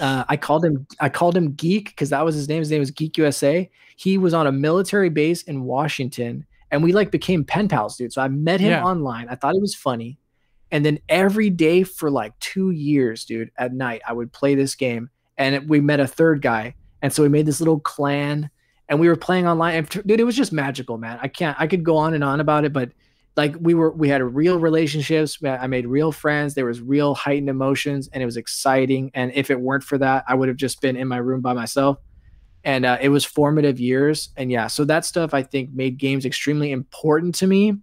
Uh, I called him I called him Geek because that was his name. His name was Geek USA. He was on a military base in Washington, and we like became pen pals, dude. So I met him Yeah. online. I thought it was funny. And then every day for like two years, dude, at night, I would play this game. And we met a third guy. And so we made this little clan and we were playing online. And, dude, it was just magical, man. I can't, I could go on and on about it, but like we were, we had real relationships. I made real friends. There was real heightened emotions and it was exciting. And if it weren't for that, I would have just been in my room by myself. And uh, it was formative years. And yeah, so that stuff I think made games extremely important to me.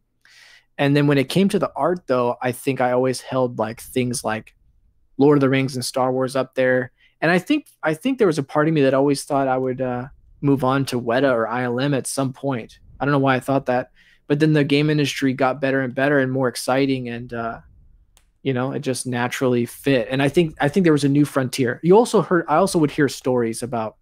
And then when it came to the art, though, I think I always held like things like Lord of the Rings and Star Wars up there. And I think I think there was a part of me that always thought I would uh, move on to Weta or ILM at some point. I don't know why I thought that, but then the game industry got better and better and more exciting, and uh, you know, it just naturally fit. And I think I think there was a new frontier. You also heard I also would hear stories about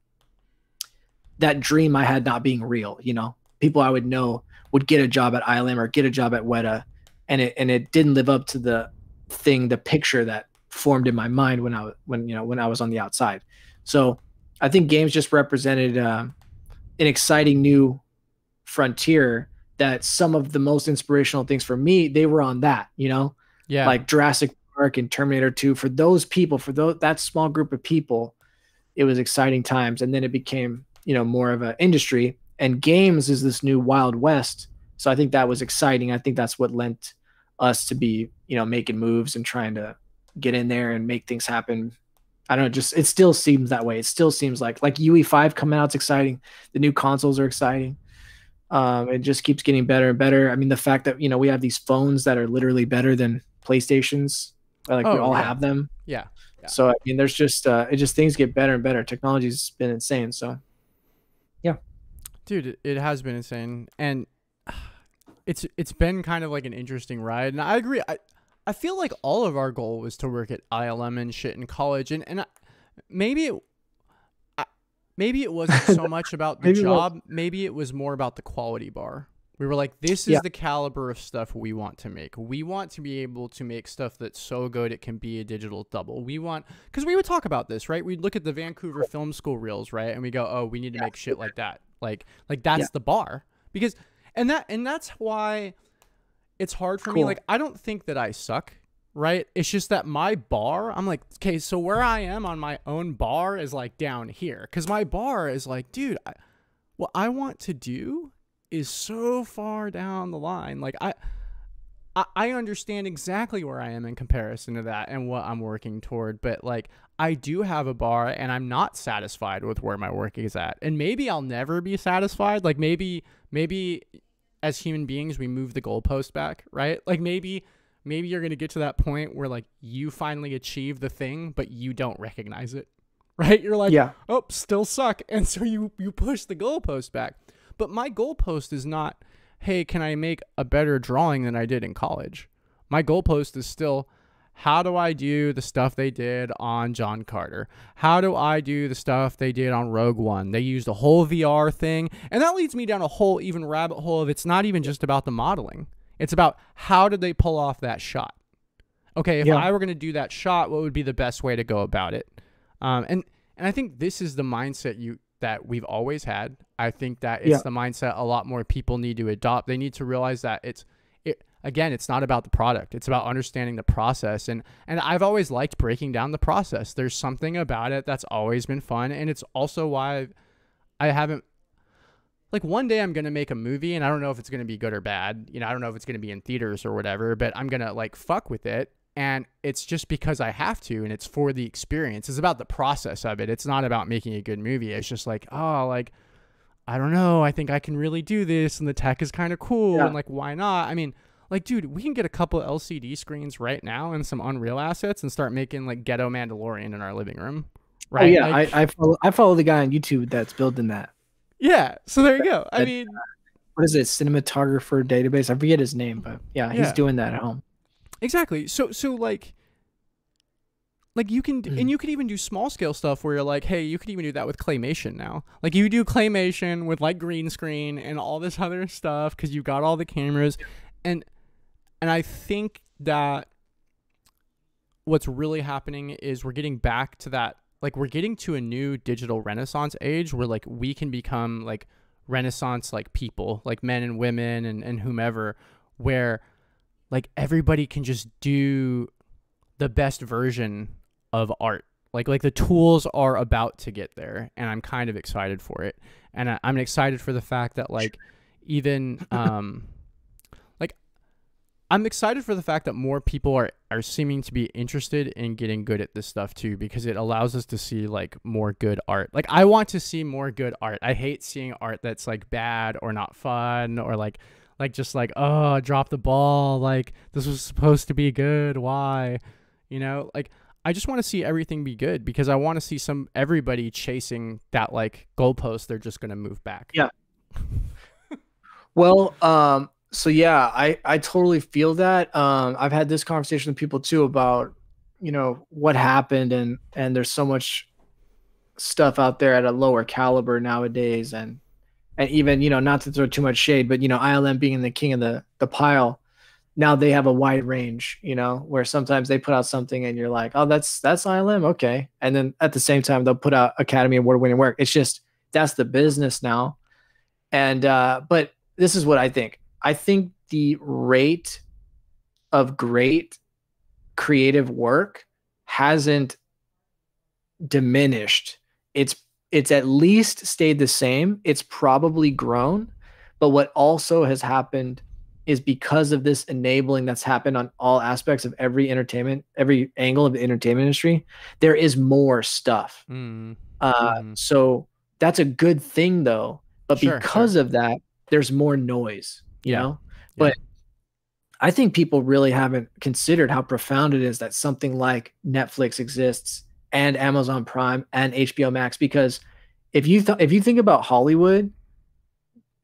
that dream I had not being real. You know, people I would know would get a job at ILM or get a job at Weta, and it and it didn't live up to the thing, the picture that formed in my mind when I was when you know when I was on the outside. So I think games just represented uh, an exciting new frontier that some of the most inspirational things for me they were on that you know? Yeah. like Jurassic Park and Terminator 2 for those people for those that small group of people it was exciting times. And then it became you know more of an industry. And games is this new wild west. So I think that was exciting. I think that's what lent us to be you know making moves and trying to get in there and make things happen I don't know just it still seems that way it still seems like like UE5 coming out it's exciting the new consoles are exciting um, it just keeps getting better and better. I mean, the fact that you know we have these phones that are literally better than PlayStations, uh, like we Oh, all yeah. have them. yeah. Yeah. So I mean, there's just uh, it just things get better and better. Technology's been insane. So Yeah. Dude, it- it has been insane, and it's it's been kind of like an interesting ride. And I agree. I I feel like all of our goal was to work at ILM and shit in college, and and I, maybe it, I, maybe it wasn't so much about the Maybe it job. Maybe it was more about the quality bar. We were like, this is Yeah. the caliber of stuff we want to make. We want to be able to make stuff that's so good it can be a digital double. We want, because we would talk about this, right? We'd look at the Vancouver Film School reels, right? And we go, oh, we need to make shit like that. Like, like that's Yeah. the bar. Because, and that, and that's why it's hard for me. Like, I don't think that I suck, right? It's just that my bar, I'm like, okay, so where I am on my own bar is like down here. Cause my bar is like, dude, I, what I want to do is so far down the line. Like, I, I, I understand exactly where I am in comparison to that and what I'm working toward, but like I do have a bar and I'm not satisfied with where my work is at. And maybe I'll never be satisfied. Like maybe maybe as human beings we move the goalpost back, right? Like maybe maybe you're going to get to that point where like you finally achieve the thing but you don't recognize it. Right? You're like, yeah. oh, still suck. And so you you push the goalpost back. But my goalpost is not, hey, can I make a better drawing than I did in college? My goalpost is still, how do I do the stuff they did on John Carter? How do I do the stuff they did on Rogue One? They used a whole VR thing. And that leads me down a whole even rabbit hole of it's not even just about the modeling. It's about how did they pull off that shot? Okay, if Yeah. I were going to do that shot, what would be the best way to go about it? Um, and and I think this is the mindset you that we've always had. I think that it's Yeah. the mindset a lot more people need to adopt. They need to realize that it's it again, it's not about the product. It's about understanding the process. And and I've always liked breaking down the process. There's something about it that's always been fun, and it's also why I haven't like one day I'm gonna make a movie and I don't know if it's gonna be good or bad. You know, I don't know if it's gonna be in theaters or whatever, but I'm gonna like fuck with it. And it's just because I have to and it's for the experience. It's about the process of it. It's not about making a good movie. It's just like, oh, like I don't know, I think I can really do this and the tech is kind of cool Yeah. and like why not? I mean, like dude, we can get a couple LCD screens right now and some Unreal assets and start making like ghetto Mandalorian in our living room. Right? Oh yeah, Like- I I follow, I follow the guy on YouTube that's building that. yeah. So there you go. I That- mean, What is it? Cinematographer database. I forget his name, but yeah, he's Yeah. doing that at home. Exactly. So so like like you can Mm. and you could even do small scale stuff where you're like, hey, you could even do that with claymation now. Like you do claymation with like green screen and all this other stuff cuz you've got all the cameras and and I think that what's really happening is we're getting back to that like we're getting to a new digital renaissance age where like we can become like renaissance like people, like men and women and and whomever where like everybody can just do the best version of art. Like like the tools are about to get there and i'm kind of excited for it. And I, i'm excited for the fact that like even um i'm excited for the fact that more people are are seeming to be interested in getting good at this stuff too because it allows us to see like more good art. Like i want to see more good art. I hate seeing art that's like bad or not fun or like like just like oh drop the ball. Like this was supposed to be good. Why? You know like i just want to see everything be good because i want to see some everybody chasing that like goalpost they're just going to move back. Yeah. Well, um, so yeah, I I totally feel that. Um, I've had this conversation with people too about, you know, what happened and and there's so much stuff out there at a lower caliber nowadays and and even, you know, not to throw too much shade, but you know, ILM being the king of the the pile, now they have a wide range, you know, where sometimes they put out something and you're like, "Oh, that's that's ILM, okay." And then at the same time they'll put out Academy Award winning work. It's just that's the business now. And uh but this is what I think. I think the rate of great creative work hasn't diminished. It's it's at least stayed the same. It's probably grown, but what also has happened is because of this enabling that's happened on all aspects of every entertainment, every angle of the entertainment industry, there is more stuff. mm, Uh, Mhm. So that's a good thing, though. But Sure, because sure. of that, there's more noise. You know, yeah. but I think people really haven't considered how profound it is that something like Netflix exists and Amazon Prime and HBO Max. Because if you th- if you think about Hollywood,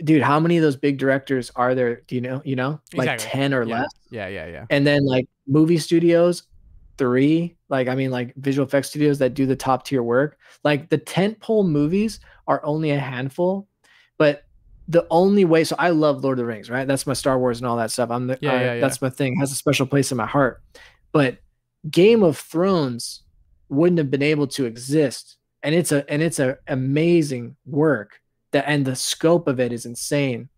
dude, how many of those big directors are there? Do you know? You know, like Exactly. ten or yeah. less. yeah yeah yeah And then like movie studios, three. Like, I mean, like visual effects studios that do the top tier work. Like the tentpole movies are only a handful, but the only way. So I love Lord of the Rings, right? That's my Star Wars and all that stuff. I'm the, Yeah, I- yeah, yeah. that's my thing. Has a special place in my heart. But Game of Thrones wouldn't have been able to exist, and it's a and it's a amazing work. That and the scope of it is insane.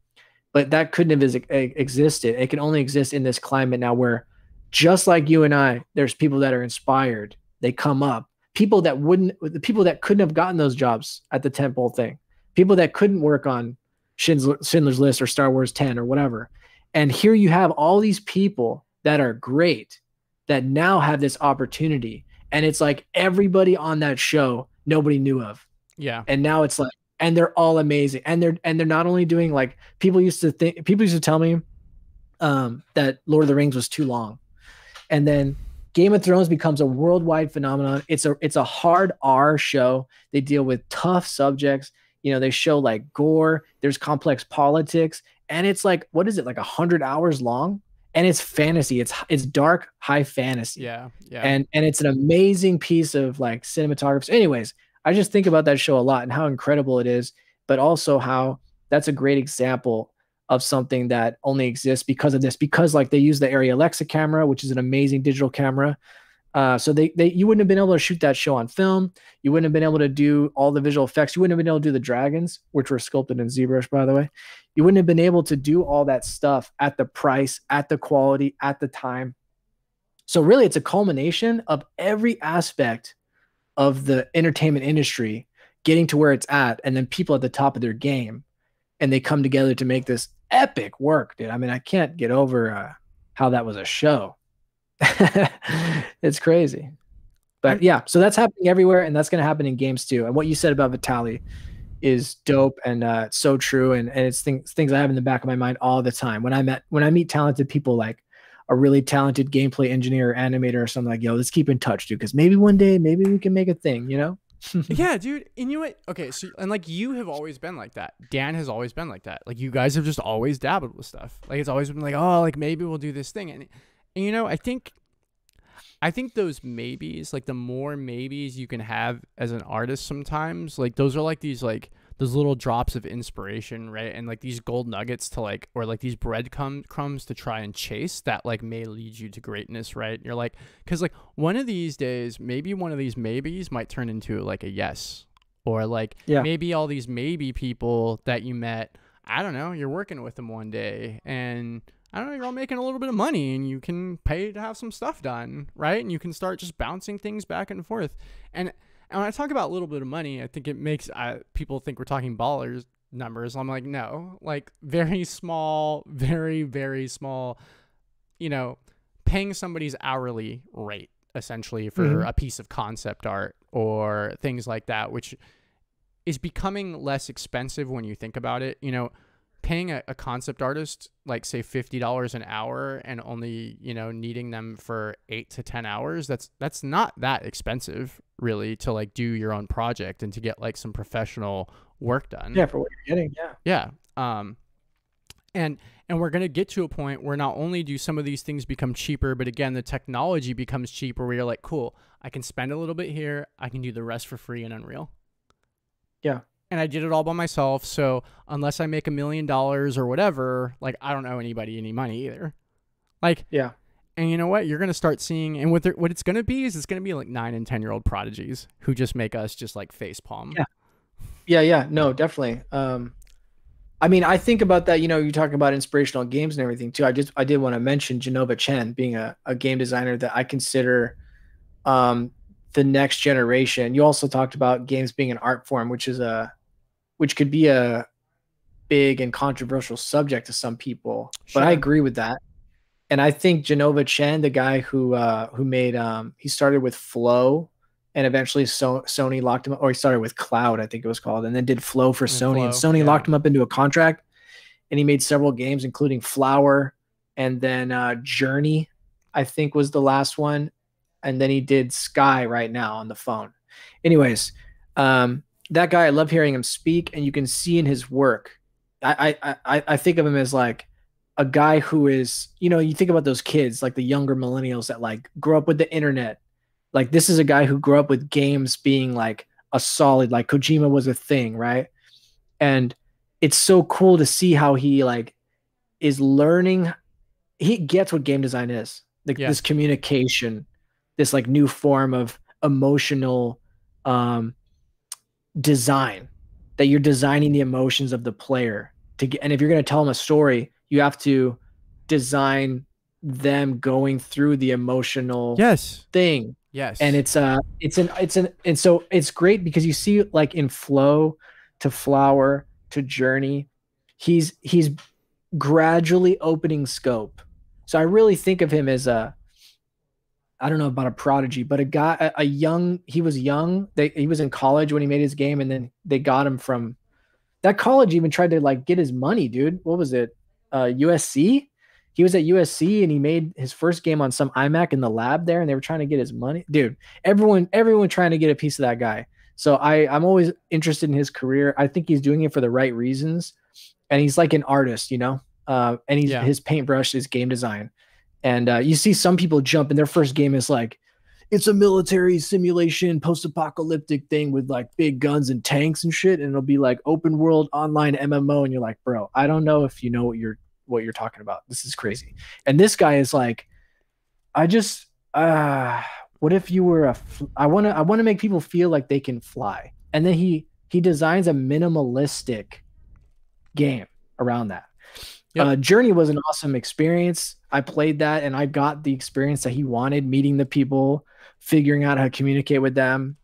But that couldn't have existed. It can only exist in this climate now, where just like you and I, there's people that are inspired. They come up. People that wouldn't, the people that couldn't have gotten those jobs at the temple thing, people that couldn't work on Schindler's List or Star Wars 10 or whatever. And here you have all these people that are great that now have this opportunity. And it's like everybody on that show nobody knew of Yeah. and now it's like and they're all amazing and they're and they're not only doing like people used to think people used to tell me um that lord of the rings was too long and then game of thrones becomes a worldwide phenomenon it's a it's a hard r show they deal with tough subjects you know they show like gore there's complex politics and it's like what is it like a hundred hours long and it's fantasy it's it's dark high fantasy Yeah. Yeah. and and it's an amazing piece of like cinematography. Anyways, I just think about that show a lot and how incredible it is, but also how that's a great example of something that only exists because of this. Because like they use the Arri Alexa camera, which is an amazing digital camera. Uh, so they, they you wouldn't have been able to shoot that show on film. You wouldn't have been able to do all the visual effects. You wouldn't have been able to do the dragons, which were sculpted in ZBrush, by the way. You wouldn't have been able to do all that stuff at the price, at the quality, at the time. So really, it's a culmination of every aspect of the entertainment industry getting to where it's at, and then people at the top of their game, and they come together to make this epic work, dude. I mean, I can't get over uh, how that was a show. it's crazy, but yeah. So that's happening everywhere, and that's going to happen in games too. And what you said about Vitali is dope and uh, so true, and, and it's things things I have in the back of my mind all the time when I met when I meet talented people like a really talented gameplay engineer or animator or something like, yo, let's keep in touch, dude. Because maybe one day, maybe we can make a thing, you know? yeah, dude. And you know what? Okay, so and like you have always been like that. Dan has always been like that. Like you guys have just always dabbled with stuff. Like it's always been like, oh, like maybe we'll do this thing. And and you know, I think I think those maybes, like the more maybes you can have as an artist sometimes, like those are like these like those little drops of inspiration, right? And like these gold nuggets to like or like these bread cum- crumbs to try and chase that like may lead you to greatness, right? And You're like cuz like one of these days, maybe one of these maybes might turn into like a yes. Or like Yeah. maybe all these maybe people that you met, I don't know, you're working with them one day and I don't know, you're all making a little bit of money and you can pay to have some stuff done, right? And you can start just bouncing things back and forth. And, and when I talk about a little bit of money, I think it makes uh, people think we're talking ballers numbers. I'm like, no, like very small, very, very small, you know, paying somebody's hourly rate essentially for Mhm. a piece of concept art or things like that, which is becoming less expensive when you think about it. You know, paying a, a concept artist like say fifty dollars an hour and only you know needing them for eight to ten hours that's that's not that expensive really to like do your own project and to get like some professional work done Yeah, for what you're getting. Yeah. yeah. Um and and we're going to get to a point where not only do some of these things become cheaper, but again the technology becomes cheaper where you're like, "Cool, I can spend a little bit here, I can do the rest for free in Unreal." Yeah. And I did it all by myself, so unless I make a million dollars or whatever, like I don't owe anybody any money either. Like Yeah. and you know what? You're gonna start seeing, and what what it's gonna be is it's gonna be like nine and ten year old prodigies who just make us just like face palm. Yeah. Yeah, yeah, no, definitely. Um, I mean, I think about that. You know, you talk about inspirational games and everything too. I just I did want to mention Jenova Chen being a, a game designer that I consider um, the next generation. You also talked about games being an art form, which is a which could be a big and controversial subject to some people. But I agree with that. And I think Jenova Chen, the guy who uh, who made um, he started with Flow and eventually so- Sony locked him up, or he started with Cloud, I think it was called, and then did Flow for And Sony. and Sony yeah. locked him up into a contract, and he made several games, including Flower, and then uh, Journey, I think was the last one, and then he did Sky right now on the phone. Anyways, um, that guy, I love hearing him speak, and you can see in his work. I I I, I think of him as like a guy who is, you know, you think about those kids, like the younger millennials that like grew up with the internet. Like this is a guy who grew up with games being like a solid, like Kojima was a thing, right? And it's so cool to see how he like is learning. He gets what game design is, like Yeah. this communication, this like new form of emotional um design that you're designing the emotions of the player to get and if you're going to tell them a story you have to design them going through the emotional Yes. thing Yes. and it's uh it's an it's an and so it's great because you see like in flow to flower to journey he's he's gradually opening scope so i really think of him as a i don't know about a prodigy but a guy a, a young he was young. They, he was in college when he made his game and then they got him from that college even tried to like get his money dude. What was it? Uh usc he was at usc and he made his first game on some imac in the lab there and they were trying to get his money. Dude everyone everyone trying to get a piece of that guy. So i i'm always interested in his career. I think he's doing it for the right reasons. And he's like an artist you know? Uh and he's Yeah. his paintbrush is game design and uh you see some people jump and their first game is like it's a military simulation post-apocalyptic thing with like big guns and tanks and shit and it'll be like open world online mmo and you're like bro i don't know if you know what you're what you're talking about. This is crazy. And this guy is like i just uh what if you were a fl- i want to i want to make people feel like they can fly. And then he he designs a minimalistic game around that. Yep. uh, journey was an awesome experience i played that and i got the experience that he wanted meeting the people figuring out how to communicate with them.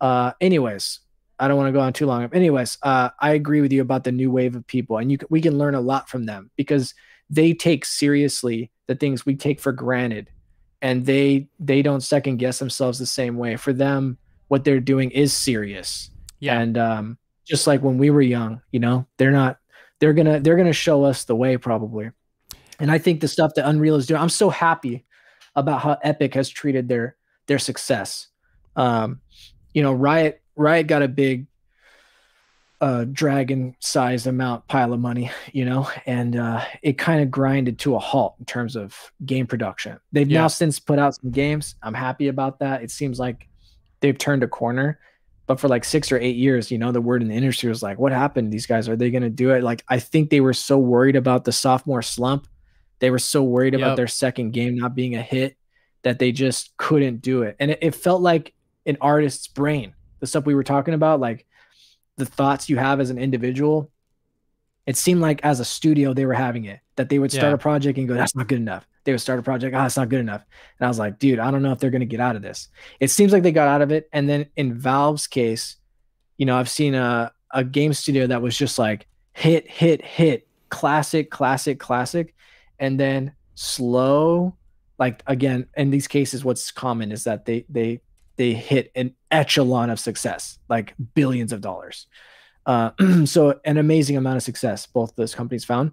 Uh anyways i don't want to go on too long. Anyways uh i agree with you about the new wave of people and you we can learn a lot from them because they take seriously the things we take for granted and they they don't second guess themselves the same way. For them what they're doing is serious. Yeah. and um just like when we were young you know they're not they're gonna they're gonna show us the way probably and i think the stuff that unreal is doing i'm so happy about how epic has treated their their success. Um you know riot riot got a big uh dragon sized amount pile of money you know and uh it kind of grinded to a halt in terms of game production. They've Yeah. now since put out some games. I'm happy about that. It seems like they've turned a corner. But for like six or eight years you know the word in the industry was like what happened? These guys are they going to do it? Like i think they were so worried about the sophomore slump they were so worried about their second game not being a hit that they just couldn't do it. And it, it felt like an artist's brain the stuff we were talking about like the thoughts you have as an individual. It seemed like as a studio they were having it that they would start Yeah. a project and go that's not good enough. They would start a project ah it's not good enough. And i was like dude i don't know if they're going to get out of this. It seems like they got out of it and then in valve's case you know i've seen a, a game studio that was just like hit hit hit. Classic classic classic and then slow like again in these cases what's common is that they they they hit an echelon of success like billions of dollars. Uh, so an amazing amount of success both those companies found.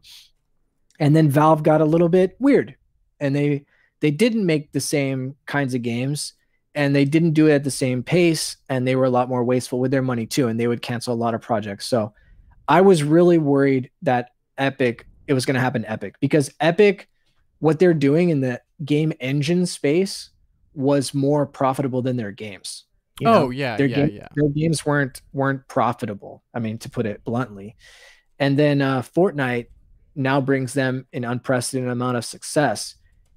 And then valve got a little bit weird and they they didn't make the same kinds of games and they didn't do it at the same pace and they were a lot more wasteful with their money too and they would cancel a lot of projects. So i was really worried that epic it was going to happen epic because epic what they're doing in the game engine space was more profitable than their games you know? oh yeah. their Yeah. game- Yeah. their games weren't weren't profitable. I mean, to put it bluntly. And then uh, Fortnite now brings them an unprecedented amount of success.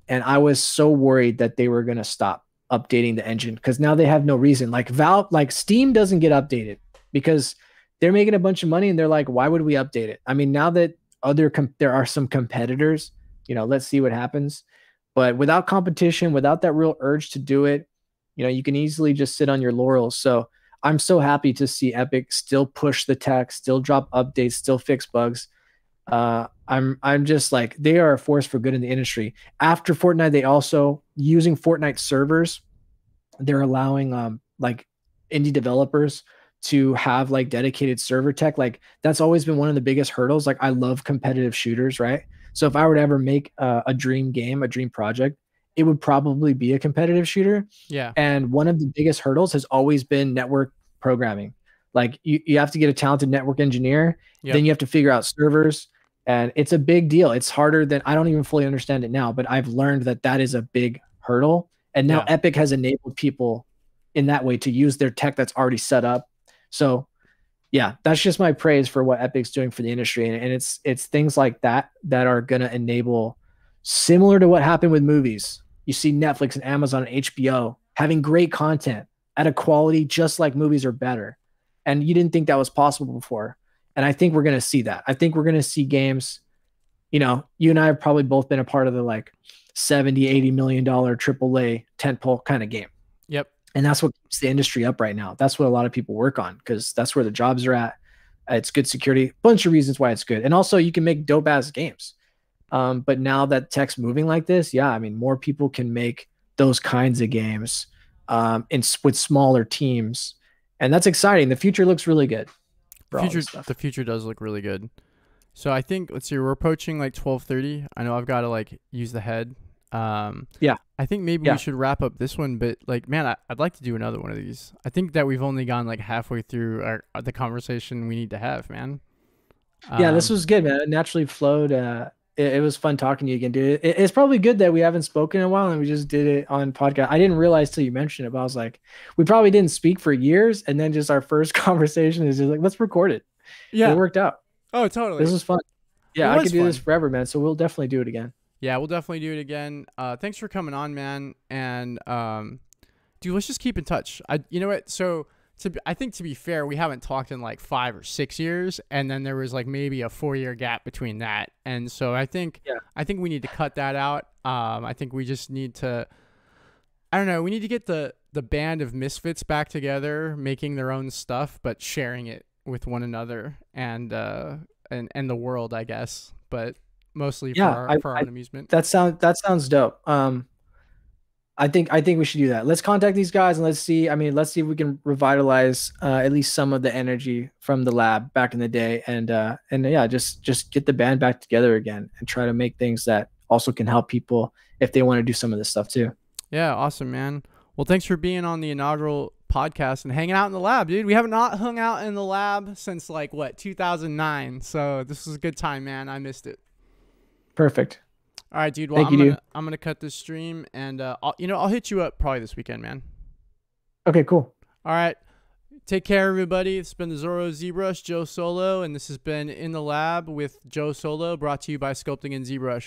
And I was so worried that they were going to stop updating the engine because now they have no reason. Like Valve, like Steam doesn't get updated because they're making a bunch of money and they're like, why would we update it? I mean, now that other there are some competitors, you know, let's see what happens. But without competition, without that real urge to do it, you know, you can easily just sit on your laurels. So I'm so happy to see Epic still push the tech, still drop updates, still fix bugs. Uh, I'm I'm just like they are a force for good in the industry. After Fortnite, they also using Fortnite servers, they're allowing um like indie developers to have like dedicated server tech. Like that's always been one of the biggest hurdles. Like I love competitive shooters, right? So if I were to ever make uh, a dream game, a dream project, it would probably be a competitive shooter. Yeah. And one of the biggest hurdles has always been network programming. Like you, you have to get a talented network engineer, Yep. then you have to figure out servers, and it's a big deal. It's harder than I don't even fully understand it now, but I've learned that that is a big hurdle. And now Yeah. Epic has enabled people in that way to use their tech that's already set up. So, yeah, that's just my praise for what Epic's doing for the industry, and, and it's it's things like that that are going to enable similar to what happened with movies. You see Netflix and Amazon and HBO having great content at a quality just like movies are better, and you didn't think that was possible before. And I think we're going to see that. I think we're going to see games. You know, you and I have probably both been a part of the like 70, 80 million dollar AAA tentpole kind of game. Yep. And that's what keeps the industry up right now. That's what a lot of people work on because that's where the jobs are at. It's good security, bunch of reasons why it's good. And also you can make dope ass games. Um, but now that tech's moving like this, yeah, I mean, more people can make those kinds of games um, in, with smaller teams. And that's exciting. The future looks really good. future the future does look really good. So I think let's see, we're approaching like twelve thirty. I know I've got to like use the head. Um, Yeah. I think maybe Yeah. we should wrap up this one, but like, man, I, I'd like to do another one of these. I think that we've only gone like halfway through our, uh, the conversation we need to have, man. yeah, this Um, was good, man. It naturally flowed. Uh, it, it was fun talking to you again, dude. It, it's probably good that we haven't spoken in a while and we just did it on podcast. I didn't realize till you mentioned it, but I was like, we probably didn't speak for years, and then just our first conversation is just like, let's record it. yeah. It worked out. Oh, totally. This was fun. Yeah, It I was could do this forever, man. So we'll definitely do it again. Yeah, we'll definitely do it again. Uh, thanks for coming on, man. And um, dude, let's just keep in touch. I, you know what? So to, be- I think to be fair, we haven't talked in like five or six years, and then there was like maybe a four year gap between that. And so I think, Yeah. I think we need to cut that out. Um, I think we just need to, I don't know, we need to get the the band of misfits back together, making their own stuff, but sharing it with one another and uh and and the world, I guess. But mostly Yeah, for our, I- for our I- own amusement. That sounds that sounds dope. Um, I think I think we should do that. Let's contact these guys and let's see. I mean, let's see if we can revitalize uh, at least some of the energy from the lab back in the day, and uh, and yeah, just just get the band back together again and try to make things that also can help people if they want to do some of this stuff too. Yeah, awesome, man. Well, thanks for being on the inaugural podcast and hanging out in the lab, dude. We have not hung out in the lab since like what 2009, so this was a good time, man. I missed it. Perfect. All right, dude. Well, Thank I'm you, gonna dude. I'm gonna cut this stream, and uh, I'll, you know I'll hit you up probably this weekend, man. Okay, cool. All right. Take care, everybody. It's been the Zorro ZBrush, Joe Solo, and this has been In the Lab with Joe Solo, brought to you by Sculpting in ZBrush.